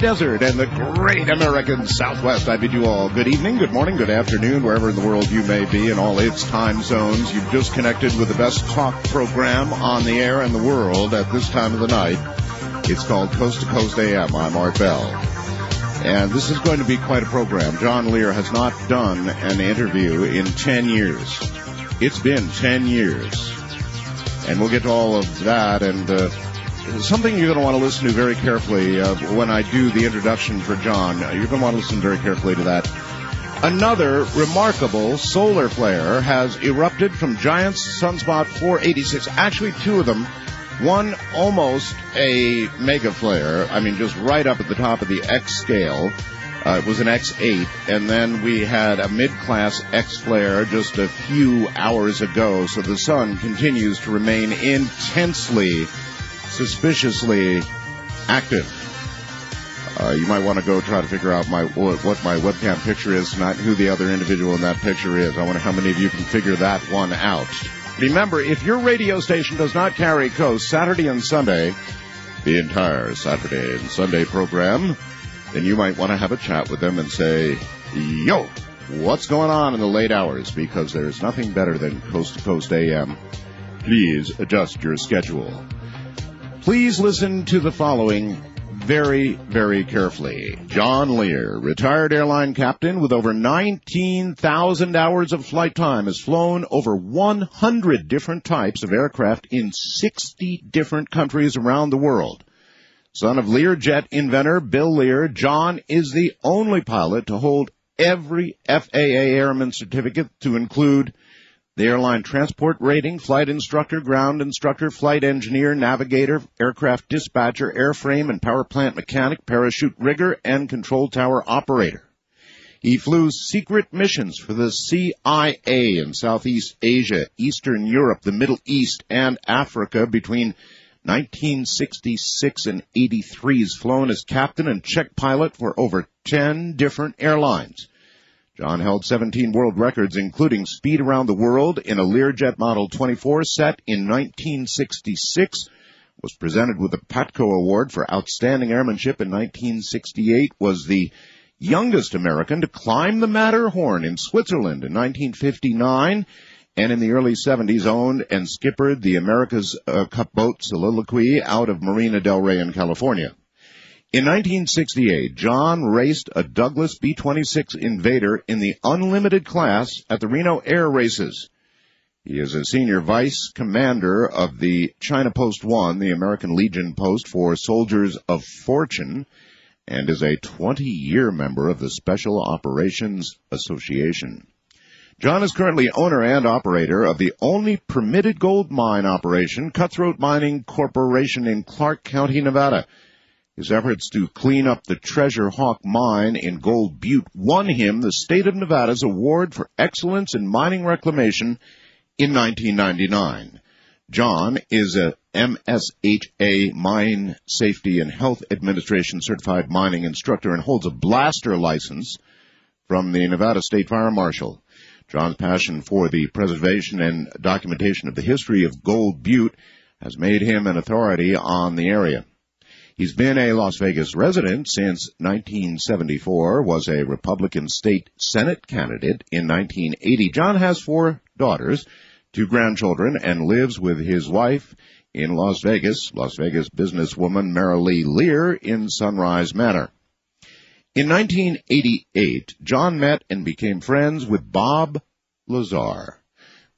desert and the great American Southwest, I bid you all good evening, good morning, good afternoon, wherever in the world you may be in all its time zones. You've just connected with the best talk program on the air in the world at this time of the night. It's called Coast to Coast AM. I'm Art Bell. And this is going to be quite a program. John Lear has not done an interview in 10 years. It's been 10 years. And we'll get to all of that and uh, something you're going to want to listen to very carefully uh, when I do the introduction for John. You're going to want to listen very carefully to that. Another remarkable solar flare has erupted from Giant's Sunspot 486. Actually, two of them. One almost a mega flare. I mean, just right up at the top of the X scale. Uh, it was an X8, and then we had a mid-class X flare just a few hours ago. So the sun continues to remain intensely suspiciously active. Uh, you might want to go try to figure out my what, my webcam picture is, not who the other individual in that picture is. I wonder how many of you can figure that one out. Remember, if your radio station does not carry Coast Saturday and Sunday, the entire Saturday and Sunday program, then you might want to have a chat with them and say, yo, what's going on in the late hours? Because there's nothing better than Coast to Coast AM. Please adjust your schedule. Please listen to the following very, very carefully. John Lear, retired airline captain with over 19,000 hours of flight time, has flown over 100 different types of aircraft in 60 different countries around the world. Son of Learjet inventor Bill Lear, John is the only pilot to hold every FAA airman certificate to include the airline transport rating, flight instructor, ground instructor, flight engineer, navigator, aircraft dispatcher, airframe and power plant mechanic, parachute rigger, and control tower operator. He flew secret missions for the CIA in Southeast Asia, Eastern Europe, the Middle East, and Africa between 1966 and 83. He's flown as captain and check pilot for over 10 different airlines. John held 17 world records, including speed around the world in a Learjet Model 24 set in 1966, was presented with the Patco Award for Outstanding Airmanship in 1968, was the youngest American to climb the Matterhorn in Switzerland in 1959, and in the early 70s owned and skippered the America's uh, Cup boat Soliloquy out of Marina del Rey in California. In 1968, John raced a Douglas B-26 Invader in the unlimited class at the Reno Air Races. He is a senior vice commander of the China Post One, the American Legion post for soldiers of fortune, and is a 20-year member of the Special Operations Association. John is currently owner and operator of the only permitted gold mine operation, Cutthroat Mining Corporation in Clark County, Nevada. His efforts to clean up the Treasure Hawk mine in Gold Butte won him the state of Nevada's award for excellence in mining reclamation in 1999. John is a MSHA Mine Safety and Health Administration certified mining instructor and holds a blaster license from the Nevada State Fire Marshal. John's passion for the preservation and documentation of the history of Gold Butte has made him an authority on the area. He's been a Las Vegas resident since 1974, was a Republican state Senate candidate in 1980. John has four daughters, two grandchildren, and lives with his wife in Las Vegas, Las Vegas businesswoman Marilee Lear in Sunrise Manor. In 1988, John met and became friends with Bob Lazar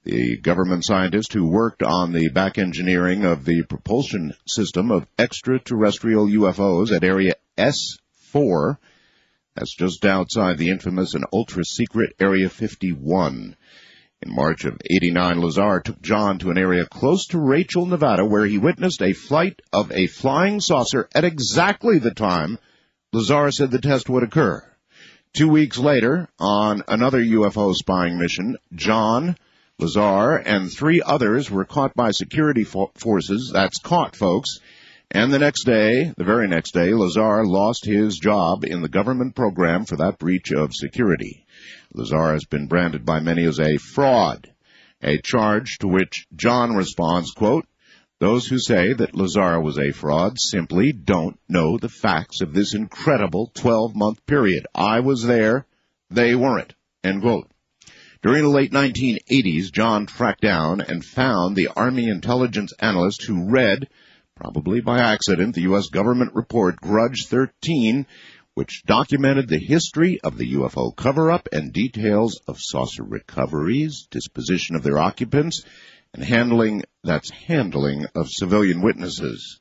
the government scientist who worked on the back engineering of the propulsion system of extraterrestrial UFOs at Area S4. That's just outside the infamous and ultra secret Area 51. In March of 89, Lazar took John to an area close to Rachel, Nevada, where he witnessed a flight of a flying saucer at exactly the time Lazar said the test would occur. Two weeks later, on another UFO spying mission, John, Lazar and three others were caught by security fo- forces. That's caught, folks. And the next day, the very next day, Lazar lost his job in the government program for that breach of security. Lazar has been branded by many as a fraud, a charge to which John responds, quote, Those who say that Lazar was a fraud simply don't know the facts of this incredible 12 month period. I was there. They weren't. End quote. During the late 1980s, John tracked down and found the Army intelligence analyst who read, probably by accident, the U.S. government report Grudge 13, which documented the history of the UFO cover-up and details of saucer recoveries, disposition of their occupants, and handling, that's handling of civilian witnesses.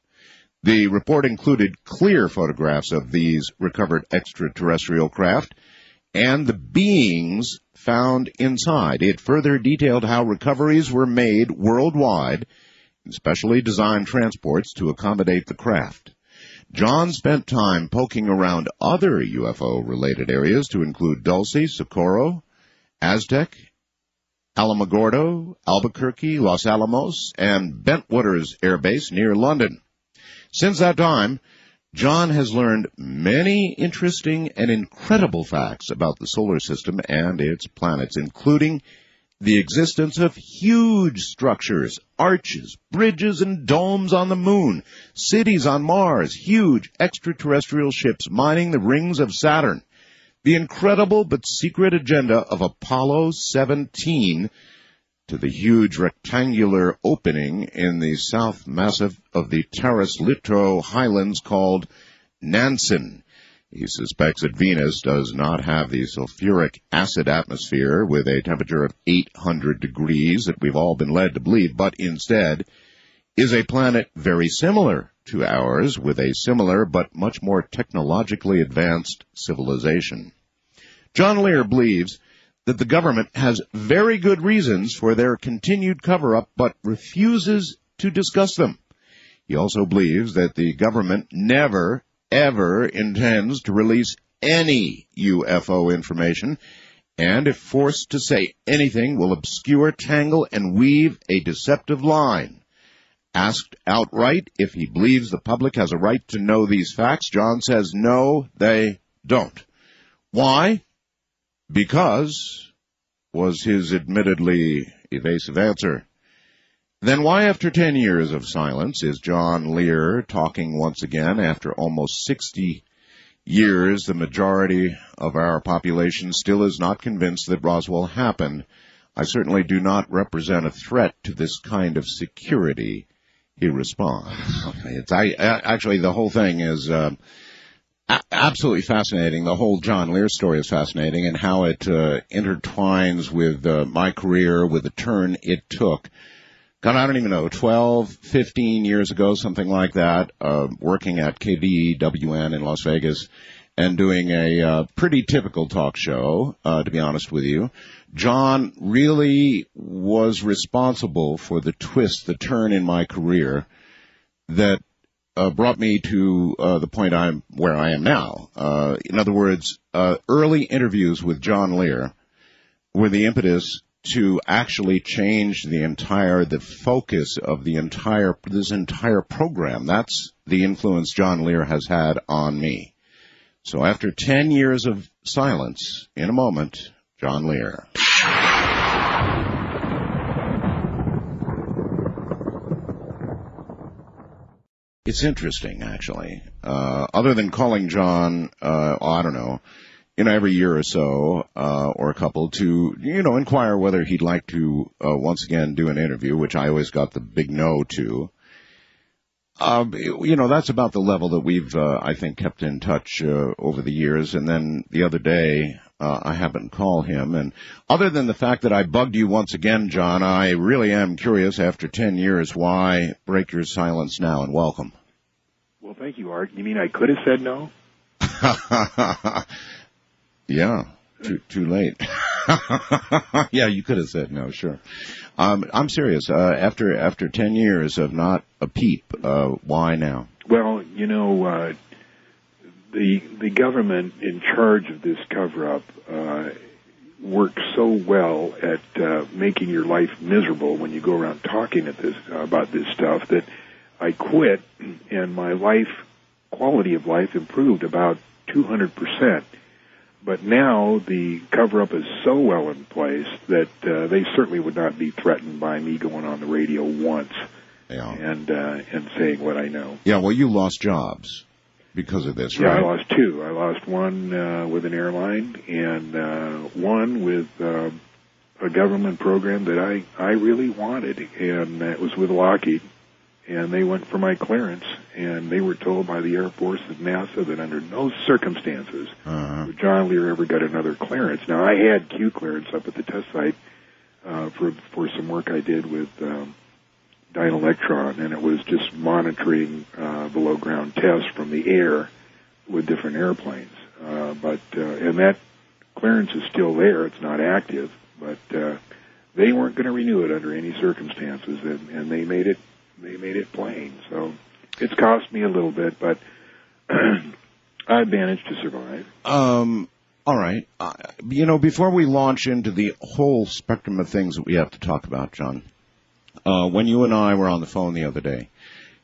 The report included clear photographs of these recovered extraterrestrial craft and the beings found inside. It further detailed how recoveries were made worldwide in specially designed transports to accommodate the craft. John spent time poking around other UFO related areas to include Dulce, Socorro, Aztec, Alamogordo, Albuquerque, Los Alamos, and Bentwaters Air Base near London. Since that time, John has learned many interesting and incredible facts about the solar system and its planets, including the existence of huge structures, arches, bridges, and domes on the moon, cities on Mars, huge extraterrestrial ships mining the rings of Saturn, the incredible but secret agenda of Apollo 17 to the huge rectangular opening in the south massif of the Taurus Littrow Highlands called Nansen. He suspects that Venus does not have the sulfuric acid atmosphere with a temperature of 800 degrees that we've all been led to believe, but instead is a planet very similar to ours with a similar but much more technologically advanced civilization. John Lear believes that the government has very good reasons for their continued cover-up, but refuses to discuss them. He also believes that the government never, ever intends to release any UFO information, and if forced to say anything, will obscure, tangle, and weave a deceptive line. Asked outright if he believes the public has a right to know these facts, John says no, they don't. Why? Because, was his admittedly evasive answer. Then why after ten years of silence is John Lear talking once again after almost 60 years the majority of our population still is not convinced that Roswell happened? I certainly do not represent a threat to this kind of security, he responds. It's, I, actually, the whole thing is, uh, absolutely fascinating. The whole John Lear story is fascinating and how it uh, intertwines with uh, my career, with the turn it took. God, I don't even know, 12, 15 years ago, something like that, uh, working at KDWN in Las Vegas and doing a uh, pretty typical talk show, uh, to be honest with you. John really was responsible for the twist, the turn in my career that uh, brought me to uh, the point I'm where I am now. Uh, in other words, uh, early interviews with John Lear were the impetus to actually change the entire the focus of the entire this entire program. That's the influence John Lear has had on me. So after 10 years of silence, in a moment, John Lear. It's interesting, actually. Uh, other than calling John, uh, I don't know, you know, every year or so, uh, or a couple to, you know, inquire whether he'd like to, uh, once again do an interview, which I always got the big no to. Um, you know, that's about the level that we've, uh, I think, kept in touch, uh, over the years. And then the other day, uh, I haven't called him. And other than the fact that I bugged you once again, John, I really am curious after 10 years why break your silence now and welcome. Well, thank you, Art. You mean I could have said no? yeah, too, too late. yeah, you could have said no, sure. Um, I'm serious. Uh, after after ten years of not a peep, uh, why now? Well, you know, uh, the the government in charge of this cover up uh, works so well at uh, making your life miserable when you go around talking at this about this stuff that I quit, and my life quality of life improved about 200 percent. But now the cover up is so well in place that uh, they certainly would not be threatened by me going on the radio once. Yeah. and uh, and saying what I know. Yeah, well, you lost jobs because of this, Yeah, right? I lost two. I lost one uh, with an airline, and uh, one with uh, a government program that I I really wanted, and it was with Lockheed. And they went for my clearance, and they were told by the Air Force and NASA that under no circumstances Uh-huh. would John Lear ever get another clearance. Now I had Q clearance up at the test site uh, for for some work I did with um, Dynalectron, and it was just monitoring uh, below ground tests from the air with different airplanes. Uh, but uh, and that clearance is still there; it's not active, but uh, they weren't going to renew it under any circumstances, and, and they made it they made it plain. So it's cost me a little bit, but I managed to survive. Um, all right. Uh, you know, before we launch into the whole spectrum of things that we have to talk about, John, uh, when you and I were on the phone the other day,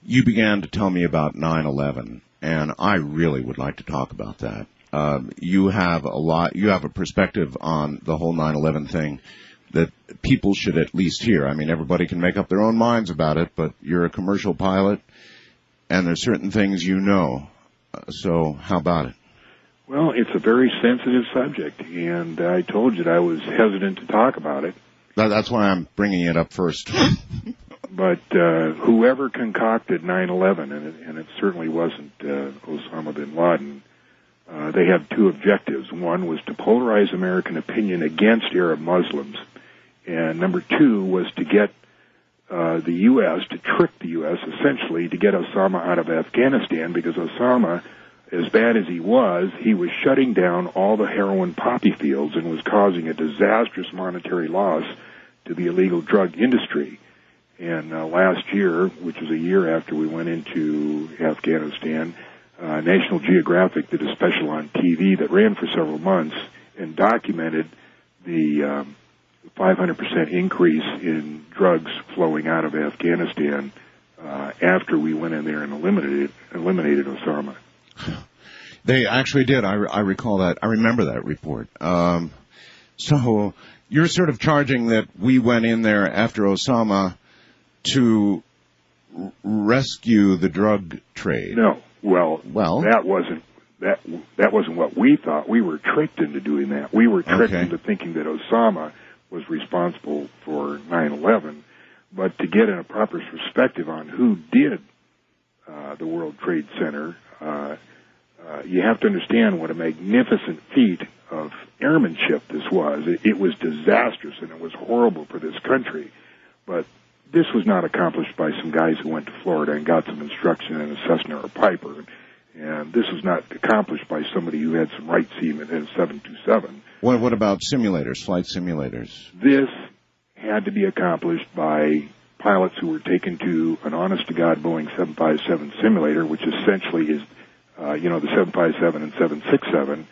you began to tell me about 9/11, and I really would like to talk about that. Um, you have a lot. You have a perspective on the whole 9/11 thing that people should at least hear. I mean, everybody can make up their own minds about it, but you're a commercial pilot, and there's certain things you know. Uh, so, how about it? Well, it's a very sensitive subject, and I told you that I was hesitant to talk about it. That, that's why I'm bringing it up first. But uh, whoever concocted 9/11, and it, and it certainly wasn't uh, Osama bin Laden, uh, they had two objectives. One was to polarize American opinion against Arab Muslims, and number two was to get uh, the U.S. to trick the U.S. essentially to get Osama out of Afghanistan because Osama, as bad as he was, he was shutting down all the heroin poppy fields and was causing a disastrous monetary loss to the illegal drug industry. And uh, last year, which was a year after we went into Afghanistan, uh, National Geographic did a special on TV that ran for several months and documented the um, 500% increase in drugs flowing out of Afghanistan uh, after we went in there and eliminated eliminated Osama. They actually did. I, I recall that. I remember that report. Um, so you're sort of charging that we went in there after Osama to r- rescue the drug trade. No, well, Well, that wasn't that that wasn't what we thought. We were tricked into doing that. We were tricked Okay. into thinking that Osama was responsible for 9/11. But to get in a proper perspective on who did uh, the World Trade Center, uh, uh, you have to understand what a magnificent feat of airmanship this was. It, it was disastrous and it was horrible for this country. But this was not accomplished by some guys who went to Florida and got some instruction in a Cessna or a Piper. And this was not accomplished by somebody who had some right seaman in a 727. what, what about simulators, flight simulators? This had to be accomplished by pilots who were taken to an honest to God Boeing 757 simulator, which essentially is, uh, you know, the 757 and 767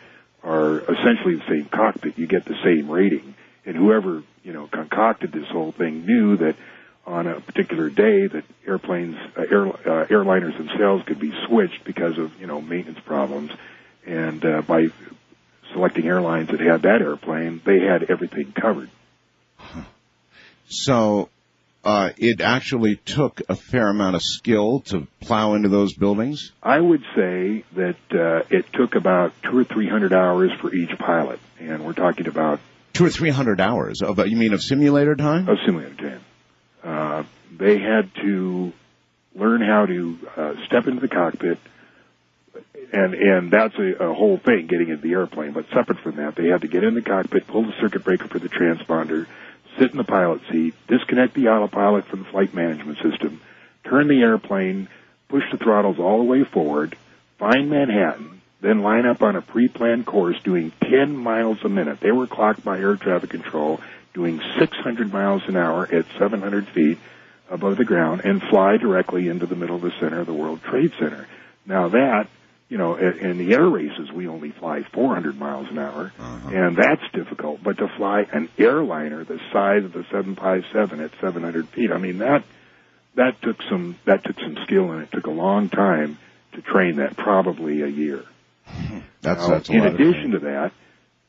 are essentially the same cockpit. You get the same rating. And whoever, you know, concocted this whole thing knew that on a particular day that airplanes, uh, air, uh, airliners themselves could be switched because of, you know, maintenance problems. And uh, by selecting airlines that had that airplane, they had everything covered. So uh, it actually took a fair amount of skill to plow into those buildings. I would say that uh, it took about two or three hundred hours for each pilot, and we're talking about Two or three hundred hours of you mean of simulator time? Of simulator time. Uh, they had to learn how to uh, step into the cockpit, and and that's a, a whole thing getting into the airplane. But separate from that, they had to get in the cockpit, pull the circuit breaker for the transponder, sit in the pilot seat, disconnect the autopilot from the flight management system, turn the airplane, push the throttles all the way forward, find Manhattan, then line up on a pre-planned course doing 10 miles a minute. They were clocked by air traffic control doing 600 miles an hour at 700 feet above the ground and fly directly into the middle of the center of the World Trade Center. Now that, you know, in the air races we only fly 400 miles an hour, and that's difficult. But to fly an airliner the size of the 757 at 700 feet, I mean that that took some that took some skill and it took a long time to train that, probably a year. That's Now, that's in addition to that,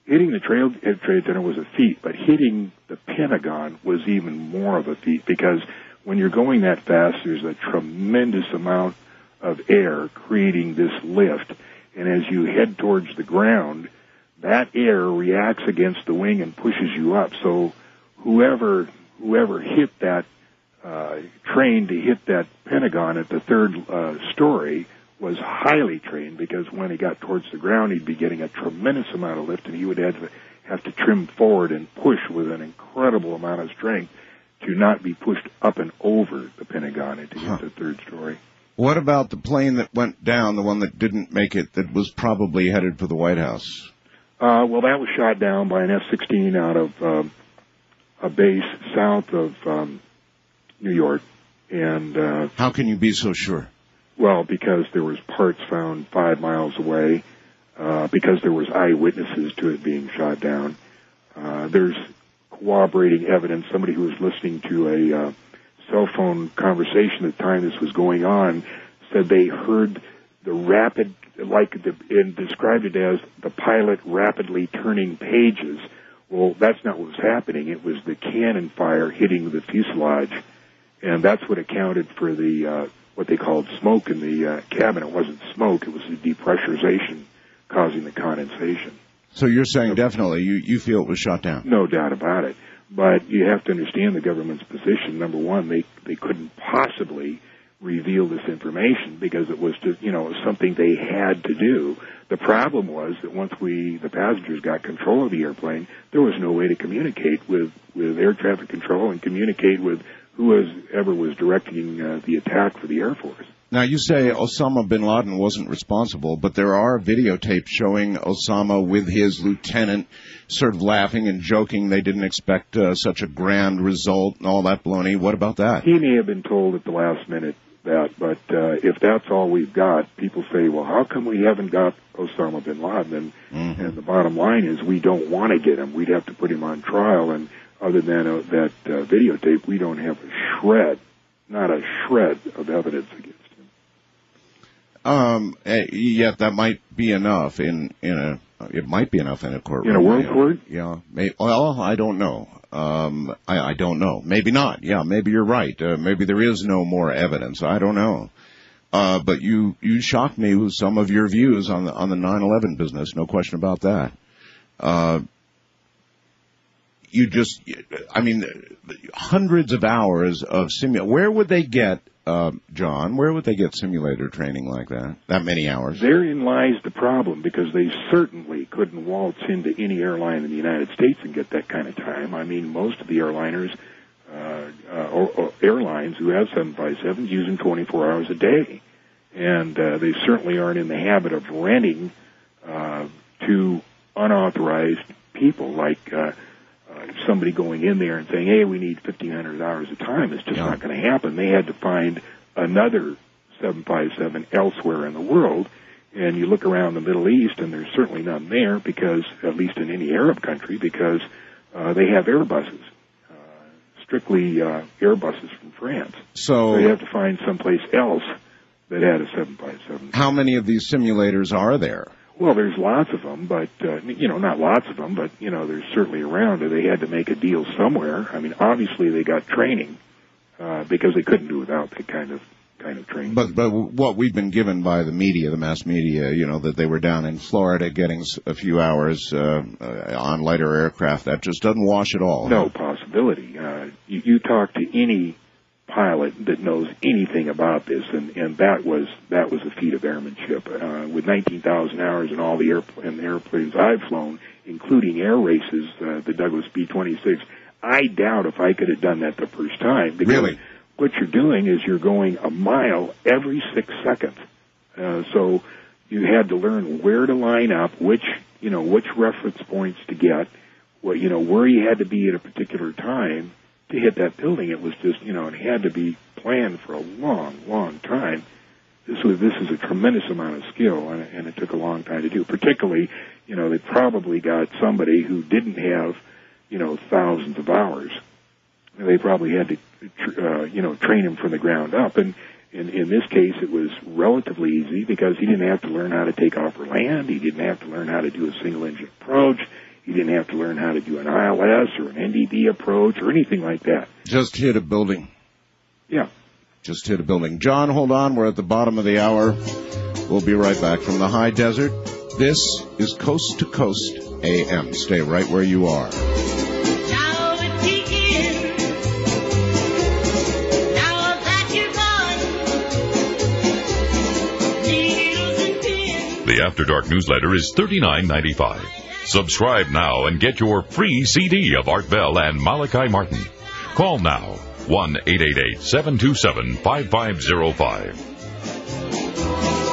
hitting the trail, uh, trade center was a feat, but hitting the Pentagon was even more of a feat because when you're going that fast, there's a tremendous amount of air creating this lift. And as you head towards the ground, that air reacts against the wing and pushes you up. So whoever whoever hit that uh, train to hit that Pentagon at the third uh, story was highly trained because when he got towards the ground, he'd be getting a tremendous amount of lift, and he would have to, have to trim forward and push with an incredible amount of strength to not be pushed up and over the Pentagon and to hit the third story. What about the plane that went down, the one that didn't make it, that was probably headed for the White House? Uh, well, that was shot down by an F-16 out of um, a base south of um, New York. And uh, how can you be so sure? Well, because there was parts found five miles away, uh, because there was eyewitnesses to it being shot down. Uh, there's corroborating evidence. Somebody who was listening to a uh, cell phone conversation at the time this was going on said they heard the rapid, like the, and described it as the pilot rapidly turning pages. Well, that's not what was happening. It was the cannon fire hitting the fuselage, and that's what accounted for the uh, what they called smoke in the uh, cabin. It wasn't smoke; it was the depressurization causing the condensation. So you're saying definitely you you feel it was shot down? No doubt about it. But you have to understand the government's position. Number one, they they couldn't possibly reveal this information because it was just you know something they had to do. The problem was that once we the passengers got control of the airplane, there was no way to communicate with with air traffic control and communicate with who was ever was directing uh, the attack for the Air Force. Now you say Osama bin Laden wasn't responsible, but there are videotapes showing Osama with his lieutenant sort of laughing and joking. They didn't expect uh, such a grand result and all that baloney. What about that? He may have been told at the last minute that, but uh, if that's all we've got, people say, well, how come we haven't got Osama bin Laden? And, mm-hmm. and the bottom line is we don't want to get him. We'd have to put him on trial. And other than uh, that uh, videotape, we don't have a shred, not a shred of evidence against um, eh, yet that might be enough in in a it might be enough in a courtroom. In a world court? Yeah. May, well, I don't know. Um, I, I don't know. Maybe not. Yeah, maybe you're right. Uh, maybe there is no more evidence. I don't know. Uh, but you you shocked me with some of your views on the on the 9/11 business. No question about that. Uh, you just, I mean, hundreds of hours of simu. Where would they get uh, John, where would they get simulator training like that? That many hours? Therein lies the problem because they certainly couldn't waltz into any airline in the United States and get that kind of time. I mean, most of the airliners, uh, uh, or, or airlines who have 757s use them 24 hours a day. And uh, they certainly aren't in the habit of renting uh, to unauthorized people like uh, somebody going in there and saying, "Hey, we need 1,500 hours of time." It's just yeah. not going to happen. They had to find another 757 elsewhere in the world. And you look around the Middle East, and there's certainly none there because, at least in any Arab country, because uh, they have Airbuses, uh, strictly uh, Airbuses from France. So, so you have to find someplace else that had a 757. How many of these simulators are there? Well, there's lots of them, but uh, you know, not lots of them, but you know, there's certainly around. They had to make a deal somewhere. I mean, obviously they got training uh, because they couldn't do without that kind of kind of training. But but what we've been given by the media, the mass media, you know, that they were down in Florida getting a few hours uh, uh, on lighter aircraft, that just doesn't wash at all. No possibility. Uh, you, you talk to any pilot that knows anything about this, and, and that was that was a feat of airmanship. Uh, with 19,000 hours and all the airplane, airplanes I've flown, including air races, uh, the Douglas B-26, I doubt if I could have done that the first time. Because really? What you're doing is you're going a mile every six seconds. Uh, so you had to learn where to line up, which you know which reference points to get, what you know where you had to be at a particular time to hit that building. It was just, you know, it had to be planned for a long, long time. This was this is a tremendous amount of skill, and, and it took a long time to do. Particularly, you know, they probably got somebody who didn't have, you know, thousands of hours. They probably had to, uh, you know, train him from the ground up. And in, in this case, it was relatively easy because he didn't have to learn how to take off or land. He didn't have to learn how to do a single engine approach. You didn't have to learn how to do an ILS or an NDB approach or anything like that. Just hit a building. Yeah. Just hit a building. John, hold on. We're at the bottom of the hour. We'll be right back from the high desert. This is Coast to Coast AM. Stay right where you are. The After Dark newsletter is $39.95. Subscribe now and get your free CD of Art Bell and Malachi Martin. Call now 1 888 727 5505.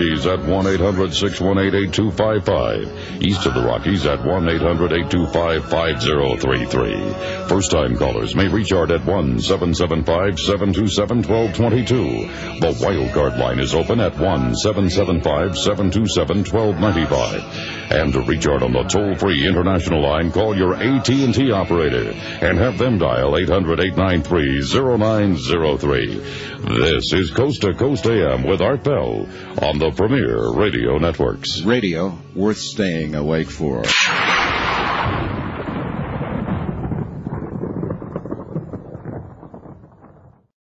Rockies at 1-800-618-8255. East of the Rockies at 1-800-825-5033. First time callers may reach Art at 1-775-727-1222. The wild card line is open at 1-775-727-1295. And to reach Art on the toll-free international line, call your AT&T operator and have them dial 800-893-0903. This is Coast to Coast AM with Art Bell on the Premier Radio Networks. Radio worth staying awake for.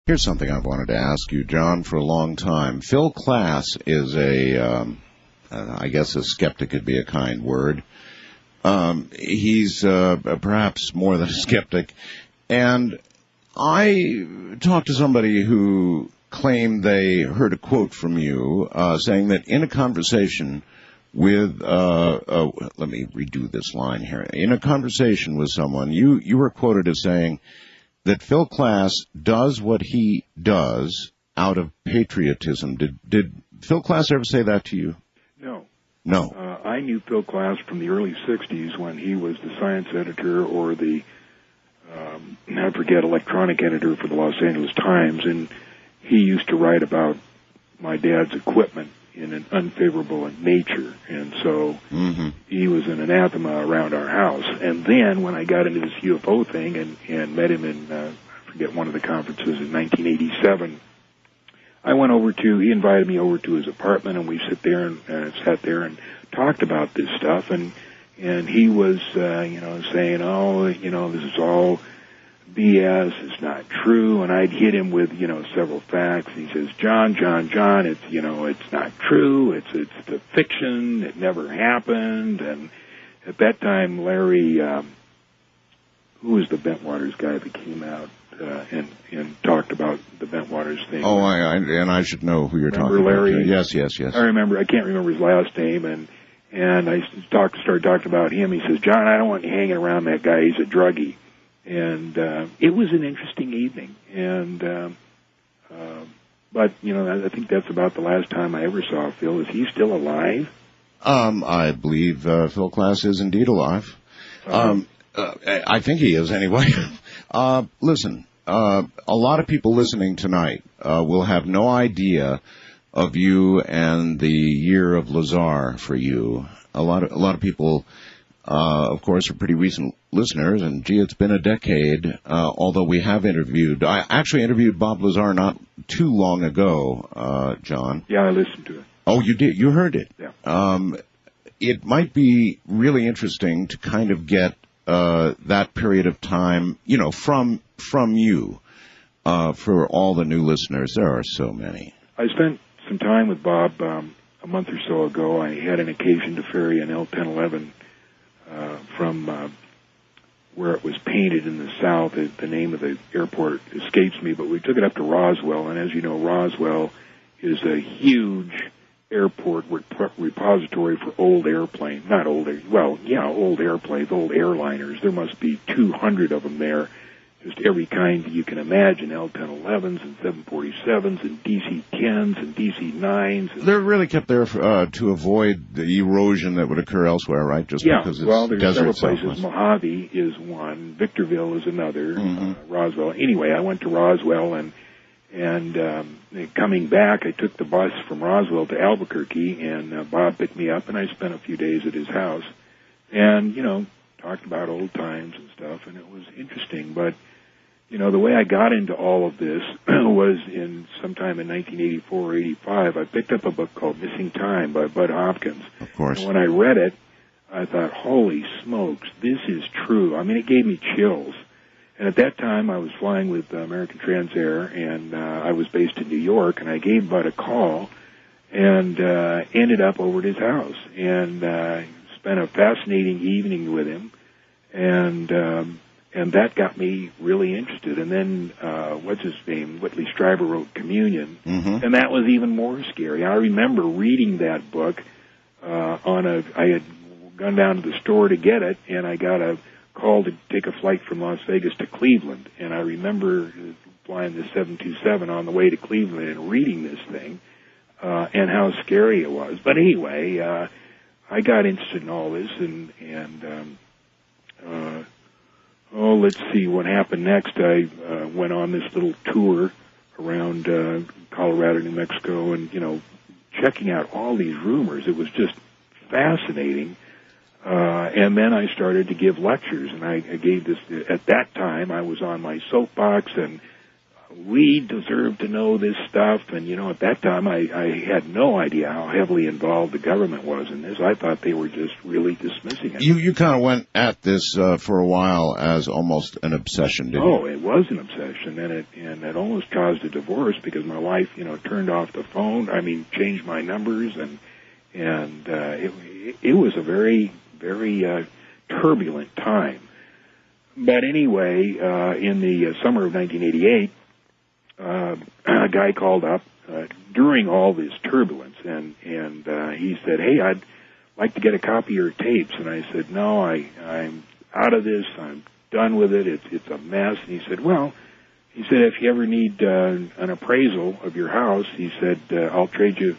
Here's something I've wanted to ask you, John, for a long time. Phil Klass is a, um, I guess a skeptic could be a kind word. Um, he's uh, perhaps more than a skeptic, and I talked to somebody who claimed they heard a quote from you uh, saying that in a conversation with uh, uh, let me redo this line here. In a conversation with someone, you you were quoted as saying that Phil Klass does what he does out of patriotism. Did did Phil Klass ever say that to you? No. No. Uh, I knew Phil Klass from the early 60s when he was the science editor or the, um, I forget, electronic editor for the Los Angeles Times, and he used to write about my dad's equipment in an unfavorable nature, and so hmm he was an anathema around our house. And then when I got into this UFO thing and, and met him in, uh, I forget, one of the conferences in 1987, I went over to, he invited me over to his apartment and we sit there and uh, sat there and talked about this stuff and, and he was, uh, you know, saying, oh, you know, this is all BS, it's not true, and I'd hit him with, you know, several facts. He says, John, John, John, it's, you know, it's not true, it's, it's the fiction, it never happened, and at that time, Larry, um, who was the Bentwaters guy that came out, uh, and, and talked about the Bentwaters thing. Oh, I, I and I should know who you're Remember talking Larry? about. Yes, yes, yes. I remember, I can't remember his last name, and, and I talked, started talking about him. He says, John, I don't want you hanging around that guy, he's a druggie. and uh, it was an interesting evening. And um, uh, but you know, I, I think that's about the last time I ever saw Phil. Is he still alive? Um, I believe uh, Phil Klass is indeed alive. Um, uh, I think he is anyway. uh, listen, uh, a lot of people listening tonight uh, will have no idea of you and the year of Lazar for you. A lot of a lot of people, uh, of course, are pretty recent listeners, and gee, it's been a decade. Uh, although we have interviewed, I actually interviewed Bob Lazar not too long ago, uh, John. Yeah, I listened to it. Oh, you did. You heard it. Yeah. Um, it might be really interesting to kind of get uh, that period of time, you know, from from you uh, for all the new listeners. There are so many. I spent some time with Bob um, a month or so ago. I had an occasion to ferry an L-1011 uh, from uh, where it was painted in the south. The, the name of the airport escapes me, but we took it up to Roswell, and as you know, Roswell is a huge airport rep- repository for old airplanes. Not old, well, yeah, old airplanes, old airliners. There must be 200 of them there. Just every kind you can imagine, L-1011s and 747s and DC-10s and DC-9s. They're really kept there uh, to avoid the erosion that would occur elsewhere, right? Just yeah, because it's well, there's desert several places. southwest. Mojave is one. Victorville is another. Mhm. Uh, Roswell. Anyway, I went to Roswell and and um, coming back, I took the bus from Roswell to Albuquerque, and uh, Bob picked me up, and I spent a few days at his house, and you know talked about old times and stuff, and it was interesting. But you know the way I got into all of this was in sometime in 1984 or 85. I picked up a book called Missing Time by Bud Hopkins. Of course. And when I read it, I thought, holy smokes, this is true. I mean, it gave me chills. And at that time, I was flying with uh, American Transair, and uh, I was based in New York, and I gave Bud a call, and uh, ended up over at his house, and uh, spent a fascinating evening with him, and um, and that got me really interested. And then, uh, what's his name? Whitley Strieber wrote Communion, hmm and that was even more scary. I remember reading that book uh, on a. I had gone down to the store to get it, and I got a call to take a flight from Las Vegas to Cleveland. And I remember flying the 727 on the way to Cleveland and reading this thing, uh, and how scary it was. But anyway, uh, I got interested in all this, and and um, uh, oh, let's see what happened next. I uh, went on this little tour around uh, Colorado, New Mexico, and you know, checking out all these rumors. It was just fascinating. Uh, and then I started to give lectures, and I, I gave this. At that time, I was on my soapbox, and we deserve to know this stuff. And you know, at that time, I, I had no idea how heavily involved the government was in this. I thought they were just really dismissing it. You you kind of went at this uh, for a while as almost an obsession, didn't Oh, it was an obsession, and it and it almost caused a divorce because my wife, you know, turned off the phone. I mean, changed my numbers, and and uh, it it was a very very uh, turbulent time. But anyway, uh, in the uh, summer of 1988, uh, a guy called up uh, during all this turbulence, and and uh, he said, "Hey, I'd like to get a copy of your tapes." And I said, "No, I I'm out of this. I'm done with it. It's it's a mess." And he said, "Well." He said, if you ever need uh, an appraisal of your house, he said, uh, I'll trade you.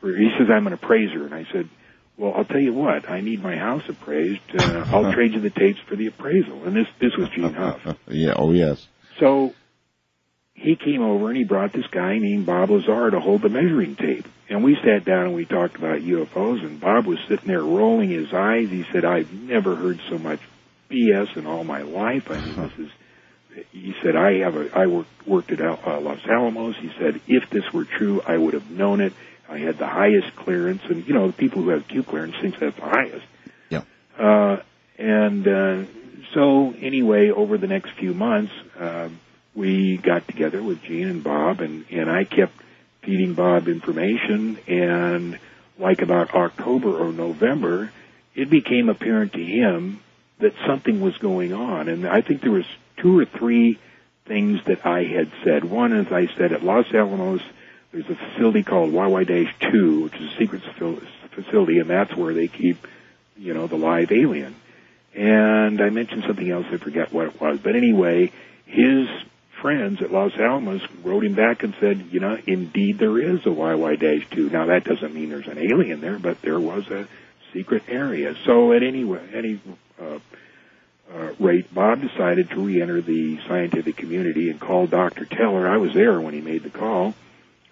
For, he says, I'm an appraiser. And I said, well, I'll tell you what, I need my house appraised. Uh, I'll trade you the tapes for the appraisal. And this, this was Gene Huff. yeah. Oh yes. So he came over and he brought this guy named Bob Lazar to hold the measuring tape. And we sat down and we talked about UFOs and Bob was sitting there rolling his eyes. He said, I've never heard so much BS in all my life. I mean, this is, he said, I have a, I worked, worked at uh, Los Alamos. He said, if this were true, I would have known it. I had the highest clearance and, you know, the people who have Q clearance think that's the highest. Yeah. Uh, and, uh, so anyway, over the next few months, um, we got together with Gene and Bob, and, and I kept feeding Bob information. And like about October or November, it became apparent to him that something was going on. And I think there was two or three things that I had said. One is I said at Los Alamos, there's a facility called YY-2, which is a secret facility, and that's where they keep, you know, the live alien. And I mentioned something else. I forget what it was. But anyway, his friends at Los Alamos wrote him back and said, you know, indeed there is a YY-2. Now that doesn't mean there's an alien there, but there was a secret area. So at any any uh, uh, rate, Bob decided to re-enter the scientific community and called Dr. Teller. I was there when he made the call.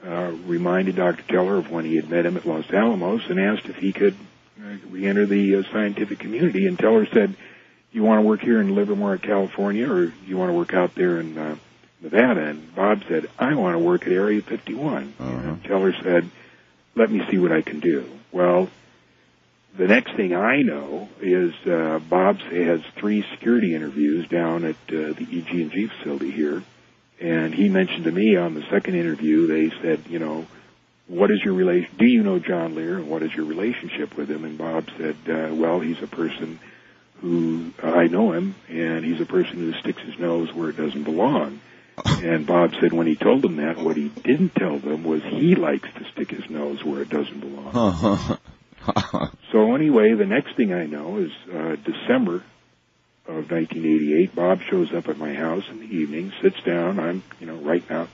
Uh, reminded Dr. Teller of when he had met him at Los Alamos and asked if he could uh, re-enter the uh, scientific community. And Teller said, "You want to work here in Livermore, California, or you want to work out there in uh, Nevada?" And Bob said, "I want to work at Area 51." Uh-huh. And Teller said, "Let me see what I can do." Well, the next thing I know is uh, Bob has three security interviews down at uh, the EG&G facility here, and he mentioned to me on the second interview, they said, you know, what is your relation? Do you know John Lear, and what is your relationship with him? And Bob said, uh, well, he's a person who uh, I know him, and he's a person who sticks his nose where it doesn't belong. And Bob said when he told them that, what he didn't tell them was he likes to stick his nose where it doesn't belong. So anyway, the next thing I know is uh, December of 1988. Bob shows up at my house in the evening, sits down. I'm, you know, writing out,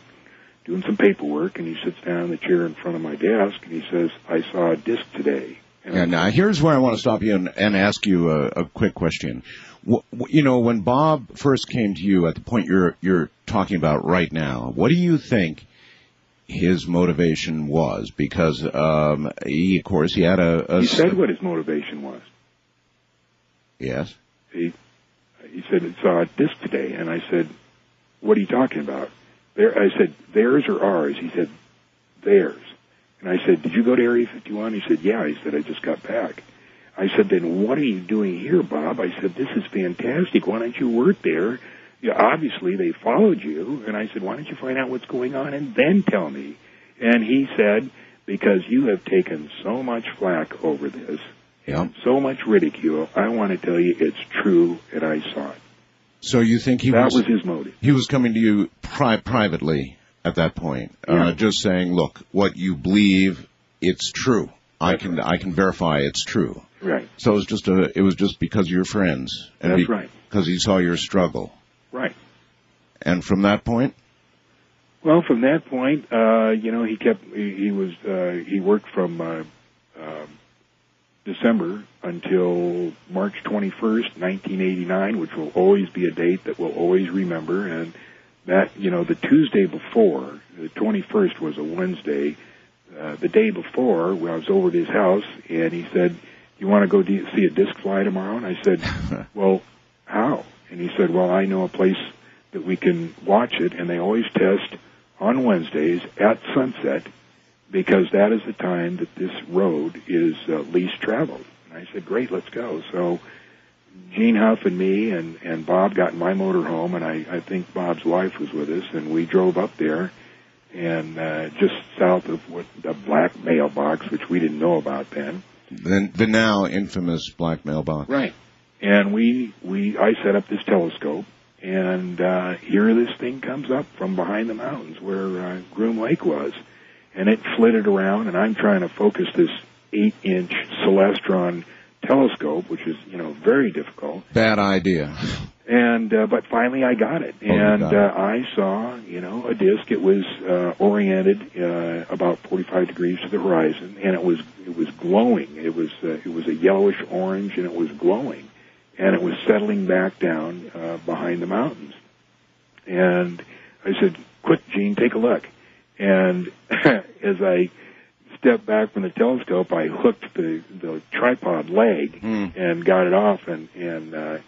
doing some paperwork, and he sits down in the chair in front of my desk, and he says, "I saw a disc today." And And now here's where I want to stop you and, and ask you a, a quick question. You know, when Bob first came to you at the point you're you're talking about right now, what do you think his motivation was? Because um, he, of course, he had a, a he said what his motivation was. yes. He he said, "I saw a disc today," and I said, "What are you talking about?" There, I said, "Theirs or ours?" He said, "Theirs." And I said, "Did you go to Area 51?" He said, "Yeah." He said, "I just got back." I said, "Then what are you doing here, Bob?" I said, "This is fantastic. Why don't you work there?" Yeah, obviously they followed you, and I said, "Why don't you find out what's going on and then tell me?" And he said, "Because you have taken so much flack over this, Yeah. so much ridicule. I want to tell you it's true, and I saw it." So you think he was that was, was his motive. he was coming to you pri- privately at that point, Yeah. uh, just saying, "Look, what you believe, it's true. I can I can verify it's true." Right. So it was just a it was just because of your friends and That's right. because he saw your struggle, Right. and from that point, Well, from that point, uh, you know, he kept he, he was uh, he worked from uh, um December until March 21st, 1989, which will always be a date that we'll always remember. And that, you know, the Tuesday before, the 21st was a Wednesday. Uh, the day before, when I was over at his house, and he said, "You want to go de- see a disc fly tomorrow?" And I said, "Well, how?" And he said, "Well, I know a place that we can watch it, and they always test on Wednesdays at sunset because that is the time that this road is uh, least traveled." And I said, "Great, let's go." So Gene Huff and me and and Bob got in my motor home, and I I think Bob's wife was with us, and we drove up there, and uh, just south of what the black mailbox, which we didn't know about then. Then the now infamous black mailbox. Right. And we we I set up this telescope, and uh, here this thing comes up from behind the mountains where uh, Groom Lake was, and it flitted around, and I'm trying to focus this eight-inch Celestron telescope, which is you know very difficult. Bad idea. And uh, but finally I got it, Oh, and uh, I saw you know a disc. It was uh, oriented uh, about 45 degrees to the horizon, and it was it was glowing. It was uh, it was a yellowish orange, and it was glowing, and it was settling back down uh, behind the mountains. And I said, "Quick, Gene, take a look." And as I stepped back from the telescope, I hooked the the tripod leg Hmm. and got it off, and and uh,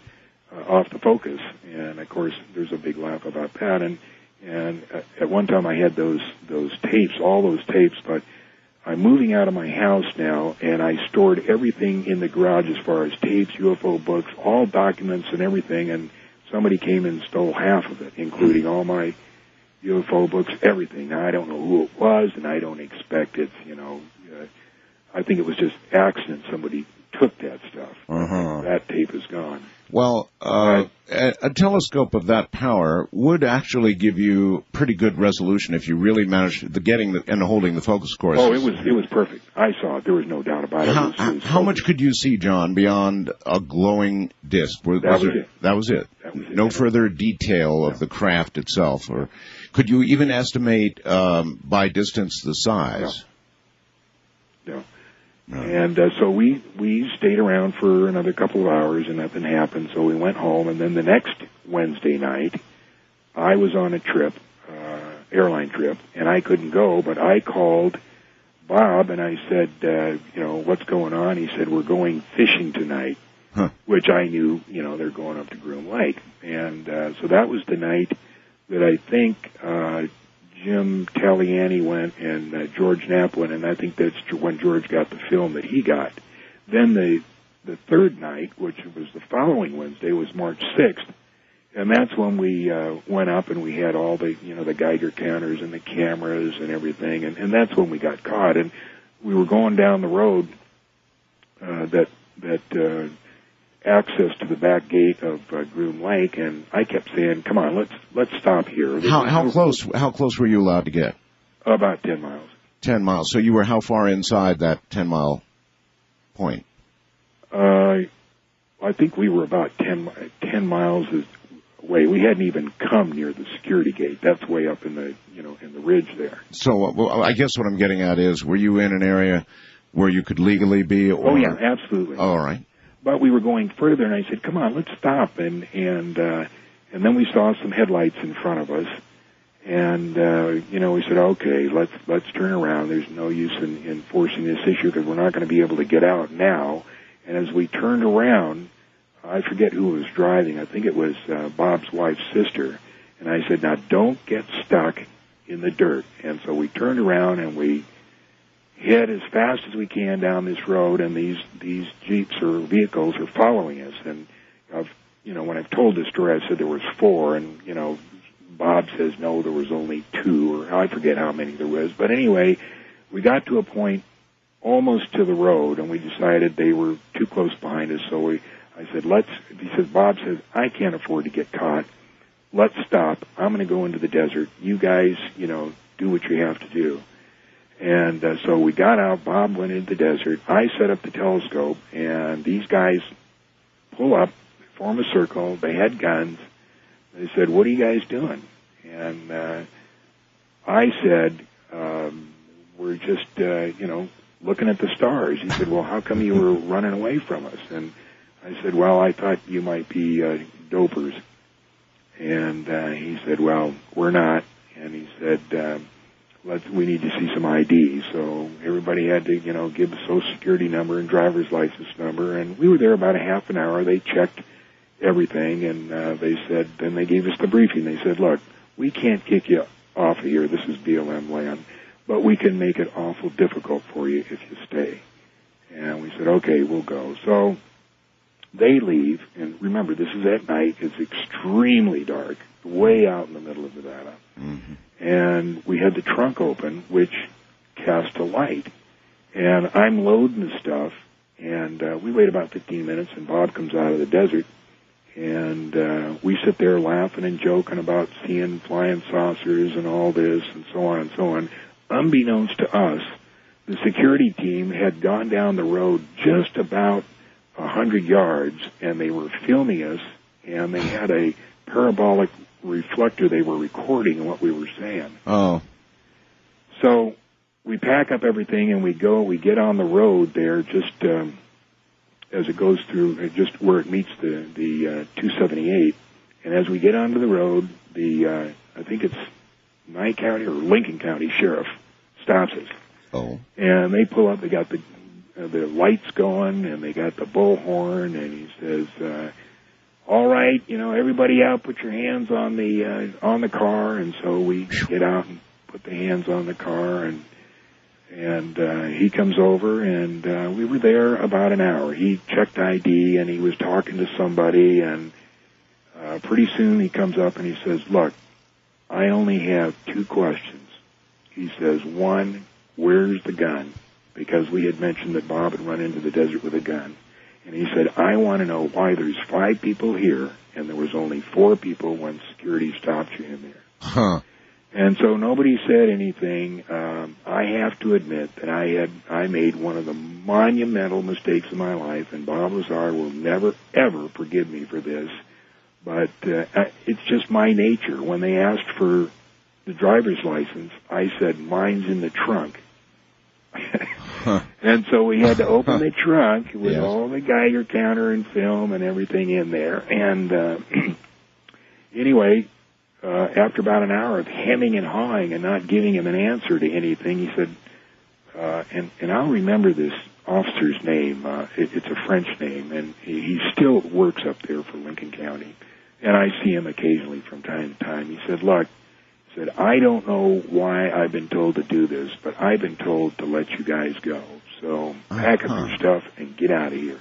uh, off the focus. And of course, there's a big laugh about that. And and uh, at one time, I had those those tapes, all those tapes, but I'm moving out of my house now, and I stored everything in the garage as far as tapes, UFO books, all documents, and everything. And somebody came and stole half of it, including all my UFO books, everything. Now I don't know who it was, and I don't expect it's you know. Uh, I think it was just accident. Somebody took that stuff. Uh-huh. That tape is gone. Well, uh, a, a telescope of that power would actually give you pretty good resolution if you really managed the getting the, and holding the focus course. Oh, it was it was perfect. I saw it. There was no doubt about it. How, it, was, it was how much could you see, John, beyond a glowing disc? Was, That was there- it. That was it. That was it. No further detail of the craft itself, or could you even estimate um, by distance the size? No. No. And uh, so we we stayed around for another couple of hours and nothing happened. So we went home, and then the next Wednesday night, I was on a trip, uh, airline trip, and I couldn't go. But I called Bob and I said, uh, you know, what's going on? He said, we're going fishing tonight, Huh. which I knew, you know, they're going up to Groom Lake, and uh, so that was the night that I think uh, Jim Tagliani went and uh, George Knapp went, and I think that's when George got the film that he got. Then the the third night, which was the following Wednesday, was March sixth, and that's when we uh, went up and we had all the you know the Geiger counters and the cameras and everything, and, and that's when we got caught. And we were going down the road uh, that that uh, access to the back gate of uh, Groom Lake, and I kept saying, "Come on, let's let's stop here." How how close how close were you allowed to get? About ten miles. Ten miles. So you were how far inside that ten mile point? Uh, I think we were about 10, mi- 10 miles away. We hadn't even come near the security gate. That's way up in the, you know, in the ridge there. So uh, well, I guess what I'm getting at is, were you in an area where you could legally be? Or, Oh yeah, absolutely. All right. But we were going further, and I said, "Come on, let's stop." And and uh, and then we saw some headlights in front of us, and uh, you know, we said, "Okay, let's let's turn around. There's no use in, in forcing this issue because we're not going to be able to get out now." And as we turned around, I forget who was driving. I think it was uh, Bob's wife's sister. And I said, "Now don't get stuck in the dirt." And so we turned around and we head as fast as we can down this road, and these these jeeps or vehicles are following us. And I've, you know, when I've told this story, I said there was four, and you know, Bob says no, there was only two, or I forget how many there was. But anyway, we got to a point almost to the road, and we decided they were too close behind us. So we, I said, let's. He says, Bob says, I can't afford to get caught. Let's stop. I'm going to go into the desert. You guys, you know, do what you have to do. And uh, so we got out. Bob went into the desert. I set up the telescope, and these guys pull up, form a circle. They had guns. They said, "What are you guys doing?" And uh, I said, um, "We're just, uh, you know, looking at the stars." He said, "Well, how come you were running away from us?" And I said, "Well, I thought you might be uh, dopers." And uh, he said, "Well, we're not." And he said. Uh, let's we need to see some ID. So everybody had to, you know, give a social security number and driver's license number and we were there about a half an hour. They checked everything and uh, they said then they gave us the briefing. They said, Look, we can't kick you off of here, this is BLM land, but we can make it awful difficult for you if you stay. And we said, Okay, we'll go. So they leave and remember this is at night, it's extremely dark, way out in the middle of Nevada Mm-hmm. And we had the trunk open, which cast a light. And I'm loading the stuff, and uh, we wait about 15 minutes, and Bob comes out of the desert, and uh, we sit there laughing and joking about seeing flying saucers and all this, and so on and so on. Unbeknownst to us, the security team had gone down the road just about a hundred yards, and they were filming us, and they had a parabolic reflector they were recording what we were saying. Oh, So we pack up everything and we go. We get on the road there, just um, as it goes through, uh, just where it meets the the uh, 278. And as we get onto the road, the uh, I think it's Nye County or Lincoln County sheriff stops us, oh, and they pull up. They got the uh, the lights going, and they got the bullhorn, and he says. Uh, all right, you know, everybody out, put your hands on the uh, on the car, and so we get out and put the hands on the car, and and uh, he comes over, and uh, we were there about an hour. He checked ID, and he was talking to somebody, and uh, pretty soon he comes up and he says, "Look, I only have two questions." He says, "One, where's the gun?" Because we had mentioned that Bob had run into the desert with a gun. And he said, I want to know why there's five people here and there was only four people when security stopped you in there. Huh. And so nobody said anything. Um, I have to admit that I had I made one of the monumental mistakes of my life, and Bob Lazar will never ever forgive me for this. But uh, it's just my nature. When they asked for the driver's license, I said mine's in the trunk. And so we had to open the trunk with Yes. all the Geiger counter and film and everything in there. And uh, anyway, uh, after about an hour of hemming and hawing and not giving him an answer to anything, he said, uh, and, and I'll remember this officer's name. Uh, it, it's a French name, and he, he still works up there for Lincoln County. And I see him occasionally from time to time. He said, look, said, I don't know why I've been told to do this, but I've been told to let you guys go. So pack up Uh-huh. your stuff and get out of here.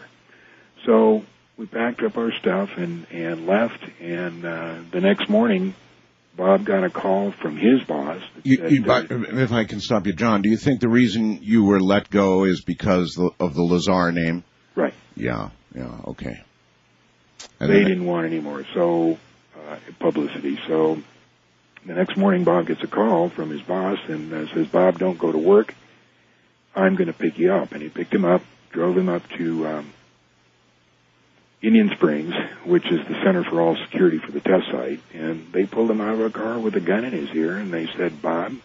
So we packed up our stuff and, and left. And uh, the next morning, Bob got a call from his boss. You, said, you, but if I can stop you, John, do you think the reason you were let go is because of the Lazar name? Right. Yeah, yeah, okay. And they didn't want any more. So uh, publicity. So the next morning, Bob gets a call from his boss and uh, says, "Bob, don't go to work. I'm going to pick you up." And he picked him up, drove him up to um, Indian Springs, which is the center for all security for the test site. And they pulled him out of a car with a gun in his ear, and they said, "Bob,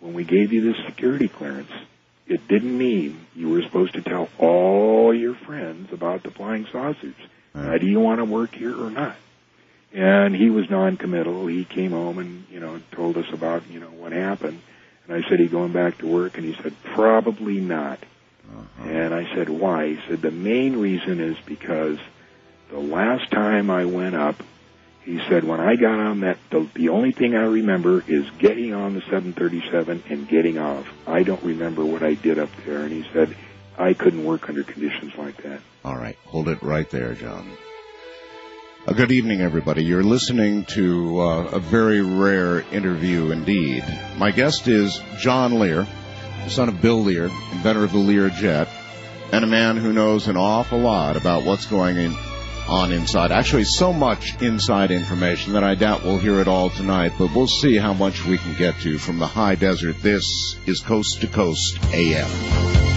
when we gave you this security clearance." It didn't mean you were supposed to tell all your friends about the flying saucers. Uh, do you want to work here or not? And he was non-committal. He came home and, you know, told us about, you know, what happened. And I said, he going back to work? And he said, probably not. Uh-huh. And I said, why? He said, the main reason is because the last time I went up, he said, when I got on that, the, the only thing I remember is getting on the 737 and getting off. I don't remember what I did up there. And he said, I couldn't work under conditions like that. All right, hold it right there, John. A good evening, everybody. You're listening to uh, a very rare interview indeed. My guest is John Lear, son of Bill Lear, inventor of the Lear jet, and a man who knows an awful lot about what's going in, on inside. Actually, so much inside information that I doubt we'll hear it all tonight, but we'll see how much we can get to from the high desert. This is Coast to Coast AM.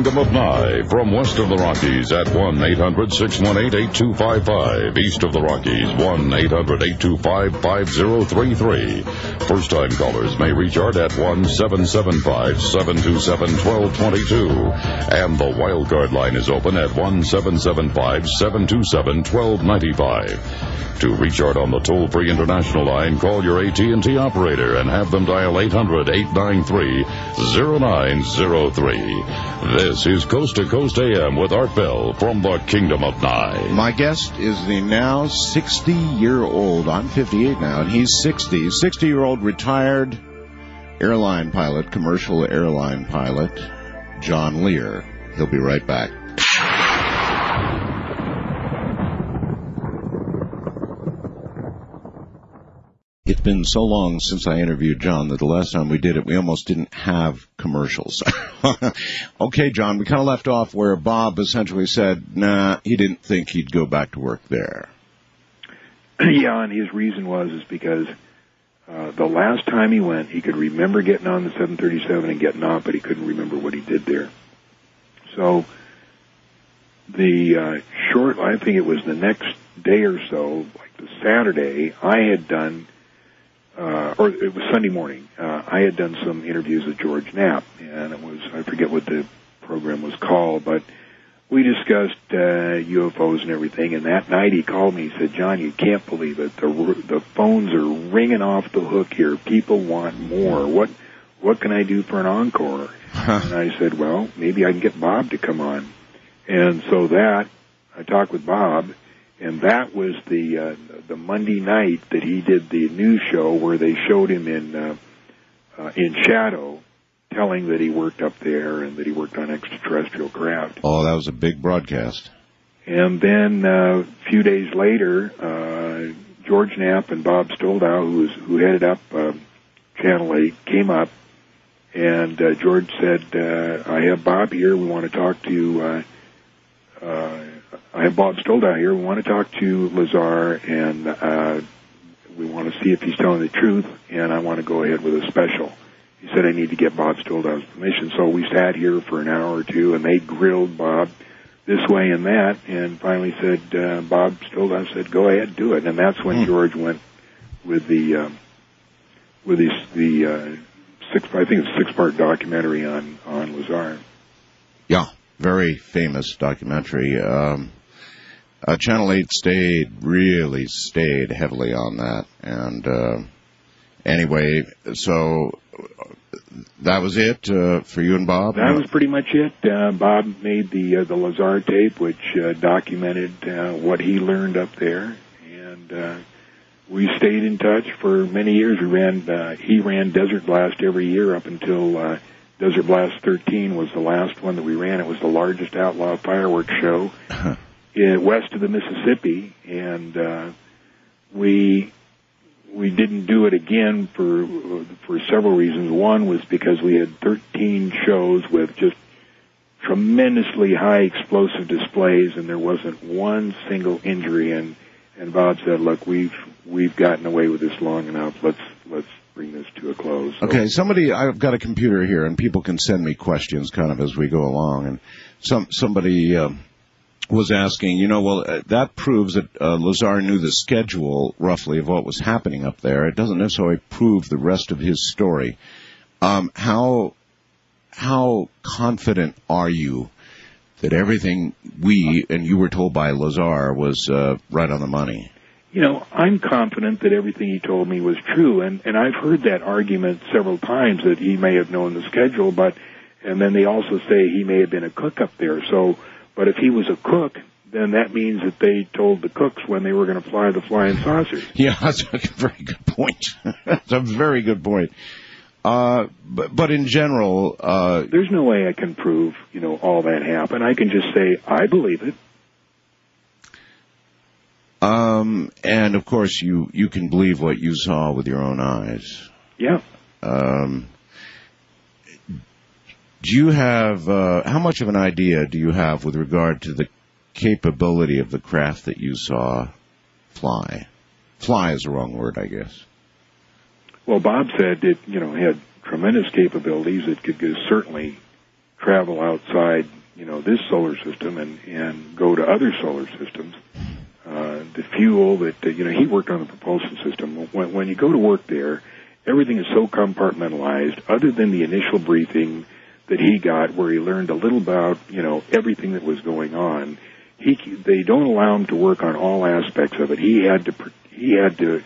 Kingdom of Nye from west of the Rockies at 1-800-618-8255. East of the Rockies, 1-800-825-5033. First time callers may reach Art at 1-775-727-1222. And the wildcard line is open at 1-775-727-1295. To reach Art on the toll-free international line, call your AT&T operator and have them dial 800-893-0903. This is Coast to Coast AM with Art Bell from the Kingdom of Nye. My guest is the now 60 year old, I'm 58 now, and he's 60, 60 year old retired airline pilot, commercial airline pilot, John Lear. He'll be right back. It it's been so long since I interviewed John that the last time we did it, we almost didn't have commercials. okay, John, we kind of left off where Bob essentially said, nah, he didn't think he'd go back to work there. yeah, and his reason was is because uh, the last time he went, he could remember getting on the 737 and getting off, but he couldn't remember what he did there. So the uh, short, I think it was the next day or so, like the Saturday, I had done, uh, or it was Sunday morning, uh, I had done some interviews with George Knapp, and it was, I forget what the program was called, but we discussed uh, UFOs and everything. And that night he called me. He said, "John, you can't believe it. The the phones are ringing off the hook here. People want more. What what can I do for an encore?" and I said, "Well, maybe I can get Bob to come on." And so that I talked with Bob, and that was the uh, the Monday night that he did the news show where they showed him in uh, uh, in shadow telling that he worked up there and that he worked on extraterrestrial craft. Oh, that was a big broadcast. And then uh, a few days later, uh, George Knapp and Bob Stoldal, who was who headed up uh, Channel 8, came up, and uh, George said, uh, "I have Bob here. We want to talk to." You." Uh, uh, I have Bob Stoldal here. We want to talk to Lazar, and uh, we want to see if he's telling the truth. And I want to go ahead with a special he said I need to get Bob Stoldal's permission. So we sat here for an hour or two, and they grilled Bob this way and that, and finally said uh, Bob Stoldal said, "Go ahead, do it." And that's when Hmm. George went with the um, with his the uh, six I think it's six part documentary on on Lazar. Yeah, very famous documentary. Um, uh, Channel 8 stayed, really stayed heavily on that. And, uh, anyway, so that was it, uh, for you and Bob? That was pretty much it. Uh, Bob made the uh, the Lazar tape, which uh, documented uh, what he learned up there, and uh, we stayed in touch for many years. We ran uh, he ran Desert Blast every year up until uh, Desert Blast 13 was the last one that we ran. It was the largest outlaw fireworks show in, west of the Mississippi, and uh, we we didn't do it again for for several reasons. One was because we had 13 shows with just tremendously high explosive displays, and there wasn't one single injury. And and Bob said, "Look, we've we've gotten away with this long enough. Let's let's bring this to a close." So- Okay, somebody, I've got a computer here, and people can send me questions kind of as we go along. And some somebody um, was asking, you know, well, uh, that proves that uh, Lazar knew the schedule roughly of what was happening up there. It doesn't necessarily prove the rest of his story. Um, how how confident are you that everything we and you were told by Lazar was uh, right on the money? you know, I'm confident that everything he told me was true, and and I've heard that argument several times that he may have known the schedule, but and then they also say he may have been a cook up there. So, but if he was a cook, then that means that they told the cooks when they were going to fly the flying saucers. Yeah, that's a very good point. that's a very good point. Uh, but, but in general, uh, There's no way I can prove, you know, all that happened. I can just say I believe it. um, and of course you, you can believe what you saw with your own eyes. Yeah. Um, do you have, uh, how much of an idea do you have with regard to the capability of the craft that you saw fly? Fly is the wrong word, I guess. Well, Bob said it, you know, had tremendous capabilities. It could certainly travel outside, you know, this solar system and and go to other solar systems. Uh, the fuel that uh, you know he worked on the propulsion system. When when you go to work there, everything is so compartmentalized. Other than the initial briefing that he got, where he learned a little about you know everything that was going on, he they don't allow him to work on all aspects of it. He had to he had to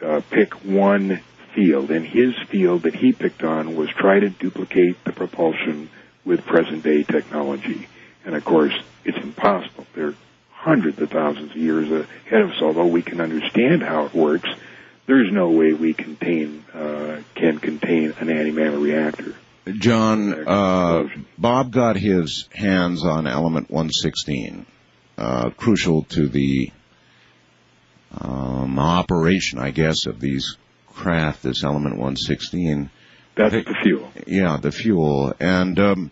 uh, pick one field, and his field that he picked on was try to duplicate the propulsion with present day technology. And of course, it's impossible. They're hundreds of thousands of years ahead of us. Although we can understand how it works, there's no way we contain uh, can contain an antimatter reactor. John, uh, Bob got his hands on element 115, uh, crucial to the um, operation, I guess, of these craft, this Element 115. That's the fuel. Yeah, the fuel. And um,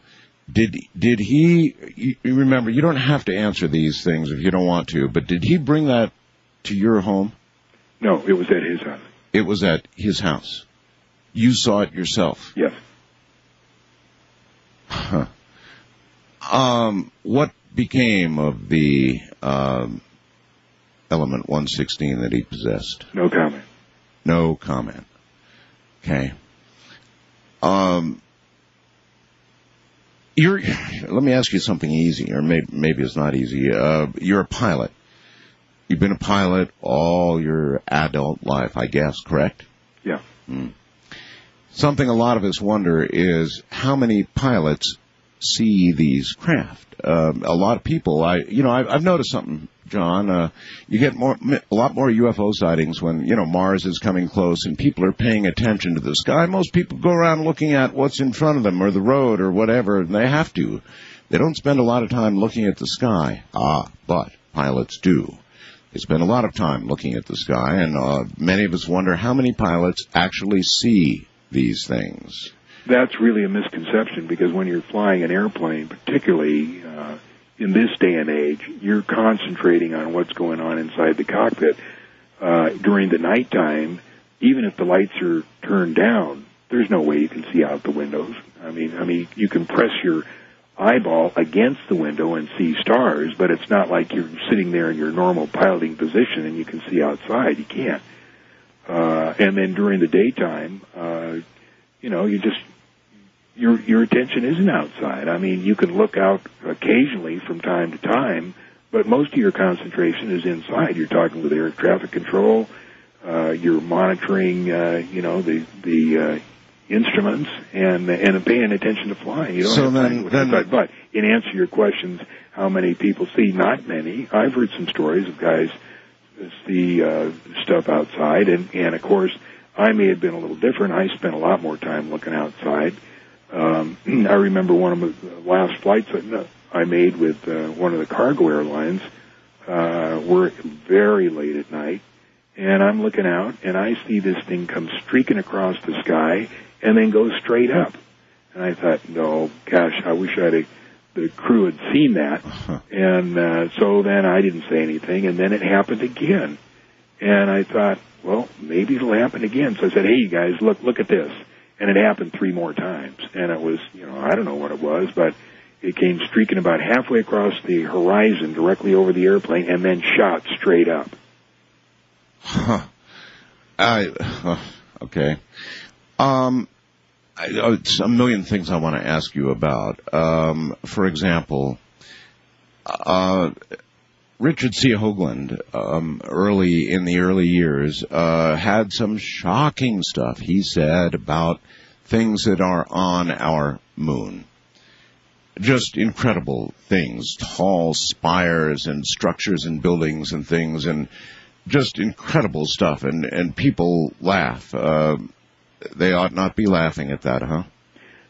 did did he? You, remember, you don't have to answer these things if you don't want to. But did he bring that to your home? No, it was at his house. It was at his house. You saw it yourself. Yes. Huh. Um, what became of the um, Element 115 that he possessed? No comment. No comment. Okay. Um, you're. Let me ask you something easy, or maybe maybe it's not easy. Uh, you're a pilot. You've been a pilot all your adult life, I guess, correct? Yeah. Hmm. Something a lot of us wonder is how many pilots see these craft. Um, a lot of people, I, you know, I've, I've noticed something, John. Uh, you get more, a lot more UFO sightings when you know Mars is coming close and people are paying attention to the sky. Most people go around looking at what's in front of them or the road or whatever, and they have to. They don't spend a lot of time looking at the sky. Ah, but pilots do. They spend a lot of time looking at the sky, and uh, many of us wonder how many pilots actually see these things. That's really a misconception because when you're flying an airplane, particularly uh, in this day and age, you're concentrating on what's going on inside the cockpit. Uh, during the nighttime, even if the lights are turned down, there's no way you can see out the windows. I mean, I mean, you can press your eyeball against the window and see stars, but it's not like you're sitting there in your normal piloting position and you can see outside. You can't. Uh, and then during the daytime, uh, you know, you just your your attention isn't outside. I mean, you can look out occasionally from time to time, but most of your concentration is inside. You're talking with air traffic control. Uh, you're monitoring, uh, you know, the the uh, instruments and and paying attention to flying. You don't So have then- time then- but, but in answer to your questions, how many people see? Not many. I've heard some stories of guys see uh, stuff outside, and and of course, I may have been a little different. I spent a lot more time looking outside. Um, I remember one of the last flights that I made with uh, one of the cargo airlines. Uh, we're very late at night, and I'm looking out, and I see this thing come streaking across the sky, and then go straight up. And I thought, no, gosh, I wish I'd have, the crew had seen that. And uh, so then I didn't say anything, and then it happened again. And I thought, well, maybe it'll happen again. So I said, hey, you guys, look, look at this. And it happened three more times. And it was, you know, I don't know what it was, but it came streaking about halfway across the horizon directly over the airplane and then shot straight up. Huh. I, uh, okay. Um, A million things I want to ask you about. Um, for example, uh, Richard C. Hoagland, um, early in the early years, uh, had some shocking stuff he said about things that are on our moon. Just incredible things, tall spires and structures and buildings and things and just incredible stuff and, and people laugh. Uh, they ought not be laughing at that, huh?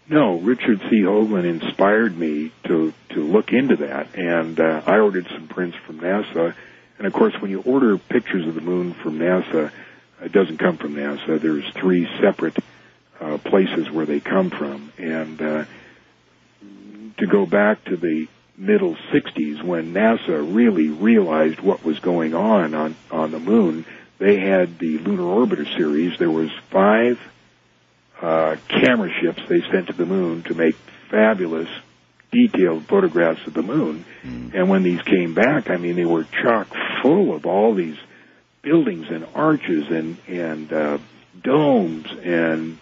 No, Richard C. Hoagland inspired me to to look into that, and uh, I ordered some prints from NASA. And of course, when you order pictures of the moon from NASA, it doesn't come from NASA. There's three separate uh, places where they come from, and uh, to go back to the middle 60s when NASA really realized what was going on on on the moon, they had the Lunar Orbiter series. There was five uh, camera ships they sent to the moon to make fabulous detailed photographs of the moon. And when these came back, I mean, they were chock full of all these buildings and arches and and uh, domes and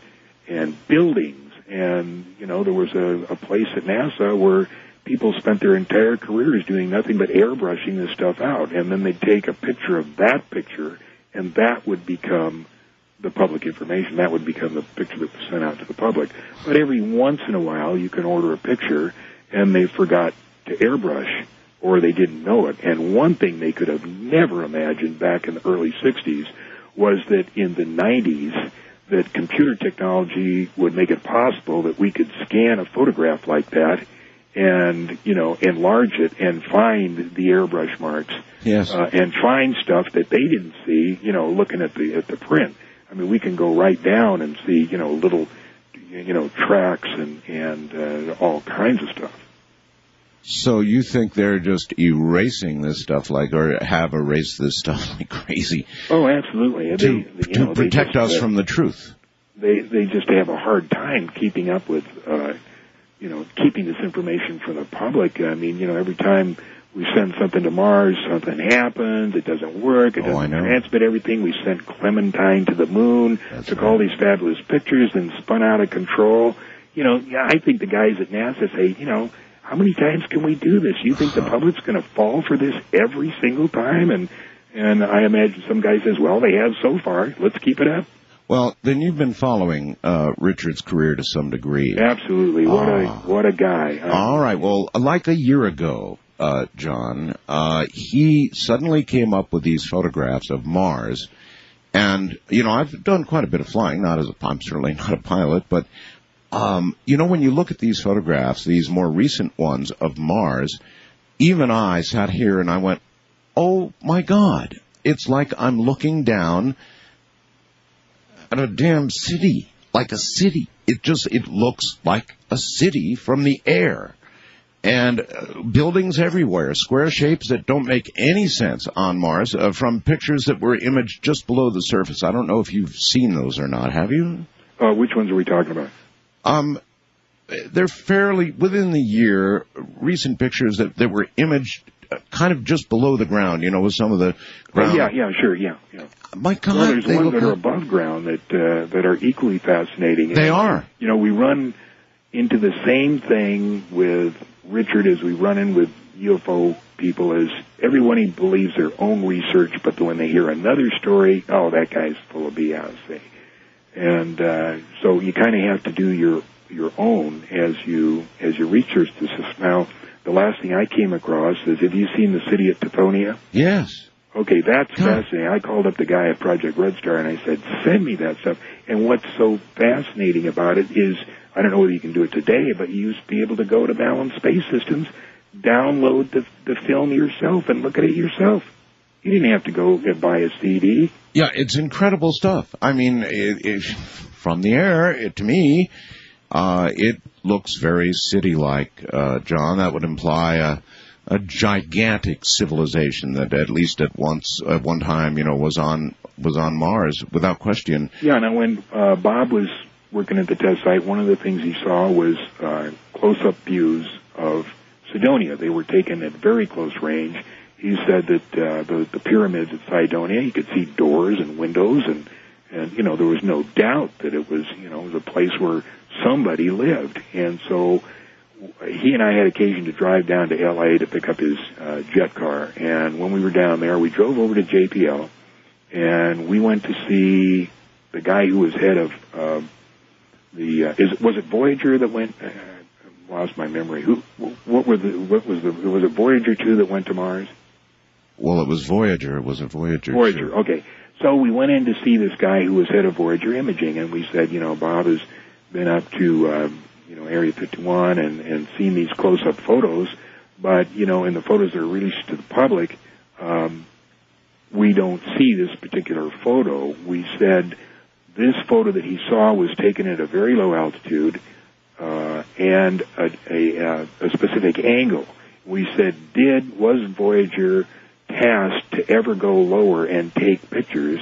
and buildings. And you know, there was a, a place at NASA where people spent their entire careers doing nothing but airbrushing this stuff out, and then they'd take a picture of that picture, and that would become the public information. That would become the picture that was sent out to the public. But every once in a while, you can order a picture, and they forgot to airbrush, or they didn't know it. And one thing they could have never imagined back in the early 60s was that in the 90s, that computer technology would make it possible that we could scan a photograph like that and, you know, enlarge it and find the airbrush marks Yes. uh, and find stuff that they didn't see, you know, looking at the at the print. I mean, we can go right down and see, you know, little, you know, tracks and and uh, all kinds of stuff. So you think they're just erasing this stuff like, or have erased this stuff like crazy Oh, absolutely. To, they, to know, protect just, us uh, from the truth? they they just have a hard time keeping up with uh you know keeping this information from the public i mean you know every time we send something to mars something happens it doesn't work it Oh, doesn't transmit everything we sent clementine to the moon That's took right. all these fabulous pictures then spun out of control you know i think the guys at nasa say you know how many times can we do this you think the public's going to fall for this every single time and and i imagine some guy says well they have so far let's keep it up Well, then you've been following uh, Richard's career to some degree. Absolutely. What Ah. a what a guy. Uh, All right. Well, like a year ago, uh, John, uh, he suddenly came up with these photographs of Mars. And, you know, I've done quite a bit of flying, not as a, I'm certainly not a pilot, but, um, you know, when you look at these photographs, these more recent ones of Mars, even I sat here and I went, oh my God, it's like I'm looking down at a damn city, like a city. It just, it looks like a city from the air. And buildings everywhere, square shapes that don't make any sense on Mars uh, from pictures that were imaged just below the surface. I don't know if you've seen those or not. Have you? uh, which ones are we talking about? Um, they're fairly within the year. Recent pictures that, that were imaged uh, kind of just below the ground. You know, with some of the ground. yeah, yeah, sure, yeah, yeah. My God, well, there's they ones that are like- above ground that uh, that are equally fascinating. They And, are. You know, we run into the same thing with Richard as we run in with UFO people. As everyone believes their own research, but when they hear another story, oh, that guy's full of BS. And uh, so you kind of have to do your your own as you as you research this. Now, the last thing I came across is have you seen the city of Tithonia? Yes. Okay, that's fascinating. I called up the guy at Project Red Star and I said, send me that stuff. And what's so fascinating about it is, I don't know whether you can do it today, but you used to be able to go to Balanced Space Systems, download the, the film yourself and look at it yourself. You didn't have to go and buy a CD. Yeah, it's incredible stuff. I mean, it, it, from the air, it, to me, uh, it looks very city-like, uh, John. That would imply a, a gigantic civilization that at least at once, at one time, you know, was on was on Mars without question. Yeah, now when uh, Bob was working at the test site, one of the things he saw was uh, close-up views of Cydonia. They were taken at very close range. He said that uh, the, the pyramids at Cydonia, he could see doors and windows, and and you know there was no doubt that it was you know it was a place where somebody lived. And so he and I had occasion to drive down to L.A. to pick up his uh, jet car. And when we were down there, we drove over to JPL, and we went to see the guy who was head of um, the. Uh, is was it Voyager that went? Uh, lost my memory. Who? What were the? What was the? Was it Voyager two that went to Mars? Well, it was Voyager. It was a Voyager. Voyager. sure. Okay. So we went in to see this guy who was head of Voyager Imaging, and we said, you know, Bob has been up to, um, you know, Area 51 and and seen these close-up photos, but you know, in the photos that are released to the public, um, we don't see this particular photo. We said this photo that he saw was taken at a very low altitude uh, and a, a, uh, a specific angle. We said, did was Voyager tasked to ever go lower and take pictures?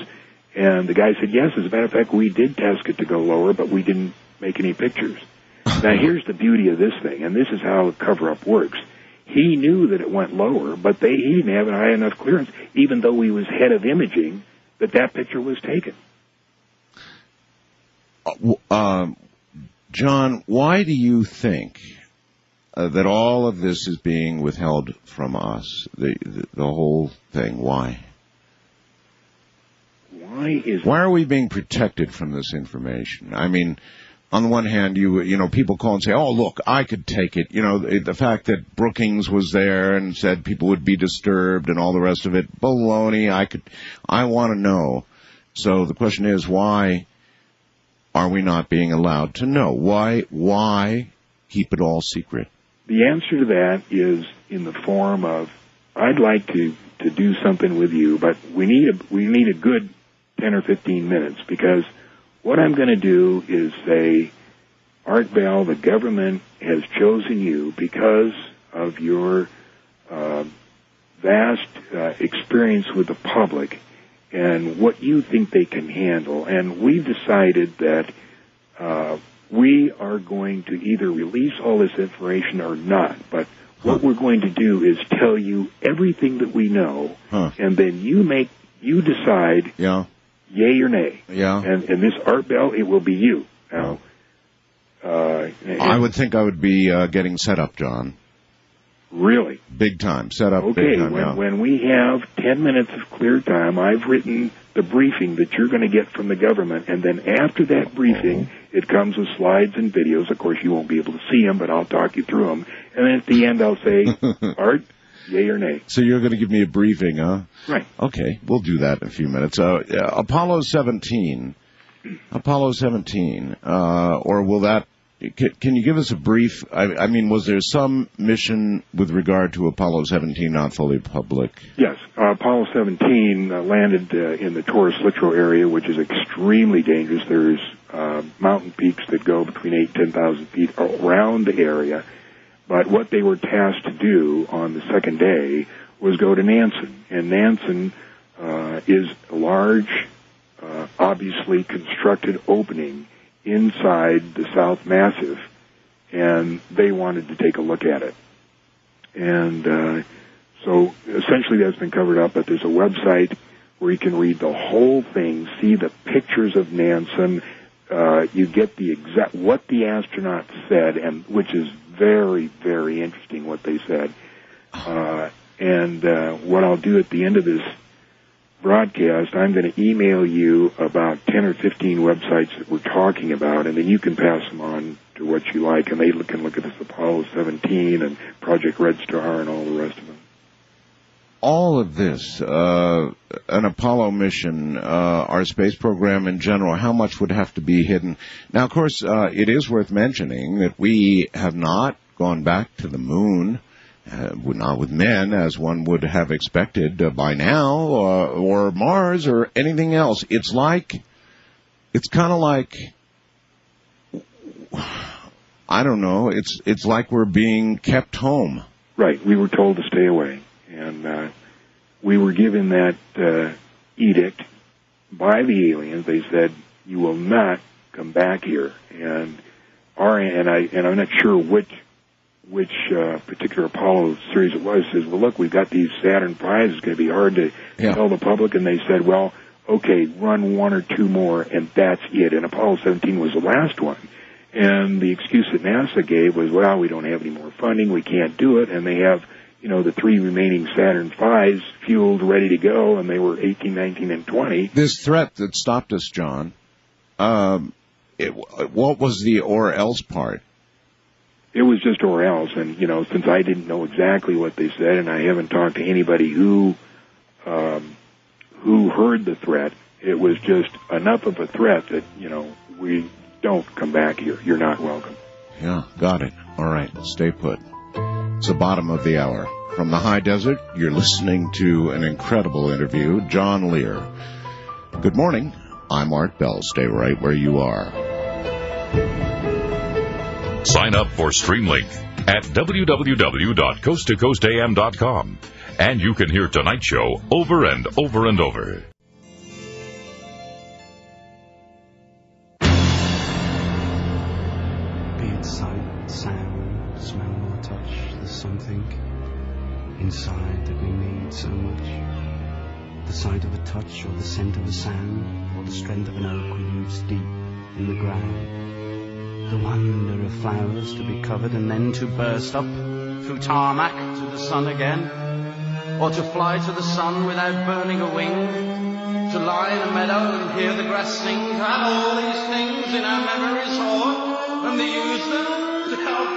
And the guy said, yes. As a matter of fact, we did task it to go lower, but we didn't make any pictures. now, here's the beauty of this thing, and this is how cover-up works. He knew that it went lower, but they he didn't have a high enough clearance, even though he was head of imaging, that that picture was taken. Uh, um, John, why do you think uh, that all of this is being withheld from us? The, the the whole thing. Why? Why is Why are we being protected from this information? I mean, on the one hand, you you know, people call and say, "Oh, look, I could take it." You know, the, the fact that Brookings was there and said people would be disturbed and all the rest of it, baloney. I could, I want to know. So the question is, why are we not being allowed to know? Why why keep it all secret? The answer to that is in the form of I'd like to to do something with you, but we need a we need a good 10 or 15 minutes because what I'm going to do is say, Art Bell, the government has chosen you because of your uh, vast uh, experience with the public and what you think they can handle. And we've decided that uh, we are going to either release all this information or not. But what we're going to do is tell you everything that we know, Huh. and then you make you decide Yeah. yay or nay. Yeah. And and this Art Bell, it will be you. Now, uh, I would think I would be uh, getting set up, John. Really. Big time. Set up Okay, time. when, yeah. when we have 10 minutes of clear time, I've written the briefing that you're going to get from the government, and then after that briefing, Mm-hmm. it comes with slides and videos. Of course, you won't be able to see them, but I'll talk you through them. And then at the end, I'll say, Art, yay or nay. so you're going to give me a briefing, huh? Right. Okay, we'll do that in a few minutes. Uh, uh, Apollo 17. Apollo 17. Uh, or will that? Can, you give us a brief? I, I mean, was there some mission with regard to Apollo 17 not fully public? Yes, uh, Apollo 17 uh, landed uh, in the Taurus Littrow area, which is extremely dangerous. There's uh, mountain peaks that go between 8 and 10,000 feet around the area. But what they were tasked to do on the second day was go to Nansen. And Nansen uh, is a large, uh, obviously constructed opening inside the South Massif. And they wanted to take a look at it. And uh, so essentially that's been covered up, but there's a website where you can read the whole thing, see the pictures of Nansen. Uh, you get the exact what the astronauts said, and which is very, very interesting what they said. Uh, and uh, what I'll do at the end of this broadcast, I'm going to email you about 10 or 15 websites that we're talking about, and then you can pass them on to what you like, and they can look at this Apollo 17 and Project Red Star and all the rest of them. all of this, uh, an Apollo mission, uh, our space program in general, how much would have to be hidden? Now, of course, uh, it is worth mentioning that we have not gone back to the moon, uh, not with men, as one would have expected uh, by now, uh, or Mars, or anything else. It's like, it's kind of like, I don't know. It's it's like we're being kept home. Right. We were told to stay away, and uh, we were given that uh, edict by the aliens. They said you will not come back here, and our and I and I'm not sure which which uh, particular Apollo series it was. Says, well, look, we've got these Saturn V's. It's going to be hard to Yeah. tell the public, and they said, well, okay, run one or two more, and that's it. And Apollo 17 was the last one. And the excuse that NASA gave was, well, we don't have any more funding, we can't do it, and they have, you know, the three remaining Saturn V's fueled, ready to go, and they were 18, 19, and 20. this threat that stopped us, John, um, it, what was the or else part? It was just or else, and you know, since I didn't know exactly what they said, and I haven't talked to anybody who, um, who heard the threat, it was just enough of a threat that you know we don't come back here. You're not welcome. Yeah, got it. All right, stay put. It's the bottom of the hour. From the high desert, you're listening to an incredible interview, John Lear. Good morning. I'm Art Bell. Stay right where you are. Sign up for Streamlink at www.coasttocoastam.com. And you can hear tonight's show over and over and over. Be it sight, sound, smell or touch, there's something inside that we need so much. The sight of a touch or the scent of a sound or the strength of an oak roots deep in the ground. The wonder of flowers to be covered and then to burst up through tarmac to the sun again. Or to fly to the sun without burning a wing. To lie in a meadow and hear the grass sing. To have all these things in our memories stored and to use them to help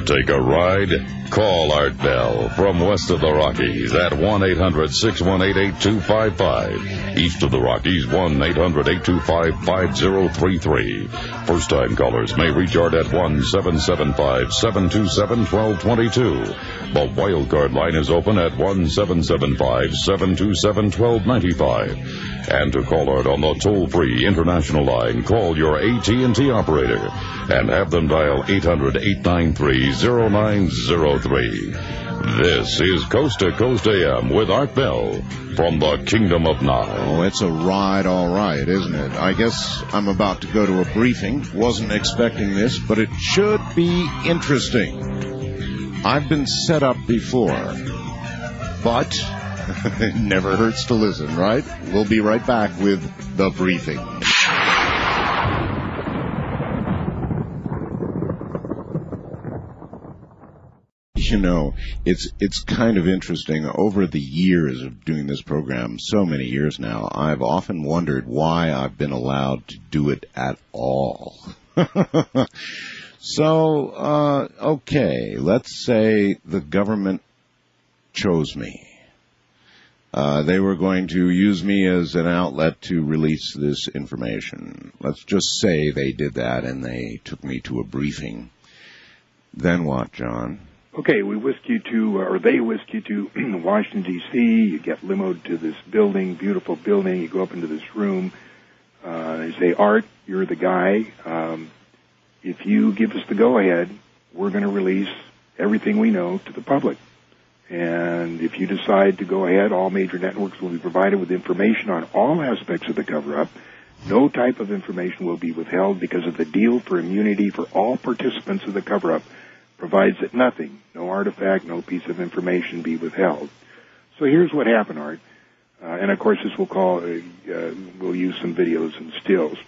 Take a ride? Call Art Bell from west of the Rockies at 1-800-618-8255. East of the Rockies, 1-800-825-5033. First time callers may reach Art at 1-775-727-1222. The wildcard line is open at 1-775-727-1295. And to call Art on the toll-free international line, call your AT&T operator and have them dial 800-893-0903. This is Coast to Coast AM with Art Bell from the Kingdom of Nye. Oh, it's a ride, all right, isn't it? I guess I'm about to go to a briefing. Wasn't expecting this, but it should be interesting. I've been set up before, but it never hurts to listen, right? We'll be right back with the briefing. You know, it's it's kind of interesting. Over the years of doing this program, so many years now, I've often wondered why I've been allowed to do it at all. so, uh, okay, let's say the government chose me. Uh, they were going to use me as an outlet to release this information. Let's just say they did that and they took me to a briefing. Then what, John? Okay, we whisk you to, or they whisk you to Washington D.C. You get limoed to this building, beautiful building. You go up into this room. Uh, they say, Art, you're the guy. Um, if you give us the go-ahead, we're going to release everything we know to the public. And if you decide to go ahead, all major networks will be provided with information on all aspects of the cover-up. No type of information will be withheld because of the deal for immunity for all participants of the cover-up provides that nothing, no artifact, no piece of information be withheld. So here's what happened, Art. Uh, and of course, this will call, uh, uh, we'll use some videos and stills.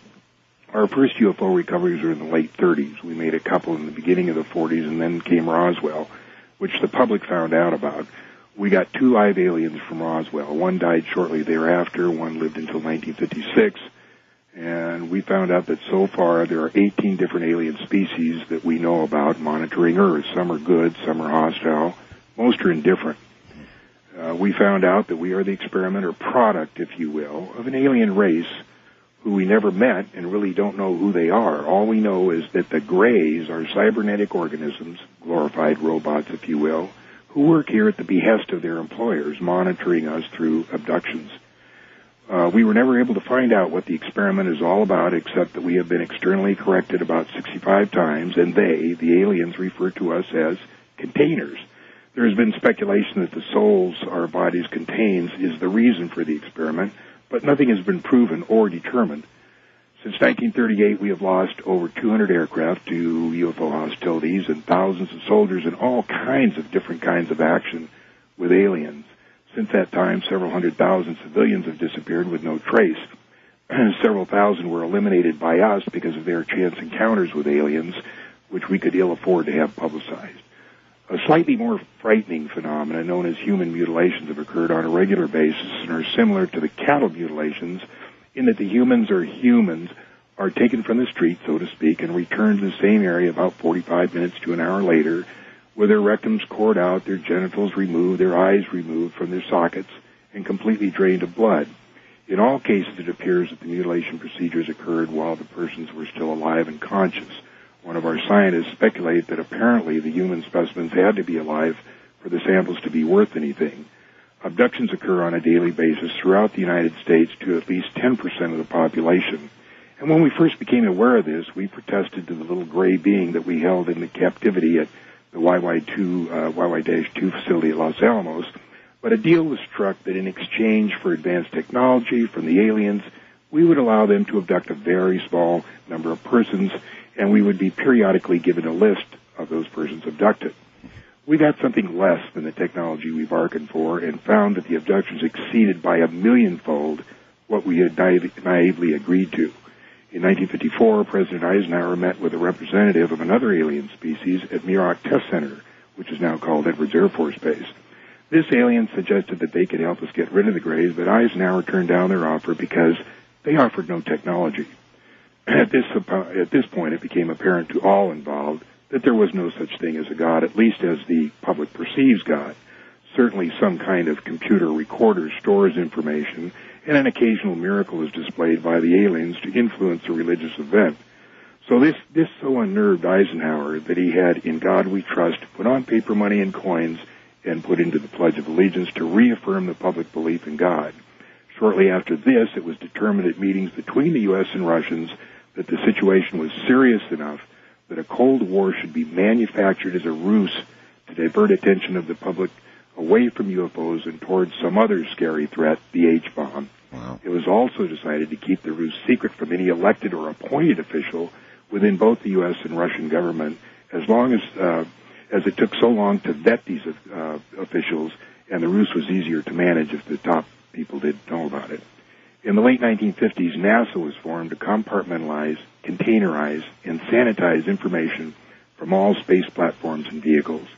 Our first UFO recoveries were in the late 30s. We made a couple in the beginning of the 40s, and then came Roswell, which the public found out about. We got two live aliens from Roswell. One died shortly thereafter. One lived until 1956 and we found out that so far there are 18 different alien species that we know about monitoring Earth. Some are good, some are hostile, most are indifferent. Uh, we found out that we are the experiment or product, if you will, of an alien race who we never met and really don't know who they are. All we know is that the Greys are cybernetic organisms, glorified robots, if you will, who work here at the behest of their employers, monitoring us through abductions. Uh, we were never able to find out what the experiment is all about, except that we have been externally corrected about 65 times, and they, the aliens, refer to us as containers. There has been speculation that the souls our bodies contains is the reason for the experiment, but nothing has been proven or determined. Since 1938, we have lost over 200 aircraft to UFO hostilities and thousands of soldiers in all kinds of different kinds of action with aliens. Since that time, several hundred thousand civilians have disappeared with no trace. several thousand were eliminated by us because of their chance encounters with aliens, which we could ill afford to have publicized. A slightly more frightening phenomenon known as human mutilations have occurred on a regular basis and are similar to the cattle mutilations in that the humans or humans are taken from the street, so to speak, and returned to the same area about 45 minutes to an hour later with their rectums cored out, their genitals removed, their eyes removed from their sockets, and completely drained of blood. In all cases, it appears that the mutilation procedures occurred while the persons were still alive and conscious. One of our scientists speculated that apparently the human specimens had to be alive for the samples to be worth anything. Abductions occur on a daily basis throughout the United States to at least 10% of the population. And when we first became aware of this, we protested to the little gray being that we held in the captivity at the YY2, uh, YY-2 facility at Los Alamos, but a deal was struck that in exchange for advanced technology from the aliens, we would allow them to abduct a very small number of persons, and we would be periodically given a list of those persons abducted. We got something less than the technology we bargained for and found that the abductions exceeded by a millionfold what we had naive, naively agreed to. In 1954, President Eisenhower met with a representative of another alien species at Muroc Test Center, which is now called Edwards Air Force Base. This alien suggested that they could help us get rid of the Greys, but Eisenhower turned down their offer because they offered no technology. At this, at this point, it became apparent to all involved that there was no such thing as a God, at least as the public perceives God. Certainly some kind of computer recorder stores information, and an occasional miracle is displayed by the aliens to influence a religious event. So this, this so unnerved Eisenhower that he had In God We Trust put on paper money and coins and put into the Pledge of Allegiance to reaffirm the public belief in God. Shortly after this, it was determined at meetings between the U.S. and Russians that the situation was serious enough that a Cold War should be manufactured as a ruse to divert attention of the public away from UFOs and towards some other scary threat, the H-bomb. Wow. It was also decided to keep the ruse secret from any elected or appointed official within both the U.S. and Russian government, as long as uh, as it took so long to vet these uh, officials, and the ruse was easier to manage if the top people didn't know about it. In the late 1950s, NASA was formed to compartmentalize, containerize, and sanitize information from all space platforms and vehicles.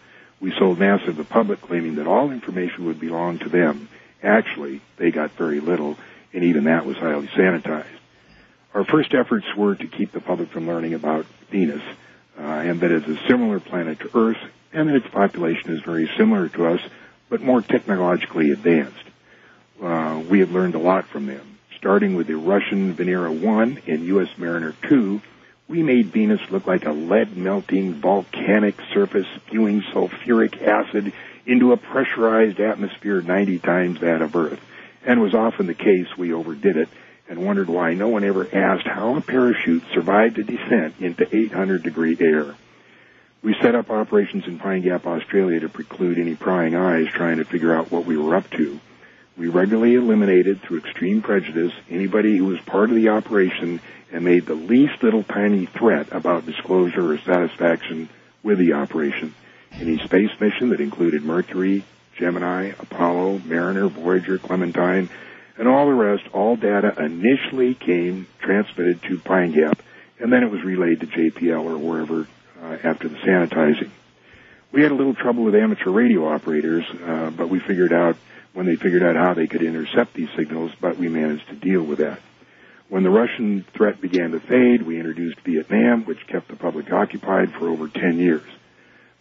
We sold NASA to the public claiming that all information would belong to them. Actually, they got very little, and even that was highly sanitized. Our first efforts were to keep the public from learning about Venus, uh, and that it's a similar planet to Earth, and that its population is very similar to us, but more technologically advanced. Uh, we have learned a lot from them. Starting with the Russian Venera 1 and U.S. Mariner 2, we made Venus look like a lead melting volcanic surface spewing sulfuric acid into a pressurized atmosphere 90 times that of Earth. And was often the case we overdid it and wondered why no one ever asked how a parachute survived a descent into 800 degree air. We set up operations in Pine Gap, Australia to preclude any prying eyes trying to figure out what we were up to. We regularly eliminated through extreme prejudice anybody who was part of the operation and made the least little tiny threat about disclosure or satisfaction with the operation. Any space mission that included Mercury, Gemini, Apollo, Mariner, Voyager, Clementine, and all the rest, all data initially came transmitted to Pine Gap, and then it was relayed to JPL or wherever uh, after the sanitizing. We had a little trouble with amateur radio operators, uh, but we figured out when they figured out how they could intercept these signals, but we managed to deal with that. When the Russian threat began to fade, we introduced Vietnam, which kept the public occupied for over 10 years.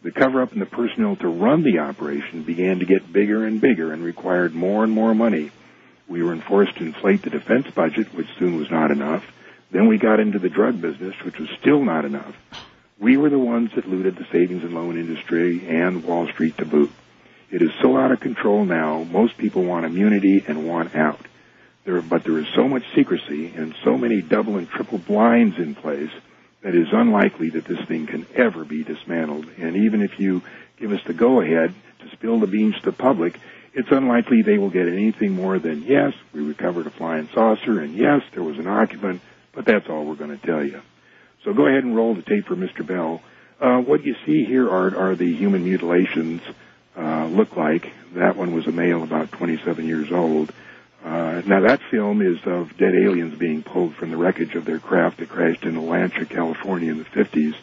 The cover-up and the personnel to run the operation began to get bigger and bigger and required more and more money. We were enforced to inflate the defense budget, which soon was not enough. Then we got into the drug business, which was still not enough. We were the ones that looted the savings and loan industry and Wall Street to boot. It is so out of control now, most people want immunity and want out. There, but there is so much secrecy and so many double and triple blinds in place that it is unlikely that this thing can ever be dismantled. And even if you give us the go-ahead to spill the beans to the public, it's unlikely they will get anything more than, yes, we recovered a flying saucer, and yes, there was an occupant, but that's all we're going to tell you. So go ahead and roll the tape for Mr. Bell. Uh, what you see here are, are the human mutilations uh, look like. That one was a male about 27 years old. Uh, now that film is of dead aliens being pulled from the wreckage of their craft that crashed in Alantra, California in the 50s.